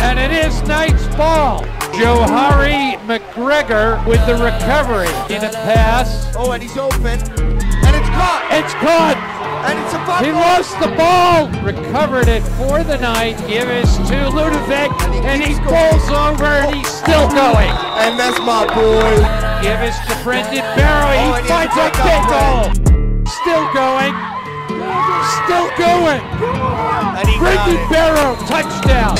And it is Knights ball. Johari McGregor with the recovery in a pass. Oh, and he's open. And it's caught. It's caught. And it's a fumble. He lost the ball. Recovered it for the night. Give it to Ludovic. And he pulls over and he's still going. And that's my boy. Give it to Brendan Barrow. Oh, He and finds a big goal. Still going. Still going. And he got Brendan. Barrow, touchdown.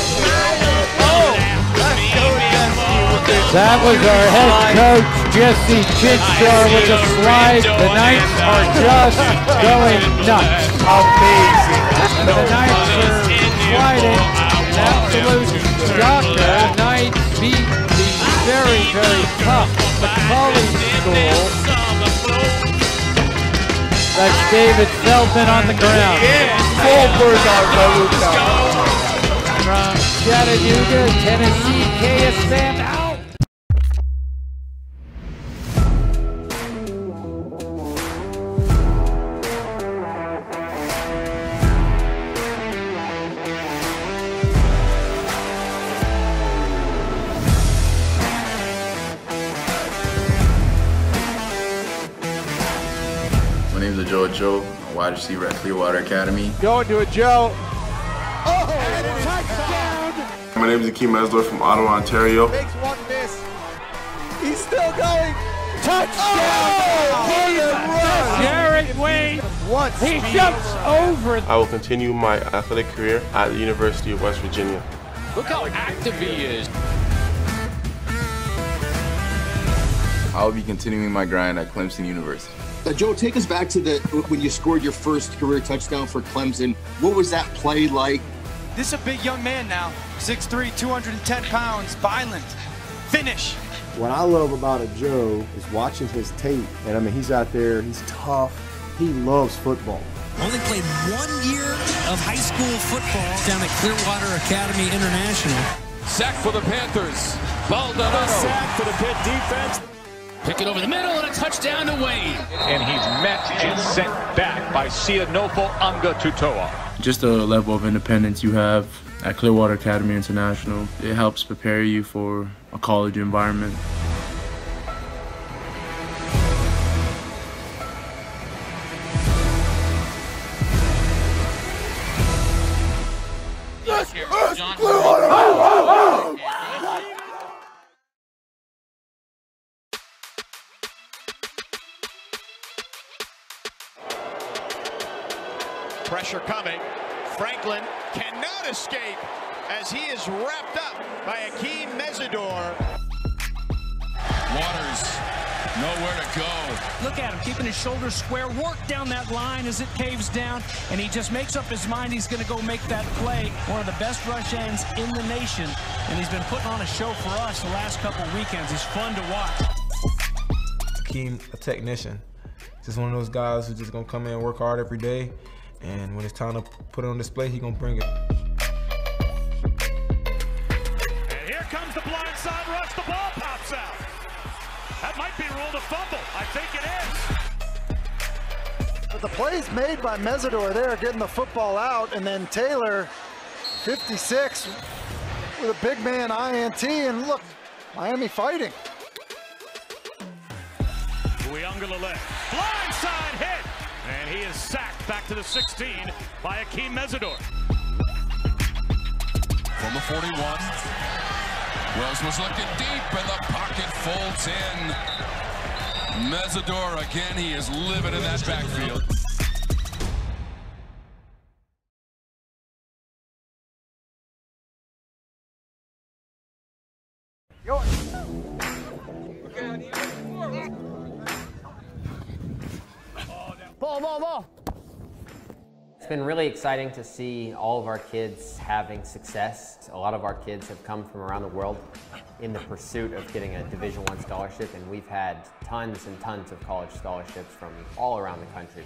That was our head coach, Jesse Chinstar, with a slide. The Knights are just going nuts. Amazing. The Knights are sliding. An absolute shocker. The Knights beat the very, very tough McCully School. That's David Feldman on the ground. Full Bulldog Baluka. From Chattanooga, Tennessee, KSM a wide receiver at Clearwater Academy. Going to a Joe. My name is Akeem Mesidor from Ottawa, Ontario. Makes one miss. He's still going. Touchdown! Oh, Jared Wayne. Once. He jumps over. I will continue my athletic career at the University of West Virginia. Look how active he is. I will be continuing my grind at Clemson University. Uh, Joe, take us back to the when you scored your first career touchdown for Clemson. What was that play like? This is a big young man now. 6'3", 210 pounds, violent. Finish. What I love about a Joe is watching his tape. And I mean, he's out there, he's tough, he loves football. Only played one year of high school football down at Clearwater Academy International. Sack for the Panthers. Baldonado. Sack for the Pitt defense. Pick it over the middle and a touchdown to Wayne. And he's met and sent back by Sianofo Anga Tutoa. Just the level of independence you have at Clearwater Academy International, it helps prepare you for a college environment. Franklin cannot escape as he is wrapped up by Akeem Mesidor. Waters, nowhere to go. Look at him, keeping his shoulders square. Work down that line as it caves down, and he just makes up his mind he's going to go make that play. One of the best rush ends in the nation, and he's been putting on a show for us the last couple weekends. He's fun to watch. Akeem, a technician. Just one of those guys who's just gonna come in and work hard every day, and when it's time to put it on display, he gonna bring it. And here comes the blindside rush. The ball pops out. That might be ruled a fumble. I think it is. But the plays made by Mesidor there, getting the football out, and then Taylor, 56, with a big man INT, and look, Miami fighting. Uyunglele, blindside hit, and he is sacked back to the 16 by Akeem Mesidor. From the 41. Wells was looking deep, and the pocket folds in. Mesidor again, he is living in that backfield. Ball, ball, ball. It's been really exciting to see all of our kids having success. A lot of our kids have come from around the world in the pursuit of getting a Division One scholarship, and we've had tons and tons of college scholarships from all around the country.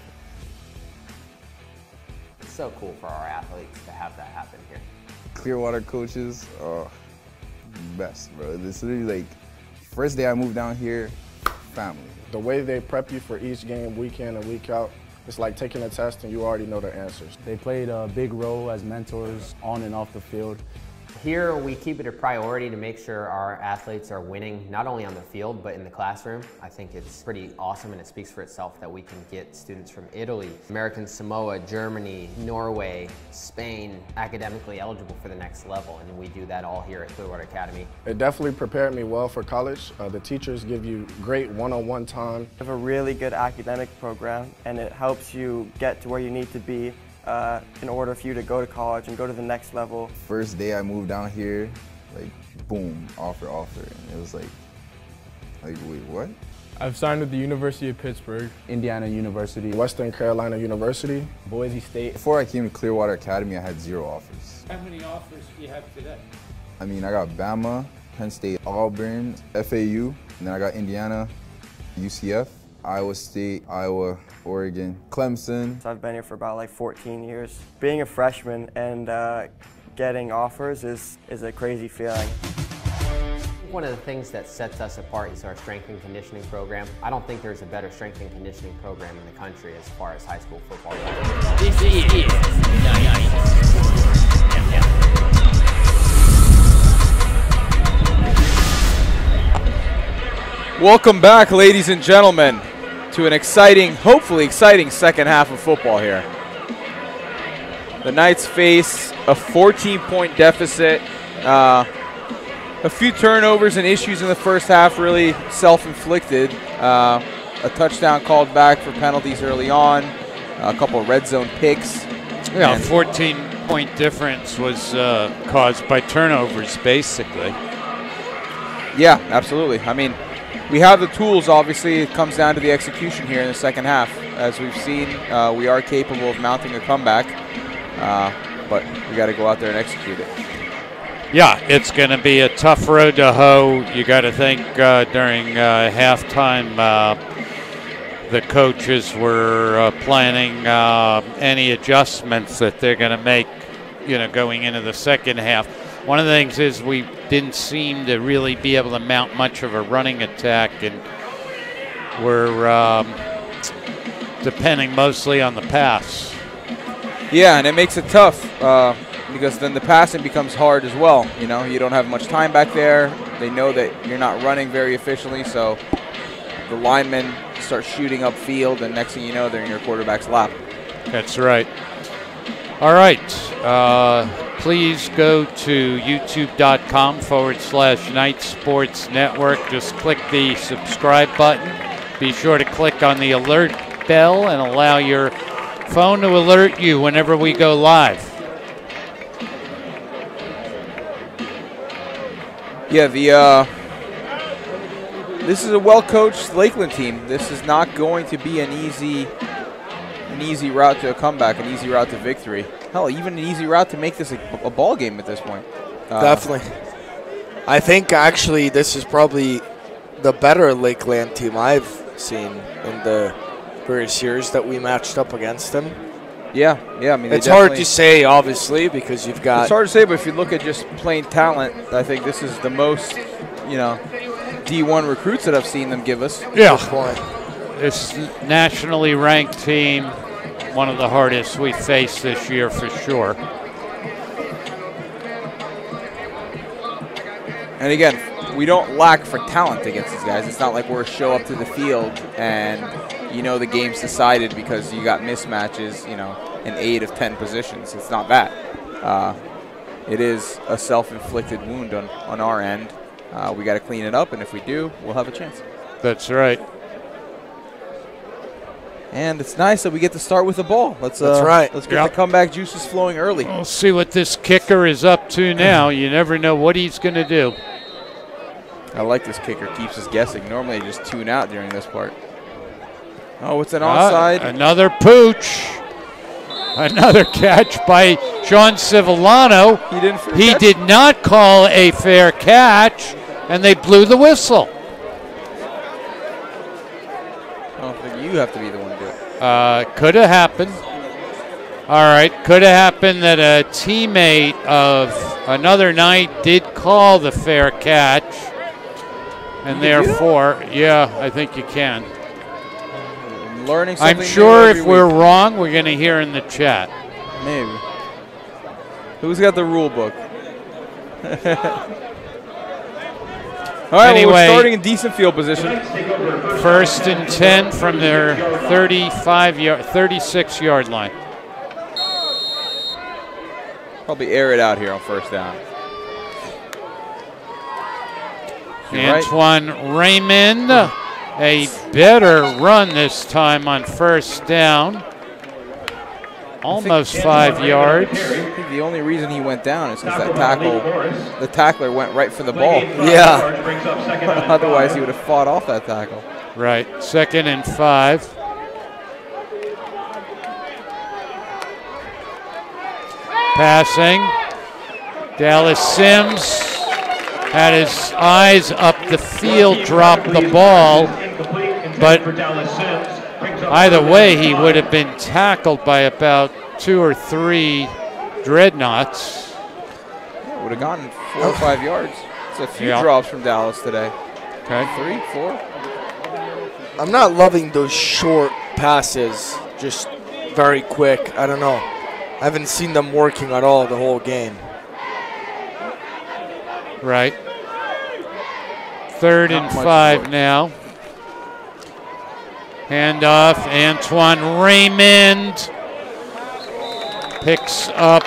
It's so cool for our athletes to have that happen here. Clearwater coaches are best, bro. This is literally like first day I moved down here, family. The way they prep you for each game, week in and week out, it's like taking a test and you already know the answers. They played a big role as mentors on and off the field. Here, we keep it a priority to make sure our athletes are winning, not only on the field, but in the classroom. I think it's pretty awesome and it speaks for itself that we can get students from Italy, American Samoa, Germany, Norway, Spain, academically eligible for the next level. And we do that all here at Clearwater Academy. It definitely prepared me well for college. Uh, the teachers give you great one-on-one time. We have a really good academic program and it helps you get to where you need to be uh, in order for you to go to college and go to the next level. First day I moved down here, like boom, offer, offer. And it was like, like wait, what? I've signed with the University of Pittsburgh, Indiana University, Western Carolina University, Boise State. Before I came to Clearwater Academy, I had zero offers. How many offers do you have today? I mean, I got Bama, Penn State, Auburn, FAU, and then I got Indiana, UCF, Iowa State, Iowa, Oregon, Clemson. So I've been here for about like 14 years. Being a freshman and uh, getting offers is, is a crazy feeling. One of the things that sets us apart is our strength and conditioning program. I don't think there's a better strength and conditioning program in the country as far as high school football goes. This is Welcome back, ladies and gentlemen, to an exciting, hopefully exciting second half of football here. The Knights face a 14-point deficit. Uh, a few turnovers and issues in the first half, really self-inflicted. Uh, a touchdown called back for penalties early on, a couple of red zone picks. Yeah, and 14 point difference was uh, caused by turnovers, basically. Yeah, absolutely. I mean, we have the tools, obviously. It comes down to the execution here in the second half. As we've seen, uh, we are capable of mounting a comeback, uh, but we got to go out there and execute it. Yeah, it's going to be a tough road to hoe. You got to think uh, during uh, halftime, uh, the coaches were uh, planning any adjustments that they're going to make, you know, going into the second half. One of the things is we didn't seem to really be able to mount much of a running attack, and we're um, depending mostly on the pass. Yeah, and it makes it tough uh, because then the passing becomes hard as well. You know, you don't have much time back there. They know that you're not running very efficiently, so the linemen start shooting upfield, and next thing you know, they're in your quarterback's lap. That's right. All right. Uh, please go to youtube.com forward slash Knights Sports Network. Just click the subscribe button. Be sure to click on the alert bell and allow your phone to alert you whenever we go live. Yeah, the uh, this is a well-coached Lakeland team. This is not going to be an easy an easy route to a comeback, an easy route to victory. Hell, even an easy route to make this a, a ball game at this point. Uh, Definitely. I think actually this is probably the better Lakeland team I've seen in the various years that we matched up against them. Yeah, yeah. I mean, it's hard to say, obviously, because you've got It's hard to say, but if you look at just plain talent, I think this is the most, you know, D1 recruits that I've seen them give us. Yeah. This nationally ranked team, one of the hardest we faced this year for sure. And again, we don't lack for talent against these guys. It's not like we're show up to the field and you know the game's decided because you got mismatches, you know, in eight of ten positions. It's not that. Uh, it is a self-inflicted wound on, on our end. Uh, we got to clean it up, and if we do, we'll have a chance. That's right. And it's nice that we get to start with the ball. Let's That's uh, right. Let's get Yep. the comeback juices flowing early. We'll see what this kicker is up to now. You never know what he's going to do. I like this kicker. Keeps us guessing. Normally, I just tune out during this part. Oh, it's an Uh, another pooch. Another catch by Sean Civillano. He didn't. He catch? did not call a fair catch, and they blew the whistle. I don't think you have to be the one to do it. Uh, could have happened. All right, could have happened that a teammate of another night did call the fair catch, and You can do that? therefore, yeah, I think you can. I'm learning I'm sure if every we're wrong, we're going to hear in the chat. Maybe. Who's got the rule book? <laughs> All right, well, Anyway. we're starting in decent field position. First and 10 from their 35 yard, 36 yard line. Probably air it out here on first down. You're right. Antoine Raymond, a better run this time on first down. Almost five yards. I think the only reason he went down is because that tackle, the tackler went right for the ball. Yeah. <laughs> Otherwise, he would have fought off that tackle. Right, second and five. Passing. Dallas Sims had his eyes up the field, dropped the ball, but either way, he would have been tackled by about two or three dreadnoughts. Yeah, would have gotten four or five yards. It's a few Yeah. drops from Dallas today. Okay. Three, four. I'm not loving those short passes, just very quick. I don't know. I haven't seen them working at all the whole game. Right. Third and Not much five work. now. Handoff. Antoine Raymond picks up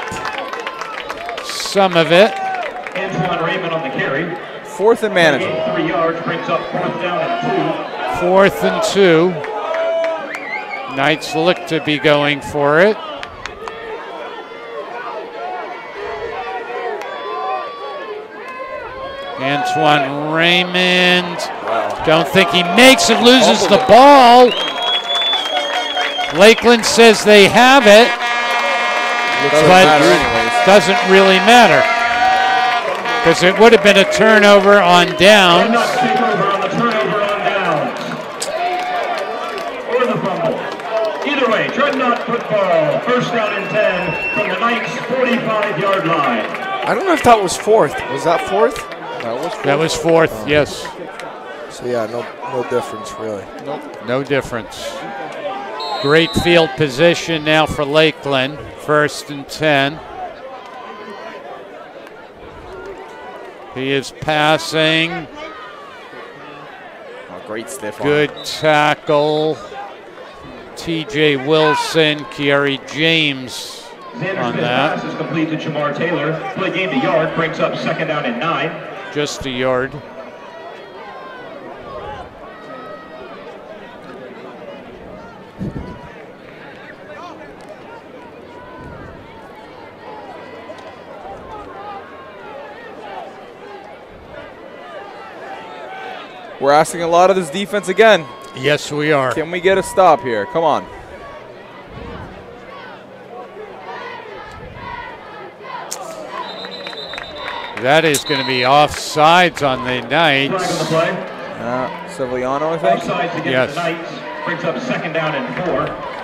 some of it. Antoine Raymond on the carry. Fourth and manageable. Three yards brings up fourth down and two. Fourth and two. Knights look to be going for it. Antoine Raymond. Don't think he makes it, loses the ball. Lakeland says they have it, Doesn't but matter doesn't really matter. Because it would have been a turnover on downs. Dreadnoughts take over on the turnover on downs. Or the fumble. Either way, Dreadnought football. First down and 10 from the Knights 45 yard line. I don't know if that was fourth. Was that fourth? That was That was fourth, yes. So yeah, no no difference really. Nope. No difference. Great field position now for Lakeland. First and 10. He is passing. Oh, great stiff arm. Good tackle. TJ Wilson, Kiari James Xander on Smith that. pass is complete to Jamar Taylor. Play game to yard brings up second down and nine. Just a yard. We're asking a lot of this defense again. Yes, we are. Can we get a stop here? Come on. That is going to be offsides on the Knights. Uh, Sevillano, I think. Offsides against Yes. the Knights. Brings up second down and four.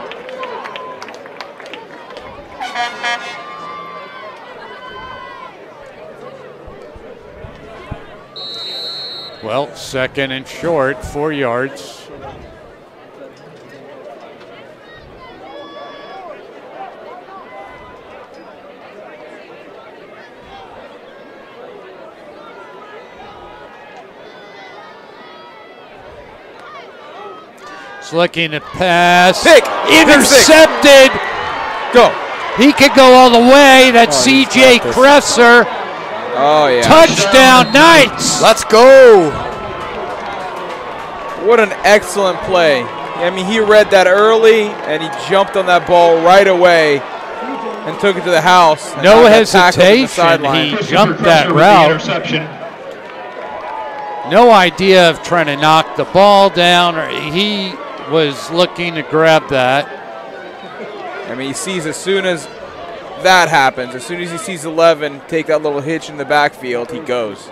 Well, second and short, four yards. He's looking to pass. Pick. Intercepted. Go. He could go all the way. That's Oh, CJ got. Cresser. Oh, yeah. Touchdown, Knights. Let's go. What an excellent play. I mean, he read that early, and he jumped on that ball right away and took it to the house. No now got tackled at the hesitation. He jumped that Crusher with the route. Interception. No idea of trying to knock the ball down. Or he was looking to grab that. I mean, he sees as soon as that happens, as soon as he sees 11 take that little hitch in the backfield, he goes.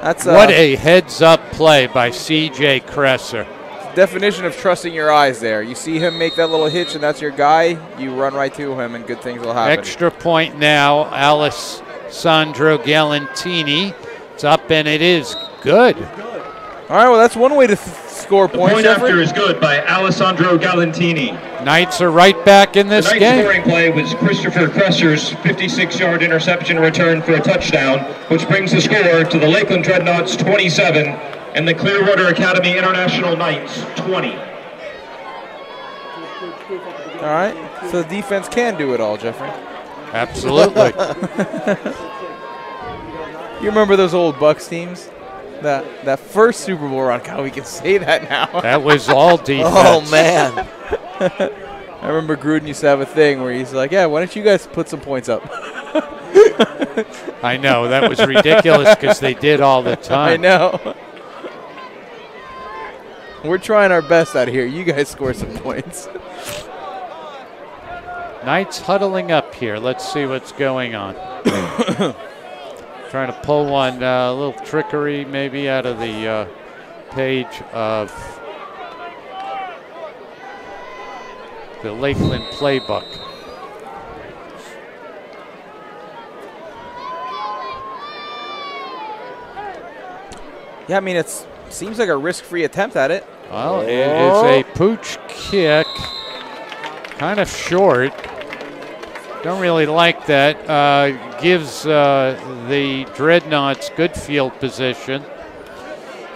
That's uh, what a heads up play by CJ Cresser. definition of trusting your eyes there. You see him make that little hitch, and that's your guy, you run right to him, and good things will happen. Extra point now, Alessandro Galantini. It's up and it is good. All right, well, that's one way to score The points. point Jeffrey. after is good by Alessandro Galantini. Knights are right back in this the Knights game. scoring play was Christopher Cresser's 56-yard interception return for a touchdown, which brings the score to the Lakeland Dreadnoughts 27 and the Clearwater Academy International Knights 20. All right, so the defense can do it all, Jeffrey. Absolutely. <laughs> You remember those old Bucs teams? That that first Super Bowl run. God, we can say that now. That was all defense. Oh man. I remember Gruden used to have a thing where he's like, "Yeah, why don't you guys put some points up?" I know that was ridiculous because they did all the time. I know. We're trying our best out here. You guys score some points. Knights huddling up here. Let's see what's going on. Trying to pull one uh, little trickery maybe out of the uh, page of the Lakeland playbook. Yeah, I mean it seems like a risk-free attempt at it. Well, it is a pooch kick, kind of short. Don't really like that. Uh, gives uh, the Dreadnoughts good field position.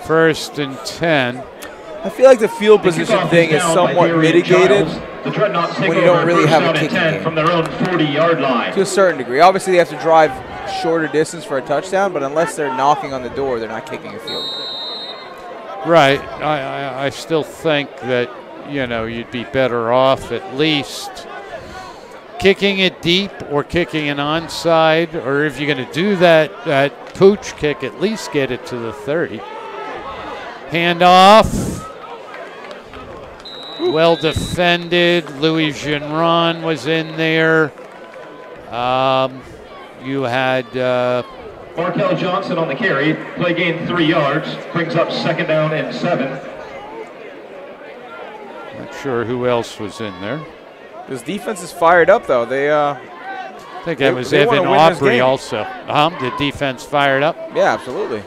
First and 10. I feel like the field position kickoff thing is somewhat mitigated The Dreadnoughts take when you don't really have a down and kicking 10 game. from their own 40-yard line. to a certain degree. Obviously, they have to drive shorter distance for a touchdown, but unless they're knocking on the door, they're not kicking a field goal. Right. I, I, I still think that, you know, you'd be better off at least kicking it deep or kicking an onside, or if you're going to do that, that pooch kick, at least get it to the 30. Handoff. Well defended. Louis Genron was in there. Um, you had uh, Markel Johnson on the carry. Play gain three yards. Brings up second down and seven. not sure who else was in there. This defense is fired up, though. They, uh, I think They- that was they wanna Evan win Aubrey also. Um, the defense fired up. yeah, absolutely.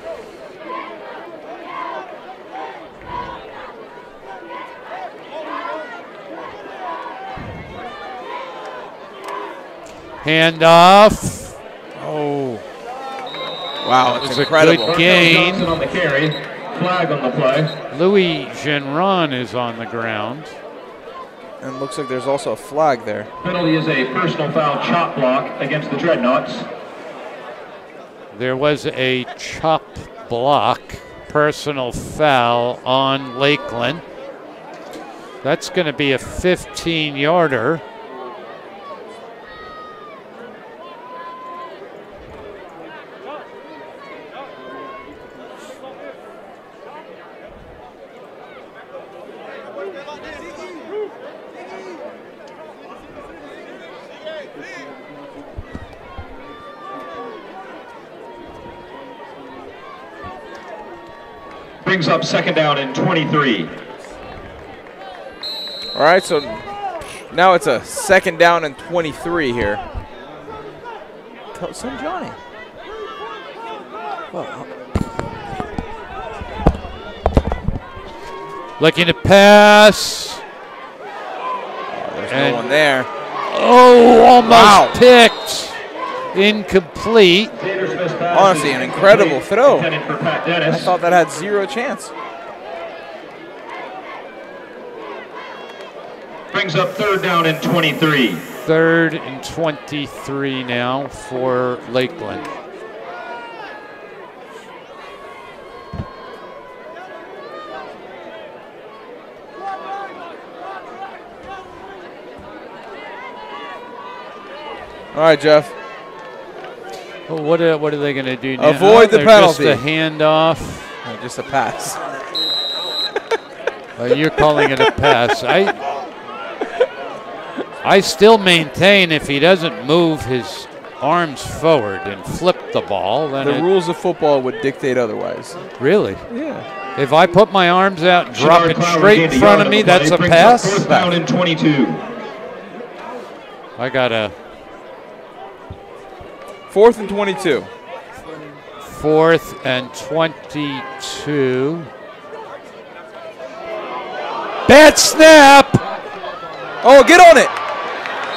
Handoff. Oh. Wow, that it's was a incredible. good gain. On the carry. Flag on the play. Louis Genron is on the ground. And looks like there's also a flag there. Penalty is a personal foul chop block against the Dreadnoughts. There was a chop block, personal foul on Lakeland. That's going to be a 15 yarder. Brings up second down and 23. All right, so now it's a second down and 23 here. Tell son Johnny. Well, uh, Looking to pass. Oh, there's And- no one there. Oh, almost Wow. picked. Incomplete. Honestly, an incredible throw. Intended for Pat I thought that had zero chance. Brings up third down and 23. Third and 23 now for Lakeland. All right, Jeff. Well, what are, what are they going to do now? Avoid the They're penalty. Just a handoff. No, <laughs> just a pass. Uh, you're calling it a pass. I I still maintain if he doesn't move his arms forward and flip the ball, then The it- rules of football would dictate otherwise. really. Yeah. If I put my arms out and drop it straight in front of me, on the play. that's a pass. Fourth down and 22. I got a Fourth and 22. fourth and 22. Bad snap. Oh, get on it.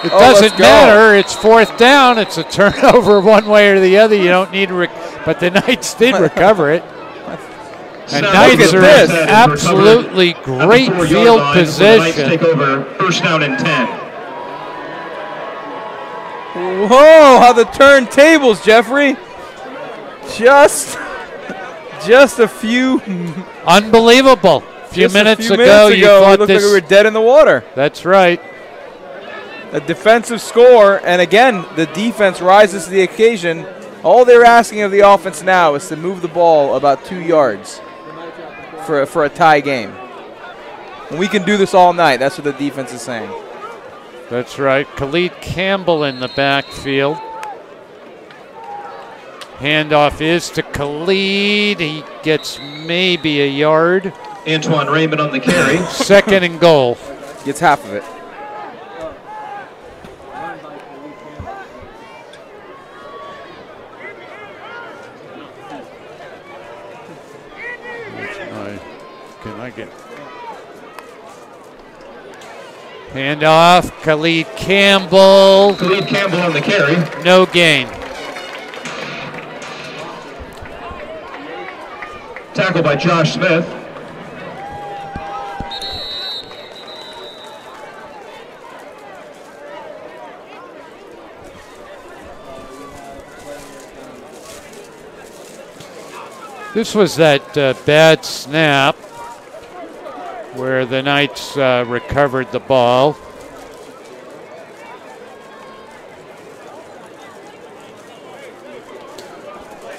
It Oh, doesn't matter. It's fourth down. It's a <laughs> turnover one way or the other. You don't need to. Rec- but the <laughs> Knights did recover it. And Snap Knights are the in absolutely recovered at the great field line, so the Knights position. take over first down and 10. Whoa, how the turntables, Jeffrey. Just just a few Unbelievable. A few minutes a few ago, minutes you ago, thought it looked this. like we were dead in the water. That's right. A defensive score, and again, the defense rises to the occasion. All they're asking of the offense now is to move the ball about two yards for a, for a tie game. And we can do this all night. That's what the defense is saying. That's right. Khalid Campbell in the backfield. Handoff is to Khalid. He gets maybe a yard. Antoine Raymond on the carry. Second and goal. Gets half of it. Handoff? Khalid Campbell. Khalid Campbell on the carry. No gain. Tackle by Josh Smith. This was that uh, bad snap where the Knights uh, recovered the ball.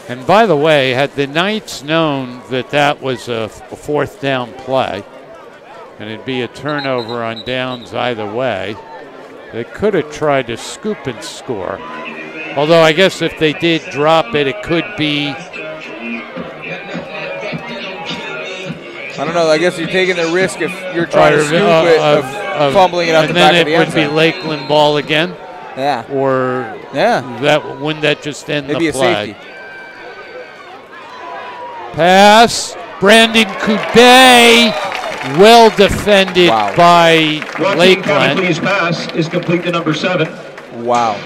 And by the way, had the Knights known that that was a fourth down play, and it'd be a turnover on downs either way, they could have tried to scoop and score. Although I guess if they did drop it, it could be I don't know. I guess you're taking the risk if you're trying to Or, scoop uh, it of- of, of- fumbling it out and the then back it of the end would be. Lakeland ball again. Yeah. Or Yeah. that wouldn't that just end Maybe the a play? safety. Pass. Brandon Kubey. Well defended by Joaquin Lakeland. County's pass is complete to number seven. Wow.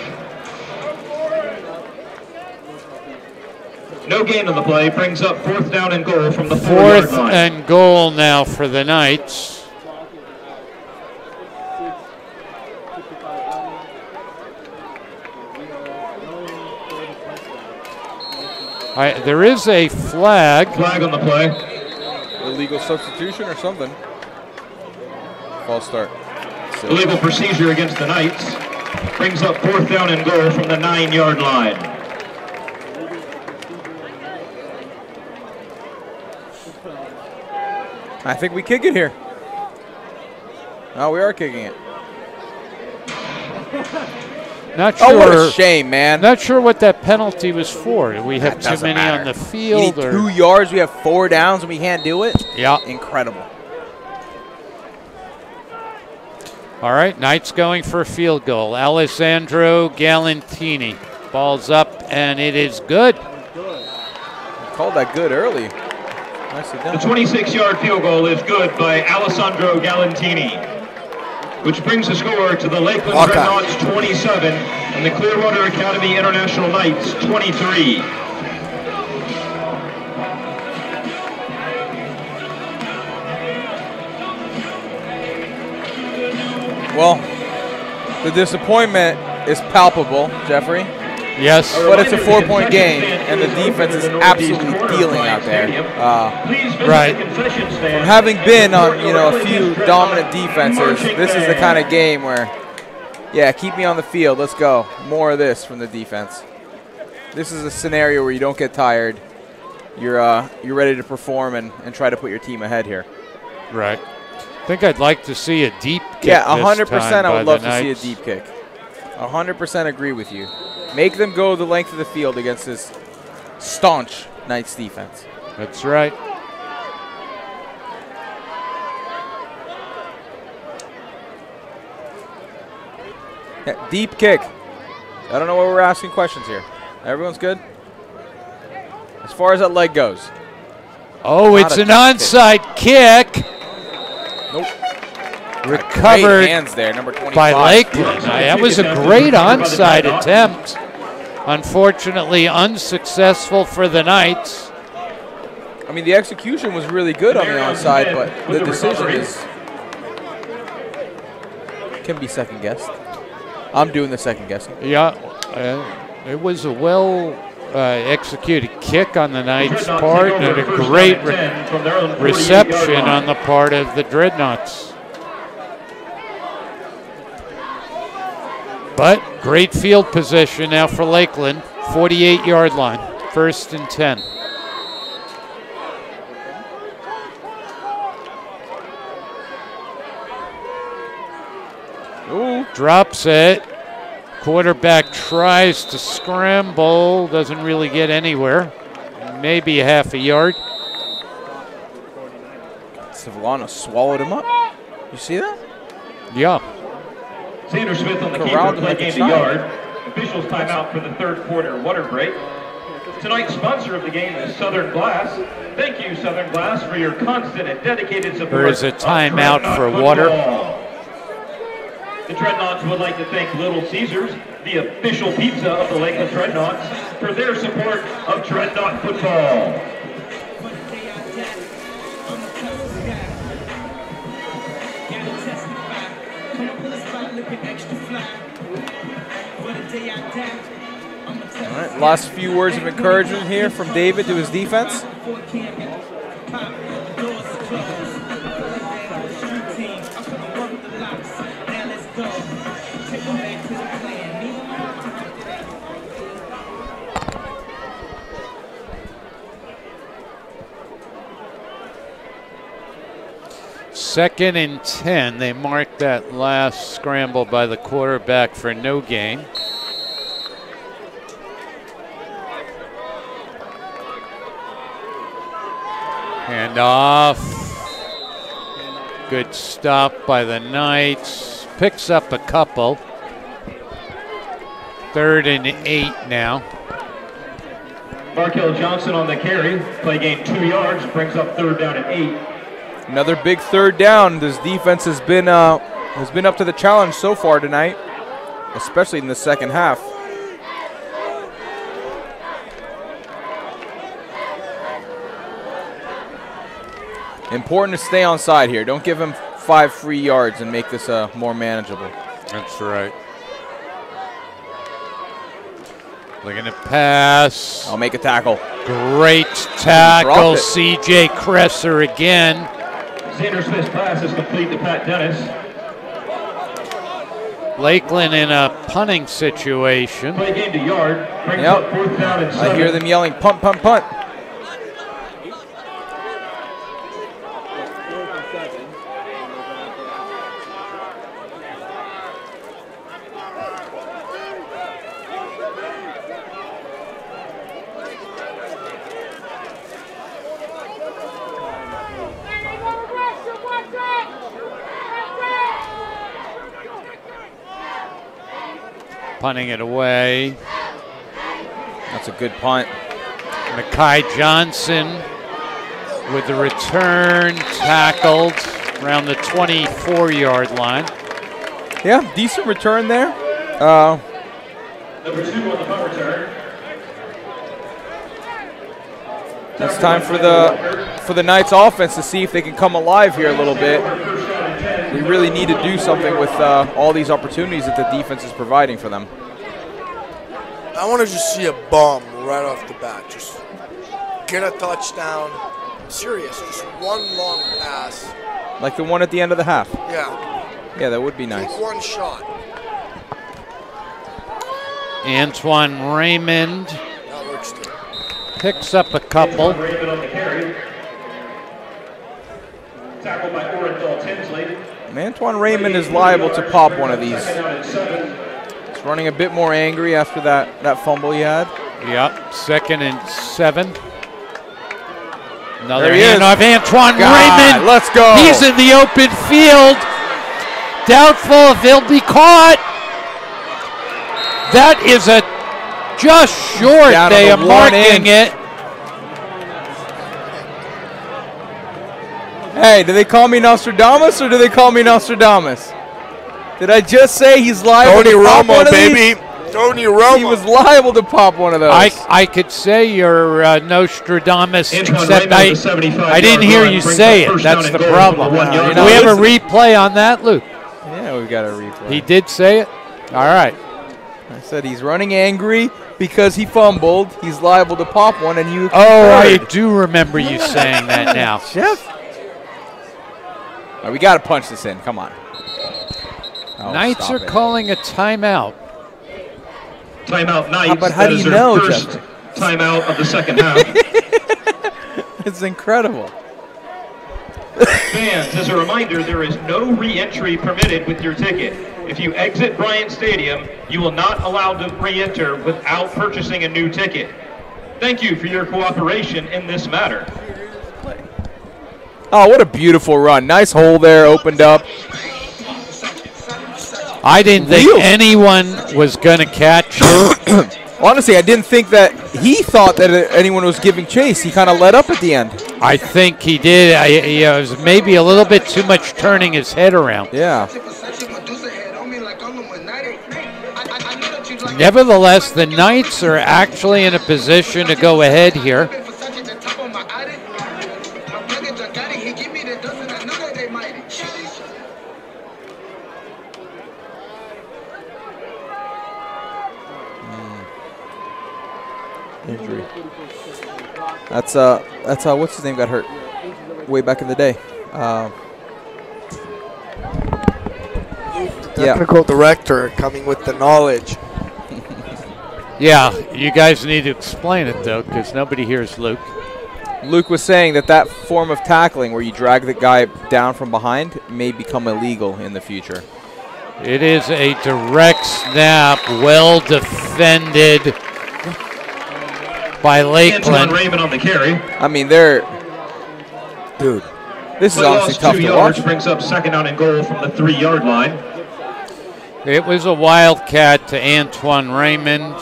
No gain on the play. Brings up fourth down and goal from the four-yard Fourth line. and goal now for the Knights. I, there is a flag. Flag on the play. Illegal substitution or something. False start. So- Illegal procedure against the Knights. Brings up fourth down and goal from the nine-yard line. I think we kick it here. Oh, we are kicking it. Not Oh, sure. what a shame, man. Not sure what that penalty was for. Do we have too many on matter. the You need field? or two yards. We have four downs and we can't do it. Yeah. Incredible. All right, Knights going for a field goal. Alessandro Galantini. Ball's up, and it is good. Called that good early. Nicely The 26-yard field goal is good by Alessandro Galantini, which brings the score to the Lakeland Okay. Dreadnoughts 27 and the Clearwater Academy International Knights 23. Well, the disappointment is palpable, Jeffrey. Yes. But it's a four-point game, and the defense is absolutely dealing out there. Uh, Right. From having been on, you know, a few dominant defenses, this is the kind of game where, yeah, keep me on the field. Let's go. More of this from the defense. This is a scenario where you don't get tired. You're uh, you're ready to perform and, and try to put your team ahead here. Right. I think I'd like to see a deep kick. Yeah, this 100% time I would love to see a deep kick. 100% agree with you. Make them go the length of the field against this staunch Knights defense. That's right. Yeah, deep kick. I don't know why we're asking questions here. Everyone's good? As far as that leg goes. Oh, Not it's an deep kick. onside kick. Nope. Recovered Great hands there, number 25. by Lakeland. That was a great onside attempt. Unfortunately, unsuccessful for the Knights. I mean, the execution was really good on the onside, but the decision is can be second guessed. I'm doing the second guessing. Yeah, uh, it was a well uh, executed kick on the Knights' part and a great re- reception on the part of the Dreadnoughts. But great field position now for Lakeland, 48 yard line, first and 10. Ooh. Drops it. Quarterback tries to scramble, doesn't really get anywhere. Maybe half a yard. Savlano swallowed him up. You see that? Yeah. Sanders Smith on the Corralled keeper, play a game to yard. Officials timeout for the third quarter water break. Tonight's sponsor of the game is Southern Glass. Thank you, Southern Glass, for your constant and dedicated support. There is a timeout for water. The Dreadnoughts would like to thank Little Caesars, the official pizza of the Lakeland Dreadnoughts, for their support of Dreadnought football. All right, last few words of encouragement here from David to his defense. Second and 10. They marked that last scramble by the quarterback for no gain. Hand off. Good stop by the Knights. Picks up a couple. Third and eight now. Markel Johnson on the carry. Play game two yards, brings up third down and eight. Another big third down. This defense has been uh, has been up to the challenge so far tonight, especially in the second half. Important to stay on side here. Don't give him five free yards and make this uh, more manageable. That's right. Looking to pass. I'll make a tackle. Great tackle, CJ Cresser again. Xander Smith's pass is complete to Pat Dennis. Lakeland in a punting situation. Play game to yard, Yep. fourth down and seven. I hear them yelling, punt, punt, punt. Punting it away. That's a good punt. Mackay Johnson with the return tackled around the 24 yard line. Yeah, decent return there. Uh, Number two on the punt return. it's time for the for the Knights offense to see if they can come alive here a little bit. We really need to do something with uh, all these opportunities that the defense is providing for them. I want to just see a bomb right off the bat. Just get a touchdown. serious. Just one long pass. Like the one at the end of the half. Yeah. Yeah, that would be nice. Take one shot. Antoine Raymond That works too. picks up a couple. Raymond on the carry. Tackled by Orenthal Tinsley. Antoine Raymond is liable to pop one of these. Second down and seven. He's running a bit more angry after that, that fumble he had. Yep, second and seven. Another There he hand is. off Antoine God, Raymond. let's go. He's in the open field. Doubtful if he'll be caught. That is a just short. Down They are marking inch. it. Hey, do they call me Nostradamus or do they call me Nostradamus? Did I just say he's liable Tony to pop Romo, one of these? baby. Tony Romo. He was liable to pop one of those. I, I could say you're uh, Nostradamus, Antoine except Raymond I, with a 75 I didn't hear you say it. That's the problem. from the one yard Do we have a replay on that, Luke? yeah, we've got a replay. He did say it? All right. I said he's running angry because he fumbled. He's liable to pop one, and you. Oh, I do remember you saying that now. <laughs> Jeff. All right, we got to punch this in. Come on. Oh, Knights are it. calling a timeout. Timeout Knights. but how That do you know, First Jeff? timeout of the second <laughs> half. It's incredible. Fans, as a reminder, there is no re-entry permitted with your ticket. If you exit Bryant Stadium, you will not allowed to re-enter without purchasing a new ticket. Thank you for your cooperation in this matter. Oh, what a beautiful run. Nice hole there, opened up. I didn't think Wheels. anyone was going to catch. <coughs> Honestly, I didn't think that he thought that uh, anyone was giving chase. He kind of let up at the end. I think he did. I, you know, it was maybe a little bit too much turning his head around. Yeah. Nevertheless, the Knights are actually in a position to go ahead here. Injury. That's uh, that's uh, what's his name got hurt way back in the day. Uh, yeah. Technical director coming with the knowledge. <laughs> Yeah, you guys need to explain it though, because nobody hears Luke. Luke was saying that that form of tackling, where you drag the guy down from behind, may become illegal in the future. It is a direct snap, well defended by Antoine Lakeland. Raymond on the carry. I mean, they're dude. This is Play honestly loss tough two to yards watch. brings up second down and goal from the three-yard line. It was a wildcat to Antoine Raymond,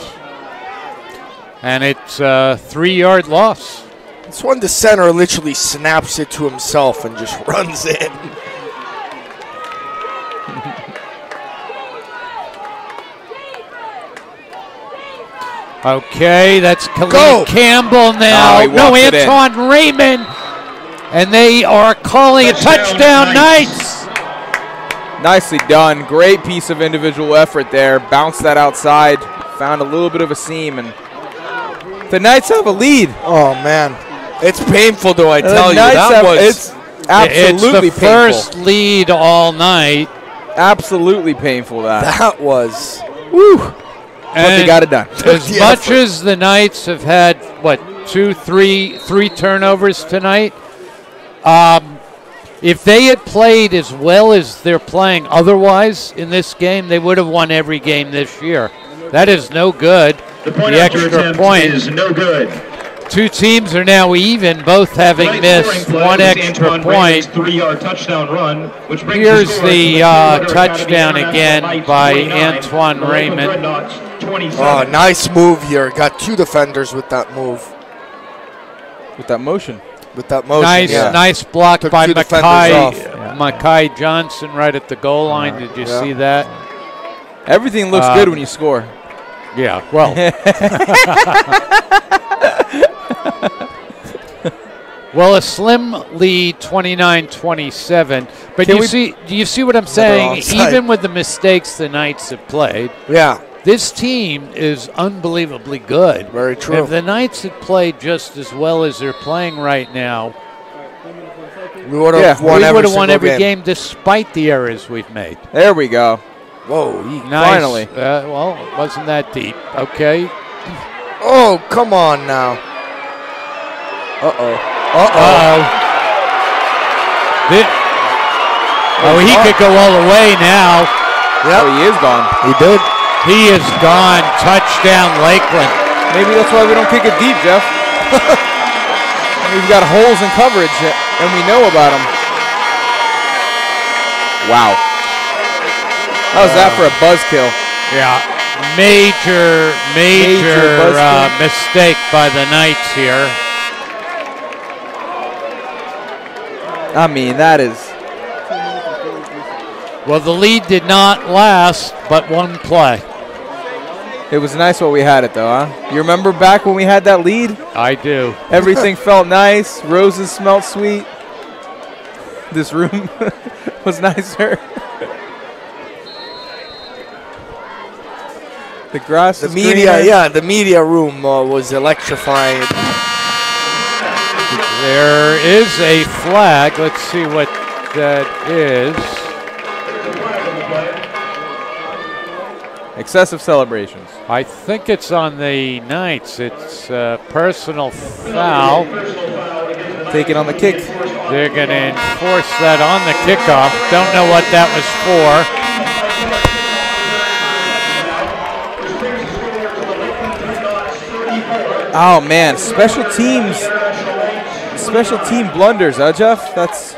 and it's a three-yard loss. This one, the center literally snaps it to himself and just <laughs> runs in. Okay, that's Khalid Go. Campbell now. Oh, he no, walked it in. Antoine Raymond. And they are calling a touchdown, Knights. Nicely done. Great piece of individual effort there. Bounced that outside. Found a little bit of a seam, and the Knights have a lead. Oh man, it's painful though. I The tell you, Knights that have- was it's absolutely it's the painful. first lead all night. Absolutely painful. That. that was. Woo. But they got it done. <laughs> As <laughs> The much as the Knights have had what two, three, three turnovers tonight, um, if they had played as well as they're playing otherwise in this game, they would have won every game this year. That is no good. The point the extra point. is no good. Two teams are now even, both having Tonight's missed one extra Antoine point. three-yard touchdown run, which brings Here's score to the uh, touchdown Academy again by Antoine the Lakeland Raymond. Dreadnoughts 27. Oh, nice move here. Got two defenders with that move. With that motion. With that motion. nice, yeah. nice block Took by two defenders Mackay, off. Mackay Johnson right at the goal line. Did you Yeah. see that? Everything looks Um, good when you score. Yeah, well. <laughs> <laughs> well, a slim lead, 29-27. But Can you see, do you see what I'm saying? Even with the mistakes the Knights have played, Yeah. This team is unbelievably good. Very true. If the Knights had played just as well as they're playing right now, We would have Yeah, won we every would have won every game. game despite the errors we've made. There we go. Whoa. Nice. Finally. Uh, well, it wasn't that deep. Okay. Oh, come on now. Uh-oh. Uh-oh. Uh-oh. Thi- oh, he could go all the way now. Yep. Oh, he is gone. He did. He is gone. Touchdown, Lakeland. Maybe that's why we don't kick it deep, Jeff. <laughs> We've got holes in coverage, uh, and we know about them. Wow. How was that for a buzzkill? Yeah. Major, major, Major uh, mistake by the Knights here. I mean, that is. Well, the lead did not last but one play. It was nice while we had it, though, huh? You remember back when we had that lead? I do. <laughs> Everything felt nice. Roses smelled sweet. This room <laughs> was nicer. <laughs> the grass. The is media, greener. yeah, the media room uh, was electrifying. There is a flag. Let's see what that is. Excessive celebrations. I think it's on the Knights. It's a personal foul. Taken on the kick. They're going to enforce that on the kickoff. Don't know what that was for. Oh man, special teams, special team blunders, huh, Jeff? That's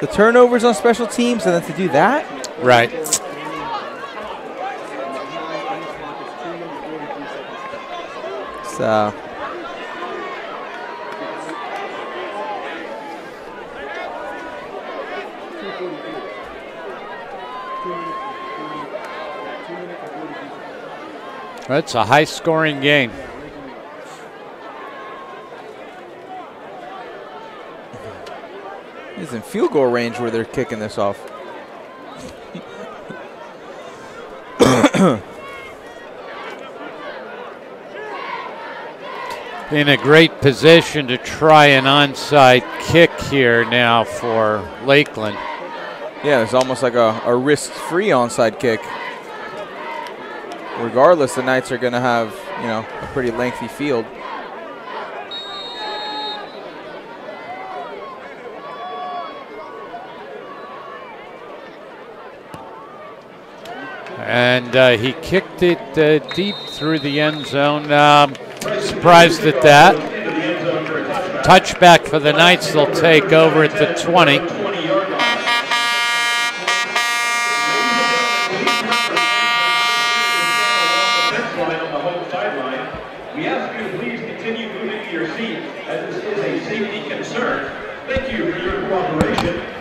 the turnovers on special teams, and then to do that. Right. That's a high scoring game. He's in field goal range where they're kicking this off. <coughs> In a great position to try an onside kick here now for Lakeland. Yeah, it's almost like a, a risk-free onside kick. Regardless, the Knights are going to have, you know, a pretty lengthy field. And uh, he kicked it uh, deep through the end zone. Um, surprised at that. Touchback for the Knights. They'll take over at the 20. We ask you to please continue moving to your seat as this is a safety concern. Thank you for your cooperation.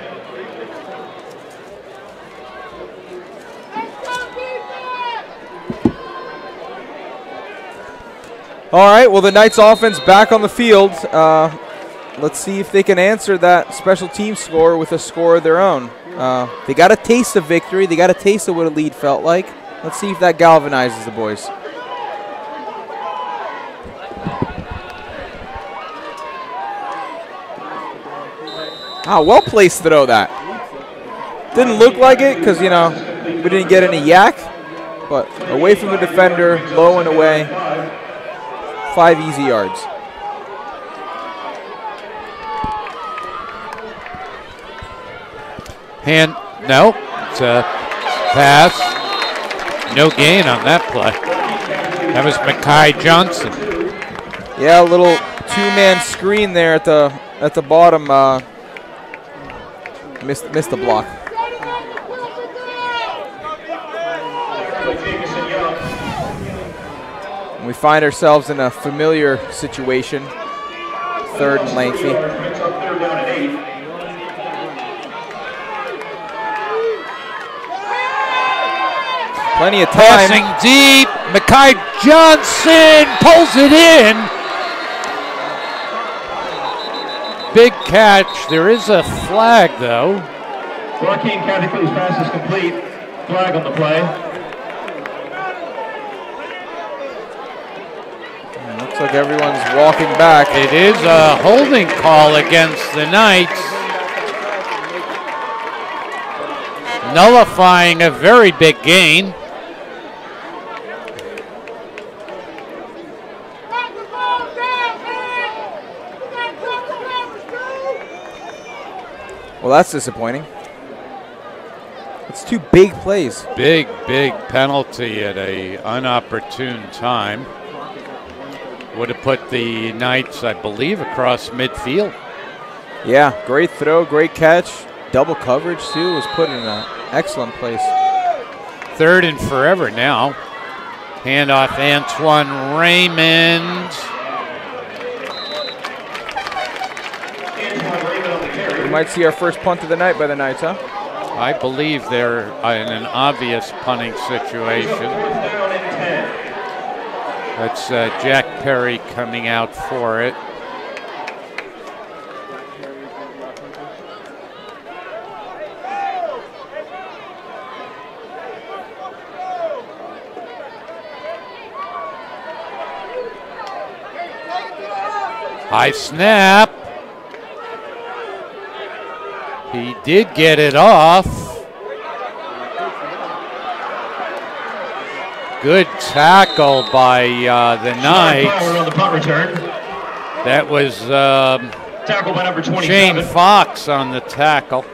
All right, well, the Knights offense back on the field. Uh, let's see if they can answer that special team score with a score of their own. Uh, they got a taste of victory. They got a taste of what a lead felt like. Let's see if that galvanizes the boys. Ah, well placed throw that. Didn't look like it because, you know, we didn't get any YAC, but away from the defender, low and away. Five easy yards. Hand, no, it's a pass. No gain on that play. That was Mackay Johnson. Yeah, a little two-man screen there at the at the bottom. Uh, missed missed the block. We find ourselves in a familiar situation. Third and lengthy. Plenty of time. Passing deep. Mackay Johnson pulls it in. Big catch. There is a flag, though. Joaquin Cataclysm's pass is complete. Flag on the play. Looks like everyone's walking back. It is a holding call against the Knights. Nullifying a very big gain. Well, that's disappointing. It's two big plays. Big, big penalty at a unopportune time. Would have put the Knights, I believe, across midfield. Yeah, great throw, great catch. Double coverage, too, was put in an excellent place. Third and forever now. Handoff Antoine Raymond. We might see our first punt of the night by the Knights, huh? I believe they're in an obvious punting situation. That's uh, Jack Perry coming out for it. High snap. He did get it off. Good tackle by uh, the Knights. on the punt return. That was um, Tackle by number 27. Shane Fox on the tackle.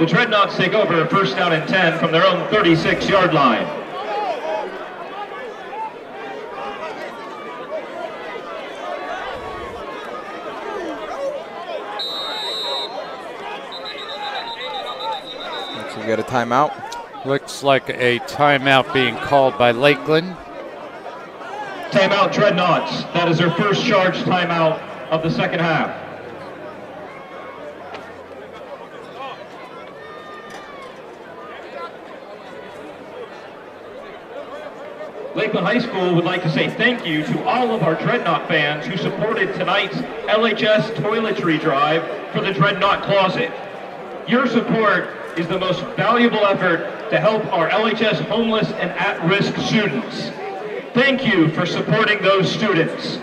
The Dreadnoughts take over first down and 10 from their own 36 yard line. Looks like we got a timeout. Looks like a timeout being called by Lakeland. Timeout Dreadnoughts. That is their first charge timeout of the second half. Lakeland High School would like to say thank you to all of our Dreadnought fans who supported tonight's LHS toiletry drive for the Dreadnought Closet. Your support is the most valuable effort to help our LHS homeless and at-risk students. Thank you for supporting those students.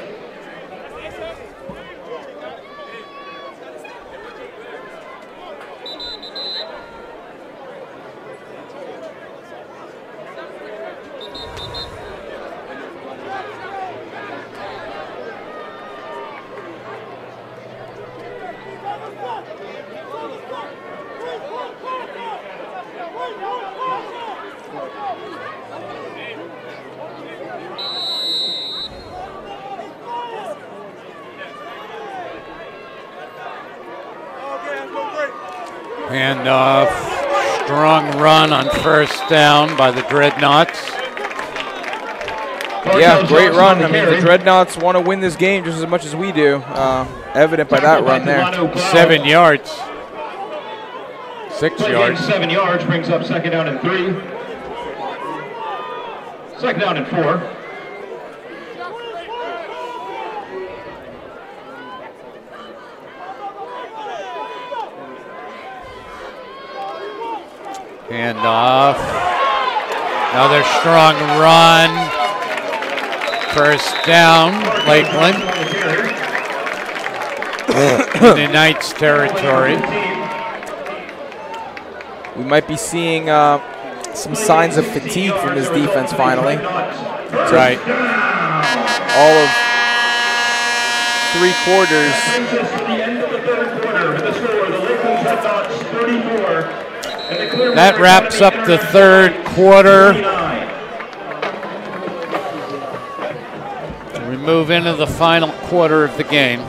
Handoff. Strong run on first down by the Dreadnoughts. Yeah, great run. I mean, the Dreadnoughts want to win this game just as much as we do. Uh, evident by that run there. Seven yards. Six yards. seven yards brings up second down and three. Second down and four. Handoff. Another strong run. First down, Lakeland. in the Knights territory. We might be seeing uh, some signs of fatigue from this defense finally. So Right. All of three quarters. Brings us to the end of the third quarter with the score of the Lakeland Dreadnoughts 34. And the Clearwater That wraps up the third quarter. We move into the final quarter of the game.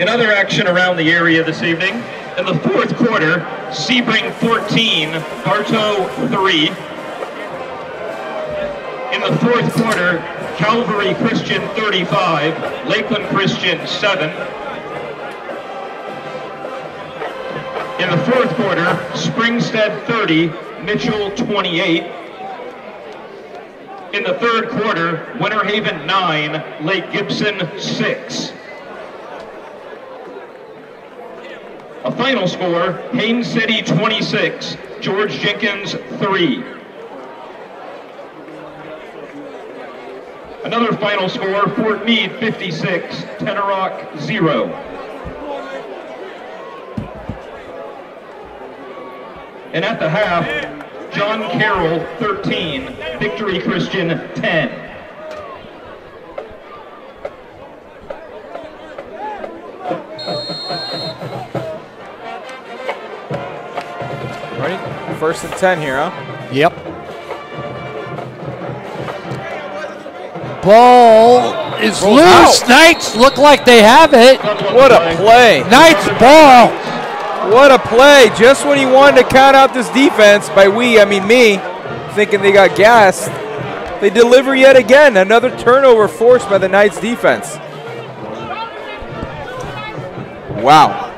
In other action around the area this evening, in the fourth quarter, Sebring 14, Bartow 3. In the fourth quarter, Calvary Christian 35, Lakeland Christian 7. In the fourth quarter, Springstead 30, Mitchell 28. In the third quarter, Winter Haven 9, Lake Gibson 6. A final score, Haines City 26, George Jenkins 3. Another final score, Fort Meade 56, Tenoroc 0. And at the half, John Carroll 13, Victory Christian 10. Ready? First and 10 here, huh? Yep. Ball is Rolls loose. out. Knights look like they have it. What a play. Knights ball. What a play. Just when he wanted to count out this defense, by we, I mean me, thinking they got gassed, they deliver yet again. Another turnover forced by the Knights defense. Wow.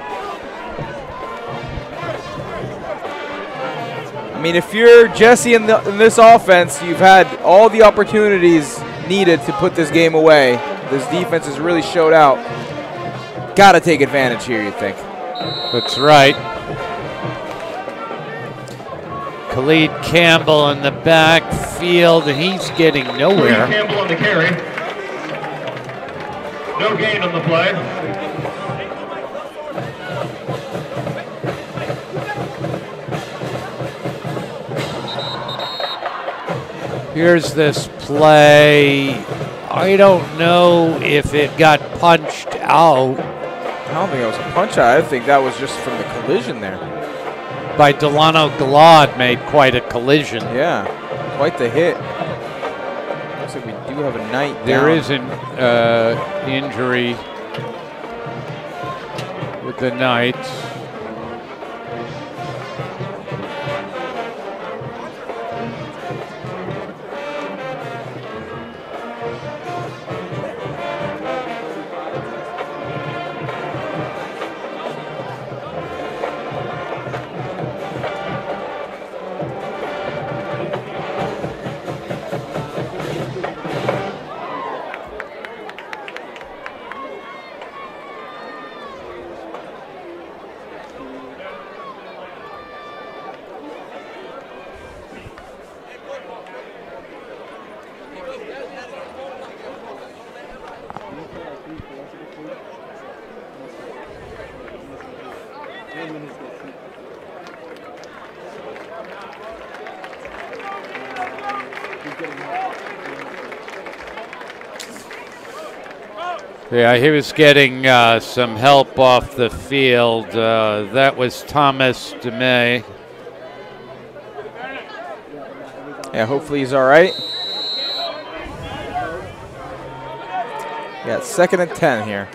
I mean, if you're Jesse in, the, in this offense, you've had all the opportunities needed to put this game away. This defense has really showed out. Got to take advantage here, you think. That's right. Khalid Campbell in the backfield, and he's getting Cleve nowhere. Campbell on the carry. No gain on the play. Here's this play. I don't know if it got punched out I don't think it was a punch out. I think that was just from the collision there. by Delano Galad made quite a collision. Yeah, quite the hit. Looks like we do have a night There down. is an uh, injury with the Knights. Yeah, he was getting uh, some help off the field. Uh, that was Thomas DeMay. Yeah, hopefully he's all right. Yeah, second and 10 here.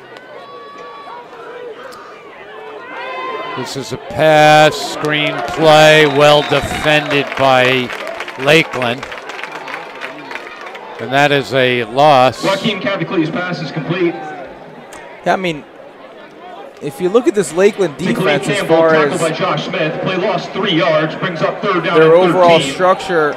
This is a pass, screen play, well defended by Lakeland. And that is a loss. Joaquin Cavicles' pass is complete. Yeah, I mean, if you look at this Lakeland defense as far as by Josh Smith. Play lost three yards, brings up third down their overall 13. structure,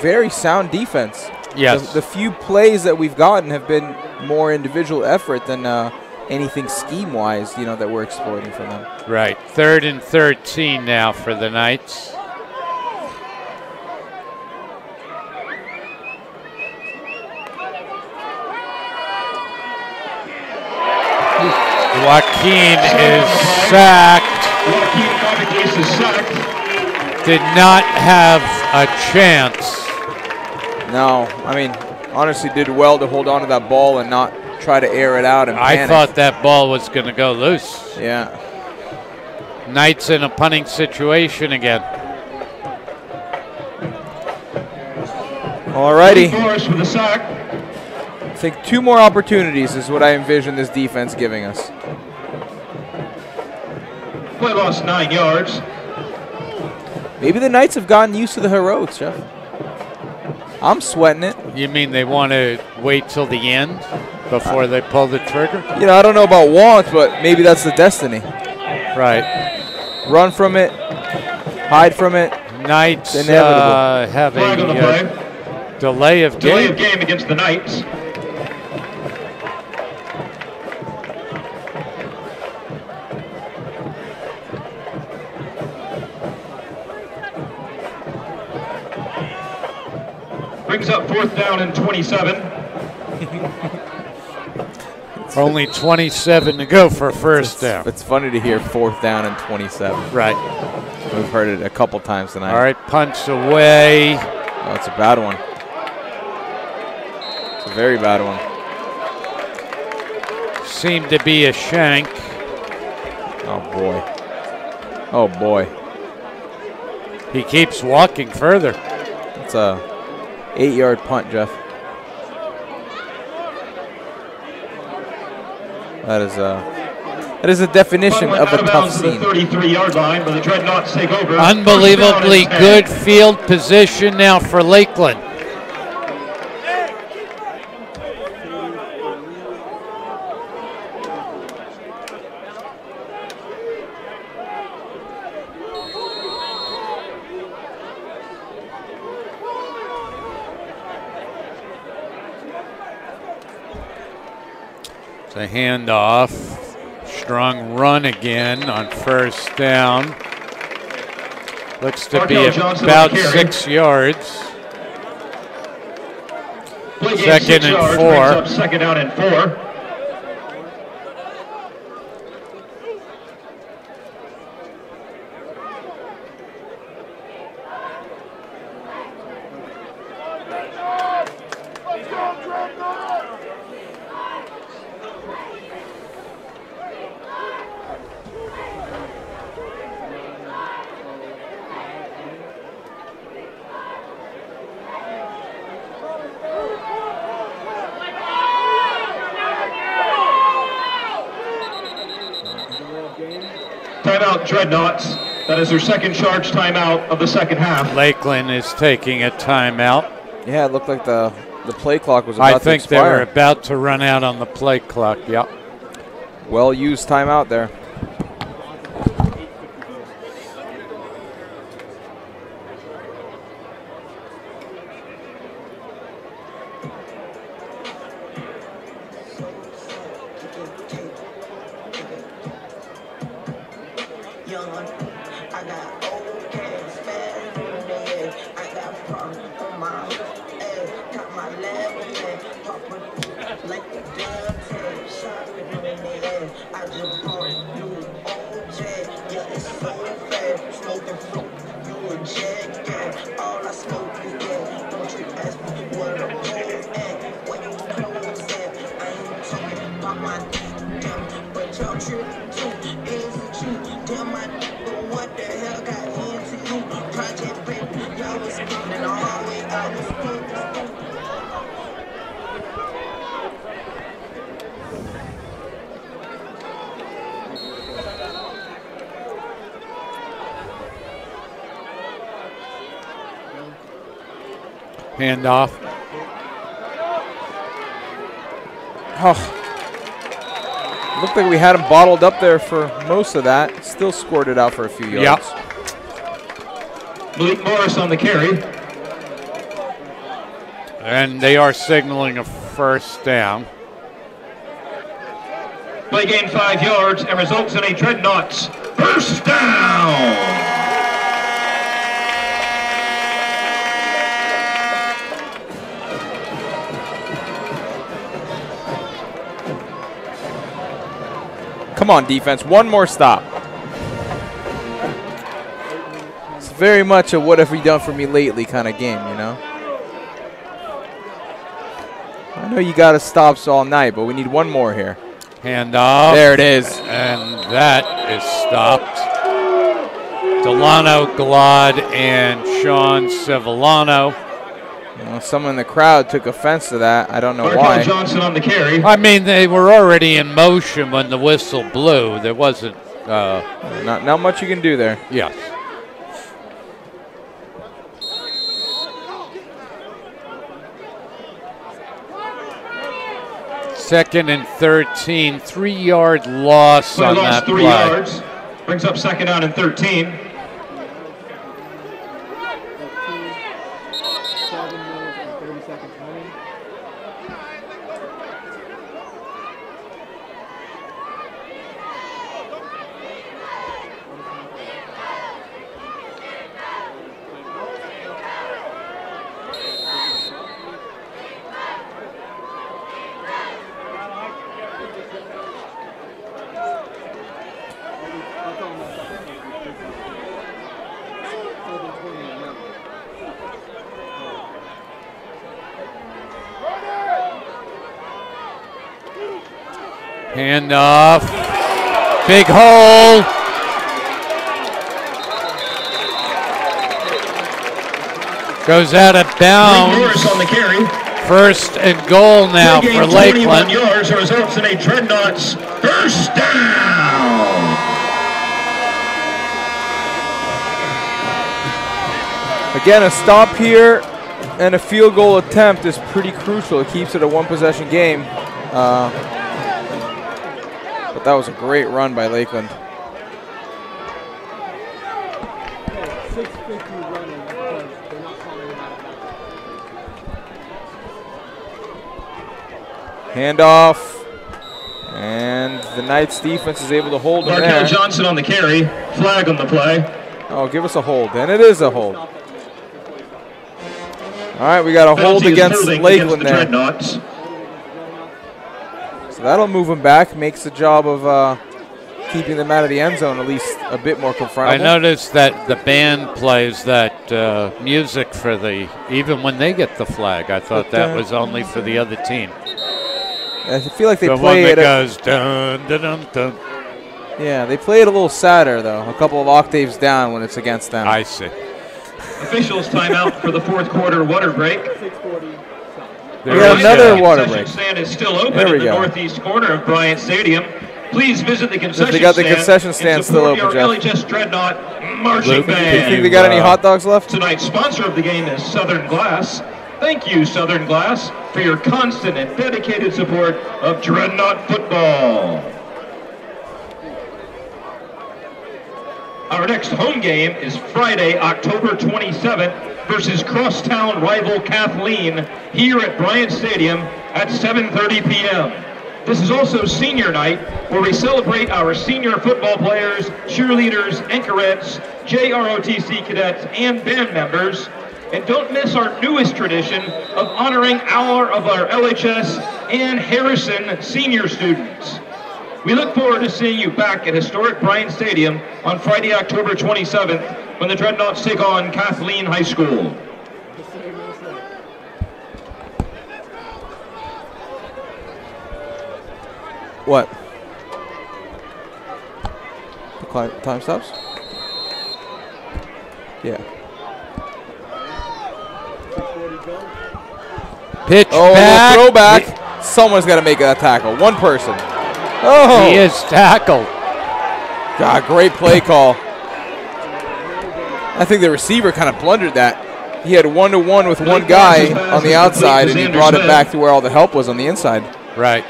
very sound defense. Yes. The, the few plays that we've gotten have been more individual effort than uh, anything scheme-wise, you know, that we're exploiting from them. Right. Third and 13 now for the Knights. Joaquin is sacked. Joaquin Cavicles is sacked. Did not have a chance. No, I mean, honestly, did well to hold on to that ball and not try to air it out and I panic. thought that ball was going to go loose. Yeah. Knights in a punting situation again. Alrighty. Morris with a sack. I think two more opportunities is what I envision this defense giving us. Play lost nine yards. Maybe the Knights have gotten used to the heroics, Jeff. I'm sweating it. You mean they want to wait till the end before they pull the trigger? You know, I don't know about want, but maybe that's the destiny. Right. Run from it, hide from it. Knights It's uh, have a Flag uh, delay of Delay game. of game against the Knights. Brings up fourth down and 27. <laughs> Only 27 to go for a first down. It's funny to hear fourth down and 27. Right. We've heard it a couple times tonight. All right, punch away. Oh, it's a bad one. It's a very bad one. Seemed to be a shank. Oh boy. Oh boy. He keeps walking further. It's a eight-yard punt, Jeff. That is a that is a definition of a tough bounds to the scene. line, but the Dreadnoughts take over. Unbelievably First down and good field position now for Lakeland. A handoff. Strong run again on first down. Looks to be Markel Johnson on about six yards. Second and four. second down and four. Timeout Dreadnoughts. That is their second charge timeout of the second half. Lakeland is taking a timeout. Yeah, it looked like the the play clock was about I to think they were about to run out on the play clock. Yep. Well used timeout there. Had him bottled up there for most of that. Still scored it out for a few yards. Malik Morris on the carry. And they are signaling a first down. Play gain five yards and results in a Dreadnoughts Come on, defense. One more stop. It's very much a what have we done for me lately kind of game, you know? I know you got to stops all night, but we need one more here. Hand off. There it is. And that is stopped. Delano Glad and Sean Civillano. Well, someone in the crowd took offense to that. I don't know Markel why. Johnson on the carry. I mean, they were already in motion when the whistle blew. There wasn't. Uh, not, not much you can do there. Yes. Second and 13, three yard loss Play on lost that three play. yards. Brings up second down and 13. Hand off. Big hole. Goes out of bounds. On the carry. First and goal now Play for game 21 Lakeland. yards results in a Dreadnoughts first down. Again, a stop here and a field goal attempt is pretty crucial. It keeps it a one possession game. Uh, but that was a great run by Lakeland. Handoff. And the Knights defense is able to hold him there. Johnson on the carry. Flag on the play. Oh, give us a hold. And it is a hold. All right, we got a hold Penalty against Lakeland against the there. Dreadnoughts. So that'll move them back, makes the job of uh, keeping them out of the end zone at least a bit more confrontable. I noticed that the band plays that uh, music for the even when they get the flag. I thought But, that uh, was only for the other team. I feel like they the play one it. that a- goes dun dun dun dun. yeah, they play it a little sadder though, a couple of octaves down when it's against them. I see. Officials timeout for the fourth quarter water break. We got another water concession break. stand is still open There we in the go. northeast corner of Bryant Stadium. Please visit the concession stand. they got the concession and stand still open, Jeff. LHS Dreadnought marching Luke, do you think they got any hot dogs left? Tonight's sponsor of the game is Southern Glass. Thank you, Southern Glass, for your constant and dedicated support of Dreadnought football. Our next home game is Friday, October 27th versus crosstown rival Kathleen here at Bryant Stadium at 7.30 p.m. This is also senior night where we celebrate our senior football players, cheerleaders, anchorettes, JROTC cadets, and band members. And don't miss our newest tradition of honoring our of our LHS and Harrison senior students. We look forward to seeing you back at historic Bryant Stadium on Friday, October 27th when the Dreadnoughts take on Kathleen High School. What? The cli- time stops? Yeah. Pitch oh, back. a throwback. Someone's got to make that tackle. One person. Oh, He is tackled. God, great play call. I think the receiver kind of blundered that. He had one to one with one guy on the outside, and he brought it back to where all the help was on the inside. Right.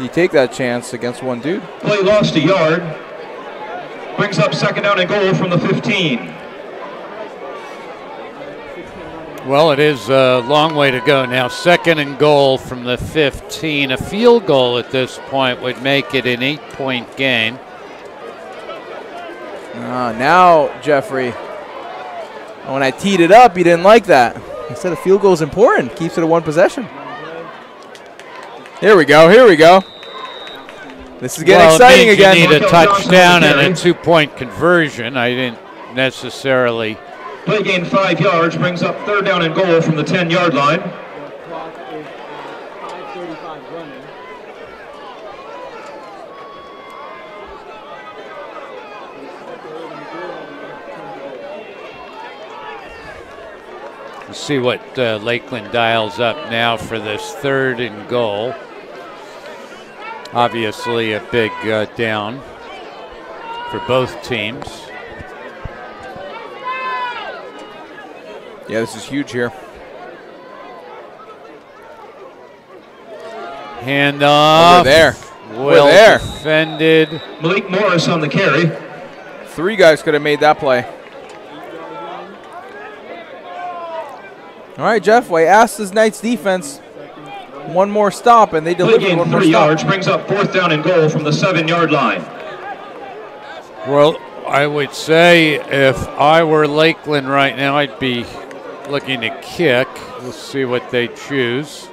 You take that chance against one dude. Play lost a yard. Brings up second down and goal from the 15. Well, it is a long way to go now. Second and goal from the 15. A field goal at this point would make it an eight point game. Ah, now, Jeffrey, when I teed it up, you didn't like that. I said a field goal is important. Keeps it a one possession. Here we go. Here we go. This is getting well, exciting again. You need a touchdown and a two point conversion. I didn't necessarily. Play gain five yards, brings up third down and goal from the 10-yard line. Let's see what uh, Lakeland dials up now for this third and goal. Obviously a big uh, down for both teams. Yeah, this is huge here. Hand off. Over there. Well We're there. defended. Malik Morris on the carry. Three guys could have made that play. All right, Jeff. Well, I asked this Knights defense one more stop, and they delivered gain one more 30 stop. yards brings up fourth down and goal from the seven yard line. Well, I would say if I were Lakeland right now, I'd be looking to kick. We'll see what they choose.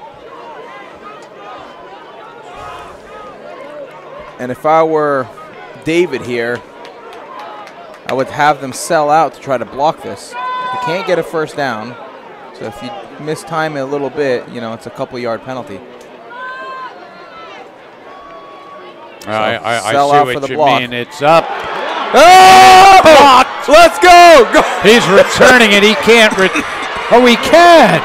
And if I were David here, I would have them sell out to try to block this. You can't get a first down, so if you miss time it a little bit, you know, it's a couple yard penalty. I, I, I sell see out what for the you block. mean. It's up. Oh! Let's go! go! He's returning it. He can't. Re- oh, he can.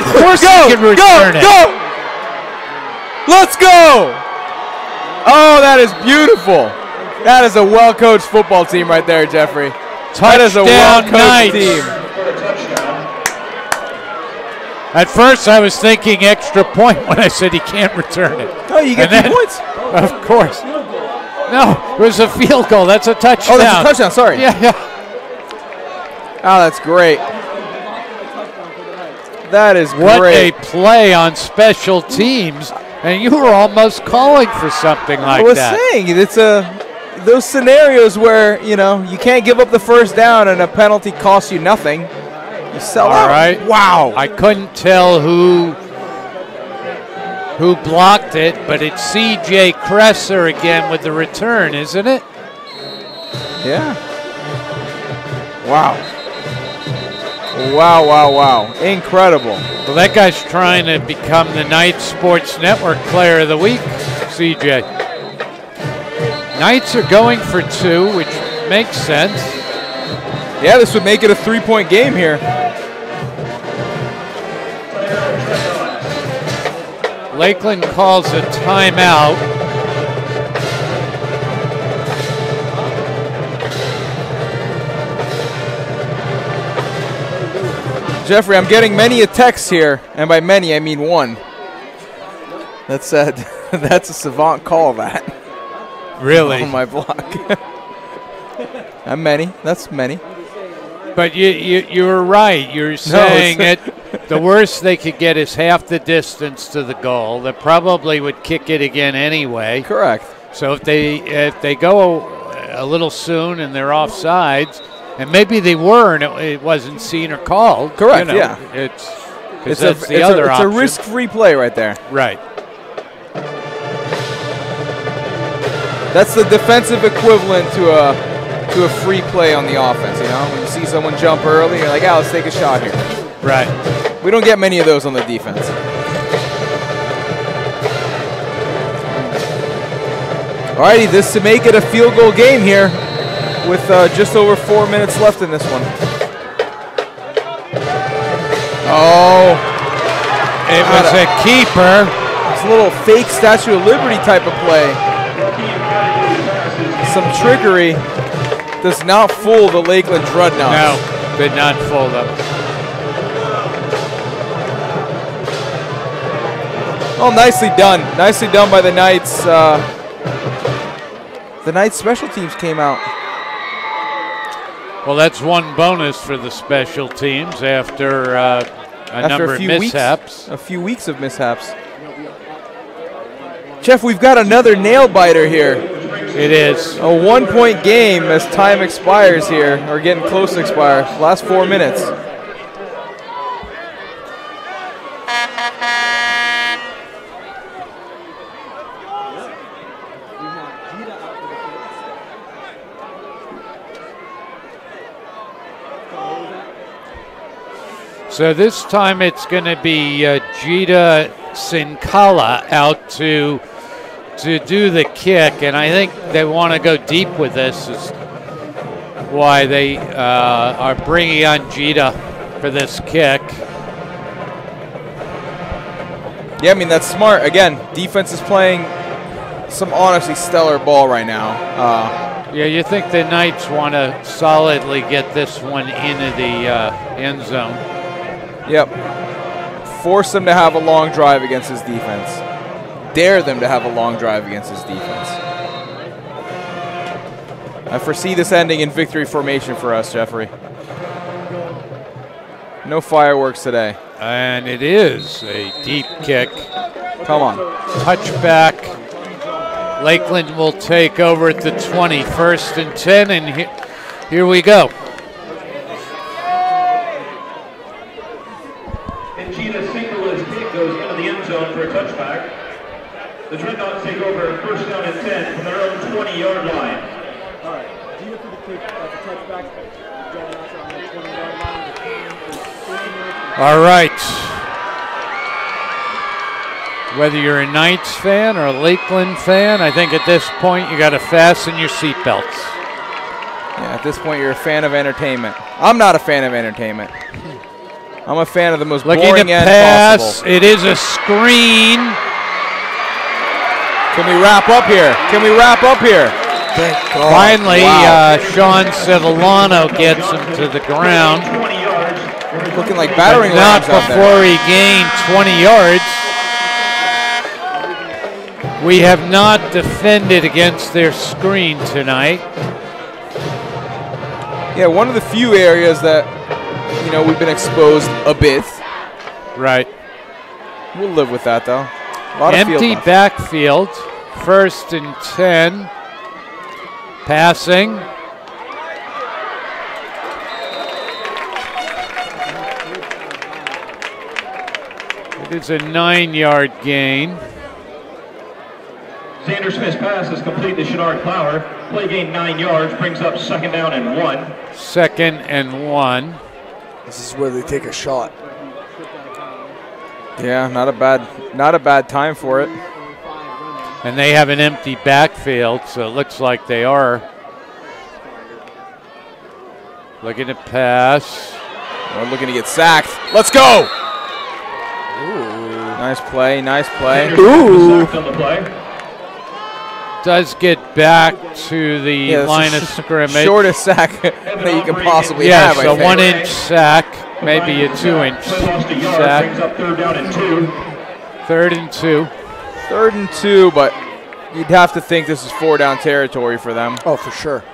Of course go, he can return go, it. Go! Let's go! Oh, that is beautiful. That is a well-coached football team right there, Jeffrey. that is a Touchdown well-coached team. At first, I was thinking extra point <laughs> when I said he can't return it. Oh, you get And two then- points? Of course. <laughs> No, it was a field goal. That's a touchdown. Oh, that's a touchdown. Sorry. Yeah, yeah. Oh, that's great. That is What great. a play on special teams. And you were almost calling for something like that. I was that. saying it's a those scenarios where you know you can't give up the first down and a penalty costs you nothing. You sell All out. right. Wow. I couldn't tell who who blocked it, but it's C.J. Cresser again with the return, isn't it? Yeah. Wow. Wow, wow, wow. Incredible. Well, that guy's trying to become the Knights Sports Network Player of the Week, C.J. Knights are going for two, which makes sense. Yeah, this would make it a three-point game here. Lakeland calls a timeout. Jeffrey, I'm getting many a text here, and by many I mean one. That said, <laughs> that's a savant call. That Really? on my block. <laughs> I'm many. That's many. But you, you, you were right. You're saying that the worst they could get is half the distance to the goal. They probably would kick it again anyway. Correct. So if they if they go a little soon and they're offsides, and maybe they were and it, it wasn't seen or called. Correct, You know, yeah. It's It's because a, the it's, other a, it's a risk-free play right there. Right. That's the defensive equivalent to a to a free play on the offense. You know, when you see someone jump early, you're like, "Ah, let's take a shot here." Right. We don't get many of those on the defense. Alrighty, this to make it a field goal game here, with uh, just over four minutes left in this one. Oh, It was a keeper. It's a little fake Statue of Liberty type of play. Some trickery does not fool the Lakeland Dreadnoughts. No, did not fool them. Oh, nicely done. Nicely done by the Knights. Uh, the Knights special teams came out. Well, that's one bonus for the special teams after uh, a after number a few of mishaps. weeks. A few weeks of mishaps. Jeff, we've got another nail biter here. It is. A one point game as time expires here, or getting close to expire. Last four minutes. So this time it's going to be uh, Jita Sinkala out to to do the kick, and I think they want to go deep with this. Is why they uh, are bringing on Jita. for this kick. Yeah, I mean that's smart. Again, defense is playing some honestly stellar ball right now. Uh, Yeah, you think the Knights want to solidly get this one into the uh, end zone. Yep. Force them to have a long drive against his defense. Dare them to have a long drive against his defense. I foresee this ending in victory formation for us, Jeffrey. No fireworks today. And it is a deep kick. Come on. Touchback. Lakeland will take over at the 20, first and 10, and he- here we go. And Gina's single kick goes into the end zone for a touchback. The Dreadnoughts take over first down and 10 from their own 20-yard line. All right. Gina for the kick, uh, the touchback. Dreadnoughts on the 20 yard line. The time is 3 minutes. All right. Whether you're a Knights fan or a Lakeland fan, I think at this point you got to fasten your seatbelts. Yeah, at this point, you're a fan of entertainment. I'm not a fan of entertainment. I'm a fan of the most Looking boring to end pass. possible. It is a screen. Can we wrap up here? Can we wrap up here? Thank Finally, Wow. uh, Sean Civillano gets him to the ground. Looking like battering But not rams out there. before he gained 20 yards. We have not defended against their screen tonight. Yeah, one of the few areas that you know we've been exposed a bit. Right. We'll live with that though. A lot of field Empty backfield. First and 10. Passing. It is a nine yard gain. Xander Smith's pass is complete to Shenard Clower. Play gain nine yards, brings up second down and one. Second and one. This is where they take a shot. Yeah, not a bad, not a bad time for it. And they have an empty backfield, so it looks like they are looking to pass. We're looking to get sacked. Let's go. Nice play, nice play. Xander Smith sacked on the play. Does get back to the Yeah, line of <laughs> scrimmage. Shortest sack <laughs> that you can possibly yes, have. I a think. one inch sack, maybe a two inch Lost a yard, brings sack. third down and two. Third and two. Third and two, but you'd have to think this is four down territory for them. Oh, for sure.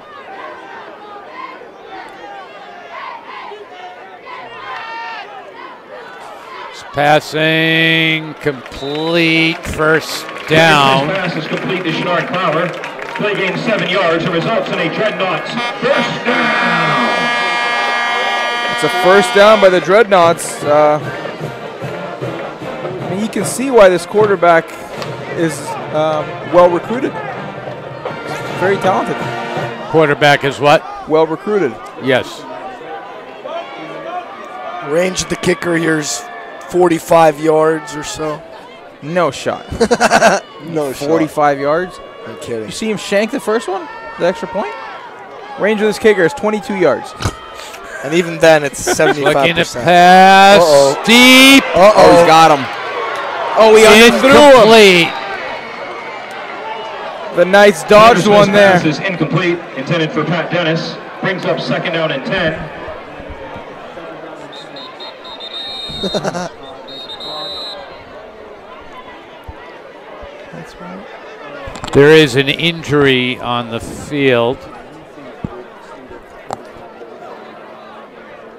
It's passing complete first Xander down. Smith's pass is complete to Shenard Power. Play gain seven yards. The results in a Dreadnoughts first down. It's a first down by the Dreadnoughts. Uh, I mean, you can see why this quarterback is um, well recruited. Very talented. Quarterback is what? Well recruited. Yes. Range of the kicker here's 45 yards or so. No shot. <laughs> no shot. 45 yards. I'm kidding. You see him shank the first one? The extra point? Range of this kicker is 22 yards. <laughs> And even then, it's <laughs> 75%. Looking to pass. Uh-oh. Deep. Oh, he's got him. Oh, he underthrew him. Incomplete. The Knights dodged Xander one Smith's there. Pass is incomplete, intended for Pat Dennis. Brings up second down and ten. There is an injury on the field.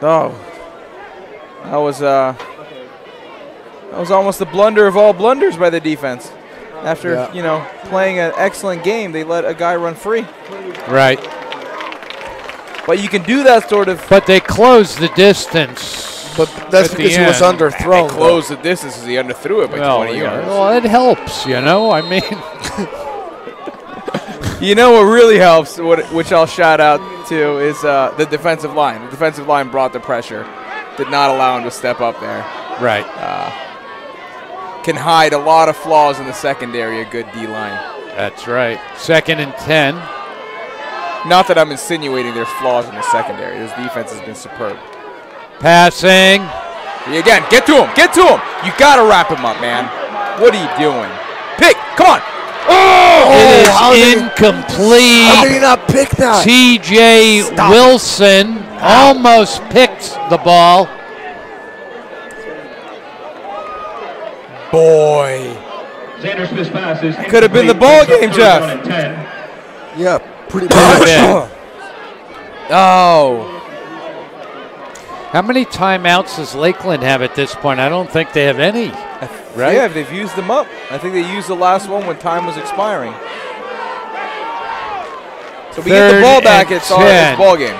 Oh, that was uh, that was almost the blunder of all blunders by the defense. After Yeah. you know playing an excellent game, they let a guy run free. Right. But you can do that sort of. But they closed the distance. But that's because he was underthrown. They closed the distance as he underthrew it by Well, 20 yeah, yards. well, it helps, you know. I mean, <laughs> You know what really helps, what, which I'll shout out to, is uh, the defensive line. The defensive line brought the pressure, did not allow him to step up there. right. Uh, can hide a lot of flaws in the secondary, a good D line. That's right. Second and ten. Not that I'm insinuating there's flaws in the secondary. This defense has been superb. Passing. Again, get to him. Get to him. You got to wrap him up, man. What are you doing? Pick. Come on. Oh! it oh, how is did he- incomplete. How did he not pick that? TJ Stop. Wilson almost picked the ball. Boy. Xander Smith's pass is Could have been the ball game, Jeff. Down and 10. Yeah, pretty much. <laughs> Oh. How many timeouts does Lakeland have at this point? I don't think they have any. <laughs> Right? Yeah, they've used them up. I think they used the last one when time was expiring. So we get the ball back. It's our 10. it's ball game.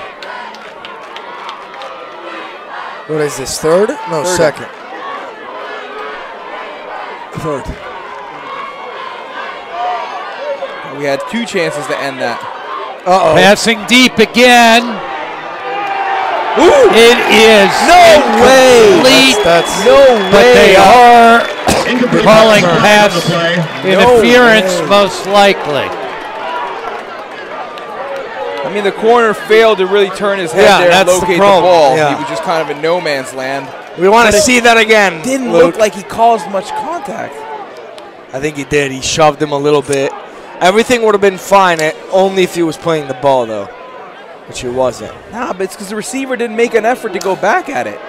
What is this? Third? No, Third. second. Third. We had two chances to end that. Uh oh. Passing deep again. Ooh. It is No way. That's, that's No but they are calling pass pass on the play. interference way. most likely. I mean, the corner failed to really turn his head Yeah, there and that's the locate the, problem, ball. yeah. He was just kind of in no man's land. we want to see that again. Didn't Luke. look like he caused much contact. I think he did. He shoved him a little bit. Everything would have been fine, eh, only if he was playing the ball, though, which it wasn't. Nah, but it's because the receiver didn't make an effort to go back at it.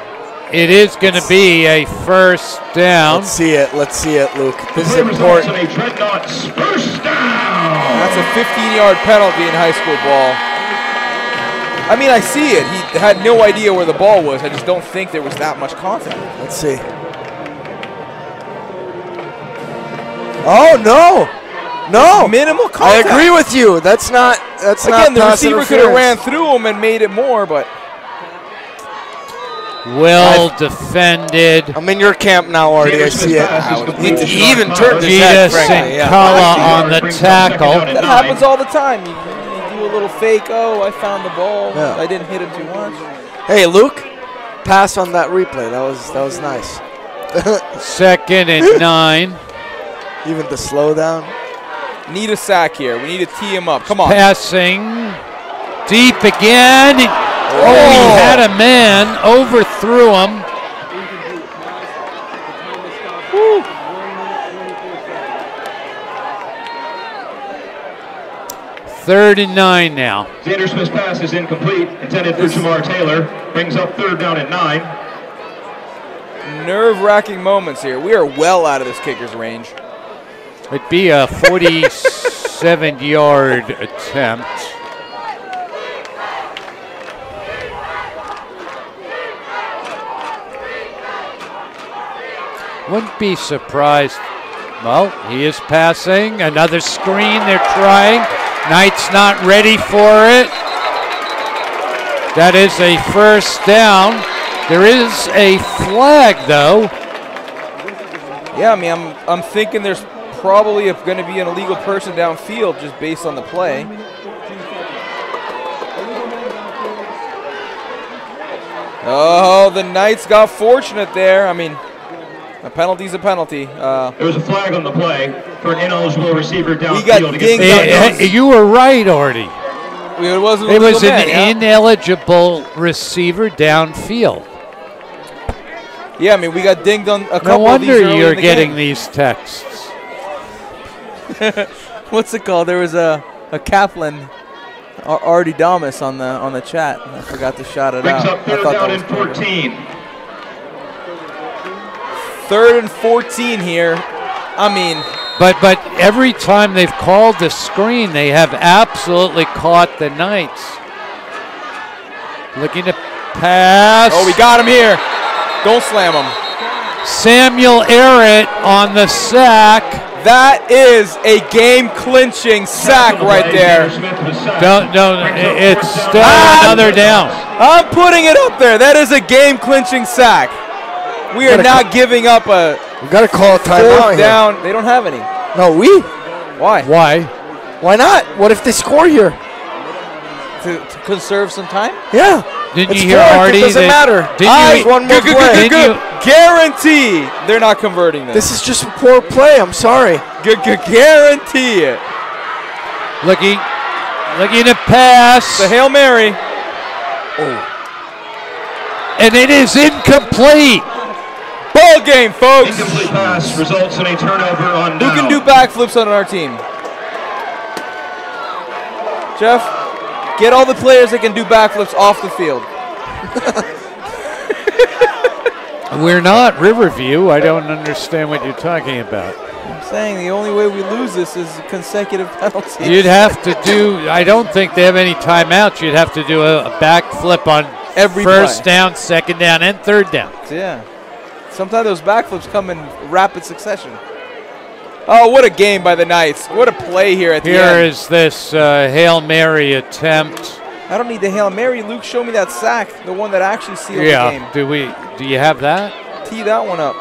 It is going to be a first down. Let's see it. Let's see it, Luke. This is Play important. a first down. That's a 15-yard penalty in high school ball. I mean, I see it. He had no idea where the ball was. I just don't think there was that much contact. Let's see. Oh no, no! Minimal I agree with you. That's not. That's Again, not the pass receiver could have ran through him and made it more, but Well defended. I'm in your camp now, Artie. I see it. Pass He, even turned his head. Gita Frankly, yeah. On the Brings up second tackle. that happens all the time. You, you do a little fake. Oh, I found the ball. Yeah. I didn't hit him too much. Hey, Luke, pass on that replay. That was that was nice. <laughs> Second and nine. Even the slowdown. Need a sack here. We need to tee him up. Come on. Passing deep again. Oh, he oh. had a man, overthrew him. Third and nine now. Xander Smith's pass is incomplete, intended for Jamar Taylor. Brings up third down at nine. Nerve-wracking moments here. We are well out of this kicker's range. It'd be a 47 yard attempt. Wouldn't be surprised. Well, he is passing. Another screen they're trying. Knight's not ready for it. That is a first down. There is a flag, though. Yeah, I mean, I'm, I'm thinking there's probably going to be an illegal person downfield just based on the play. Oh, the Knights got fortunate there. I mean, a penalty's a penalty. Uh, There was a flag on the play for an ineligible receiver downfield. got against dinged the on Eh, Knights. eh, you were right, Artie. it wasn't It was illegal an yeah? ineligible receiver downfield. Yeah, I mean, we got dinged on a No couple of these wonder you're the getting game. these texts. <laughs> What's it called? There was a, a Kaplan, Ar- Artie Damas on the on the chat. I forgot to shout it Brings out. up I third thought down that and was cool. 14. Third and 14 here. I mean, But but every time they've called the screen, they have absolutely caught the Knights. Looking to pass. oh, we got him here. Don't slam him. Samuel Arrett on the sack. That is a game-clinching sack right there. Don't don't, it's still Ah! another down. I'm putting it up there. That is a game-clinching sack. We are Gotta not giving up a We got to call a timeout fourth here. down. They don't have any. No, we. Why? Why? Why not? What if they score here? To, to conserve some time? Yeah. Didn't It's you hear fourth, it doesn't that- matter. Didn't I- you, one more Good, good, play. good, good, good. Guarantee they're not converting this. This is just poor play. I'm sorry. Good, good, guarantee it. looking looking to pass. The Hail Mary. Oh. and it is incomplete. Ball game, folks. Incomplete pass results in a turnover on Who down. can do backflips on our team? Jeff, get all the players that can do backflips off the field. <laughs> We're not Riverview. I don't understand what you're talking about. I'm saying the only way we lose this is consecutive penalties. You'd have to do. I don't think they have any timeouts. You'd have to do a, a backflip on Every first play. down, second down, and third down. Yeah. Sometimes those backflips come in rapid succession. Oh, what a game by the Knights. What a play here at the Here end. is this uh, hail mary attempt. I don't need the Hail Mary. Luke, show me that sack, the one that actually sealed the Yeah. game. Do we? Do you have that? Tee that one up.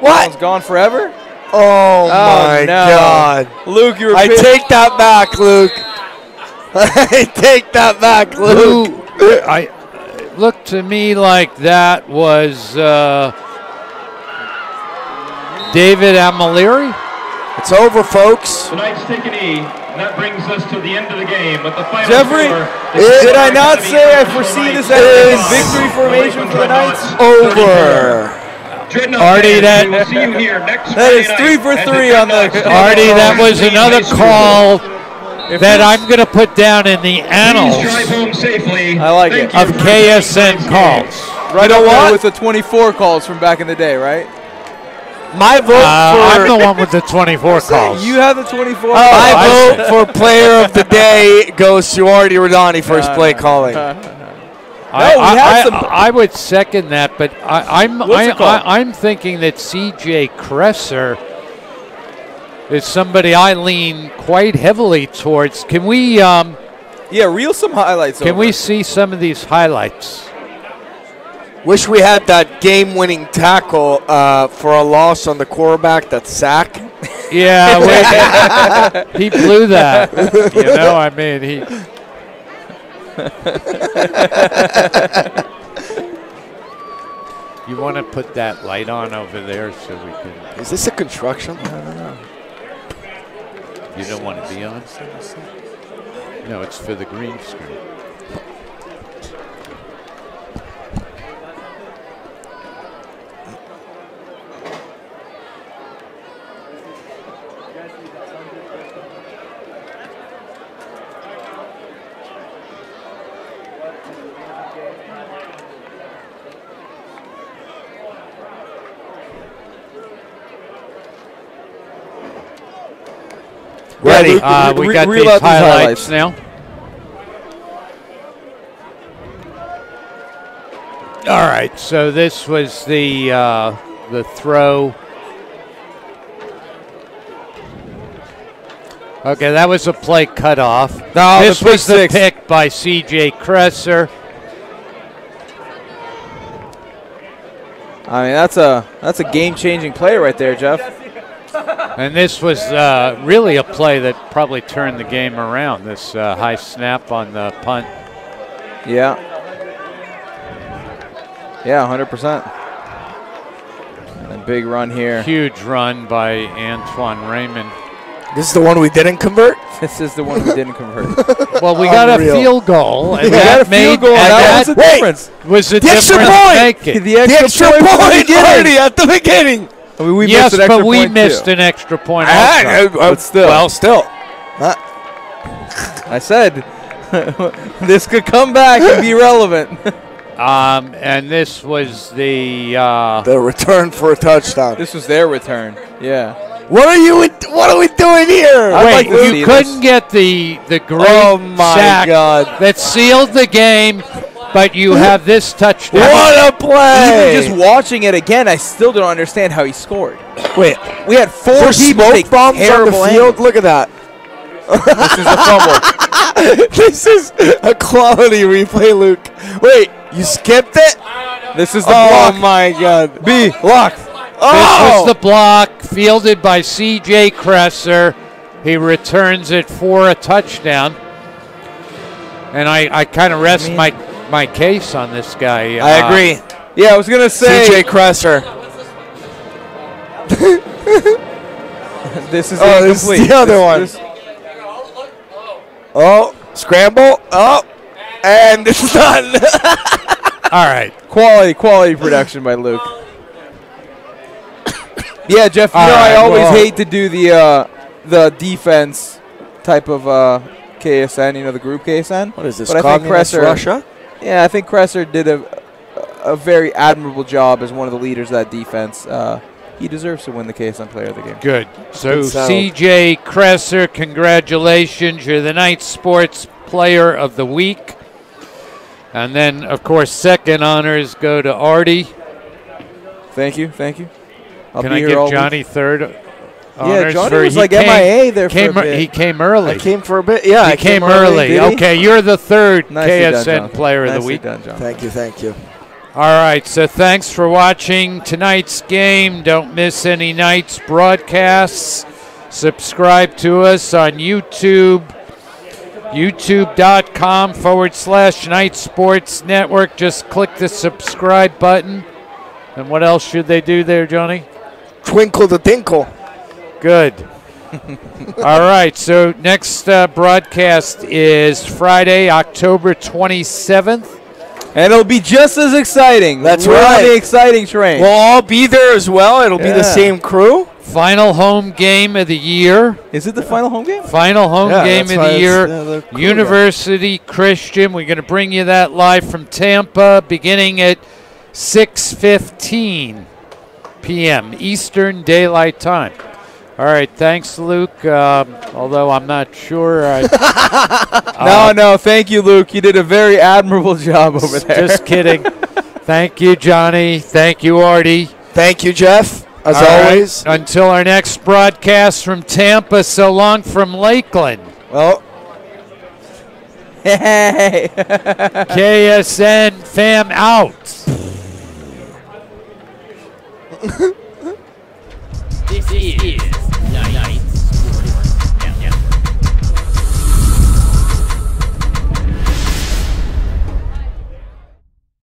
What? That one's gone forever? Oh, my no. God. Luke, you were I pissed. take that back, Luke. <laughs> I take that back, Luke. Who? I looked to me like that was uh, David Amaliri. It's over, folks. Tonight's Knights take a knee, and that brings us to the end of the game. But the final Jeffrey, score, did I not say I foresee this as a victory formation for the Knights? Over. Dreadnought Artie, that- we will see you here next That is three for three on the- Dreadnoughts Artie, that was another call If that I'm going to put down in the annals drive home safely. I like Thank it. of for KSN calls. Right You know what? with the 24 calls from back in the day, right? My vote Uh, for I'm the one with the 24 <laughs> calls. You have the 24 my I vote for player of the day goes to Artie Rodani for his play no, calling. I, No, we I- had I- some- I would second that, but I, I'm I, I, I'm thinking that CJ Cresser is somebody I lean quite heavily towards. Can we um, Yeah, reel some highlights can over. we see some of these highlights? Wish we had that game-winning tackle uh, for a loss on the quarterback. That sack. Yeah, <laughs> we- he blew that. You know, I mean, he. you want to put that light on over there so we can. Is this a construction? I don't know. You don't want to be on? No, it's for the green screen. Ready. Uh, we Re- got reel these out these highlights highlights. now. All right, so this was the uh, the throw. Okay, that was a play cut off. No, this pick was the six. pick by C.J. Cresser. I mean, that's a that's a game-changing play right there, Jeff. And this was uh, really a play that probably turned the game around. This uh, high snap on the punt. Yeah. Yeah, 100%. And a big run here. Huge run by Antoine Raymond. This is the one we didn't convert. This is the one we didn't convert. <laughs> Well, we got a field goal, and We that got a field made goal, and and that was the difference. was the, The extra difference point! making. The The extra, extra point, from point, beginning. At the beginning. I mean, we yes, missed an extra but we point missed too. an extra point. Ah, Also. uh, But still. Well, still. <laughs> I said <laughs> this could come back and be relevant. <laughs> Um, and this was the uh, The return for a touchdown. this was their return. Yeah. What are you? What are we doing here? I'd wait. like you couldn't get the the great Oh, my sack God. that sealed the game, but you have this touchdown. What a play! Even just watching it again, I still don't understand how he scored. Wait, We had four four people smoke take bombs on the field. angles. Look at that. This is a fumble. <laughs> this is a quality replay, Luke. Wait, you skipped it? This is the Oh block. my God! B block. This Oh, was the block fielded by C.J. Cresser. He returns it for a touchdown. And I, I kind of rest my my case on this guy. I Uh, agree. Yeah, I was gonna say CJ Cresser. <laughs> this is Oh, this is the other This- one. this- Oh, scramble. Oh, and it's <laughs> done. <laughs> All right. Quality, quality production by Luke. <coughs> yeah, Jeff. You All know I always well- hate to do the uh, the defense type of uh, KSN. You know, the group KSN. What is this, But I think Cresser, Russia? Yeah, I think Cresser did a a very admirable job as one of the leaders of that defense. Uh, he deserves to win the KSN Player of the Game. Good. So, Good. CJ Cresser, congratulations. You're the Knights Sports Player of the Week. And then, of course, second honors go to Artie. Thank you, thank you. I'll Can be I here give all week. Johnny third? Oh, yeah, honors Johnny for- was like came- MIA there for came, a bit. He came early. I came for a bit. Yeah, he I came, came early. early. Okay, you're the third Nicely KSN John. Player of the Nicely Week. done, Thank you, thank you. All right, so thanks for watching tonight's game. Don't miss any night's broadcasts. Subscribe to us on YouTube, youtube.com forward slash Knights Sports Network. Just click the subscribe button. And what else should they do there, Johnny? Twinkle the tinkle. Good. <laughs> All right, so next uh, broadcast is Friday, October 27th. And it'll be just as exciting. That's right. the exciting train. We'll all be there as well. It'll be the same crew. Final home game of the year. Is it the final home game? Final home Yeah, game of the year. cool University Christian. We're going to bring you that live from Tampa beginning at 6:15 p.m. Eastern Daylight Time. All right, thanks, Luke. Um, although I'm not sure. I, <laughs> no, no, thank you, Luke. You did a very admirable <laughs> job over there. Just kidding. Thank you, Johnny. Thank you, Artie. Thank you, Jeff. As All right, always. Until our next broadcast from Tampa, so long from Lakeland. Well, Hey. <laughs> KSN fam out. This is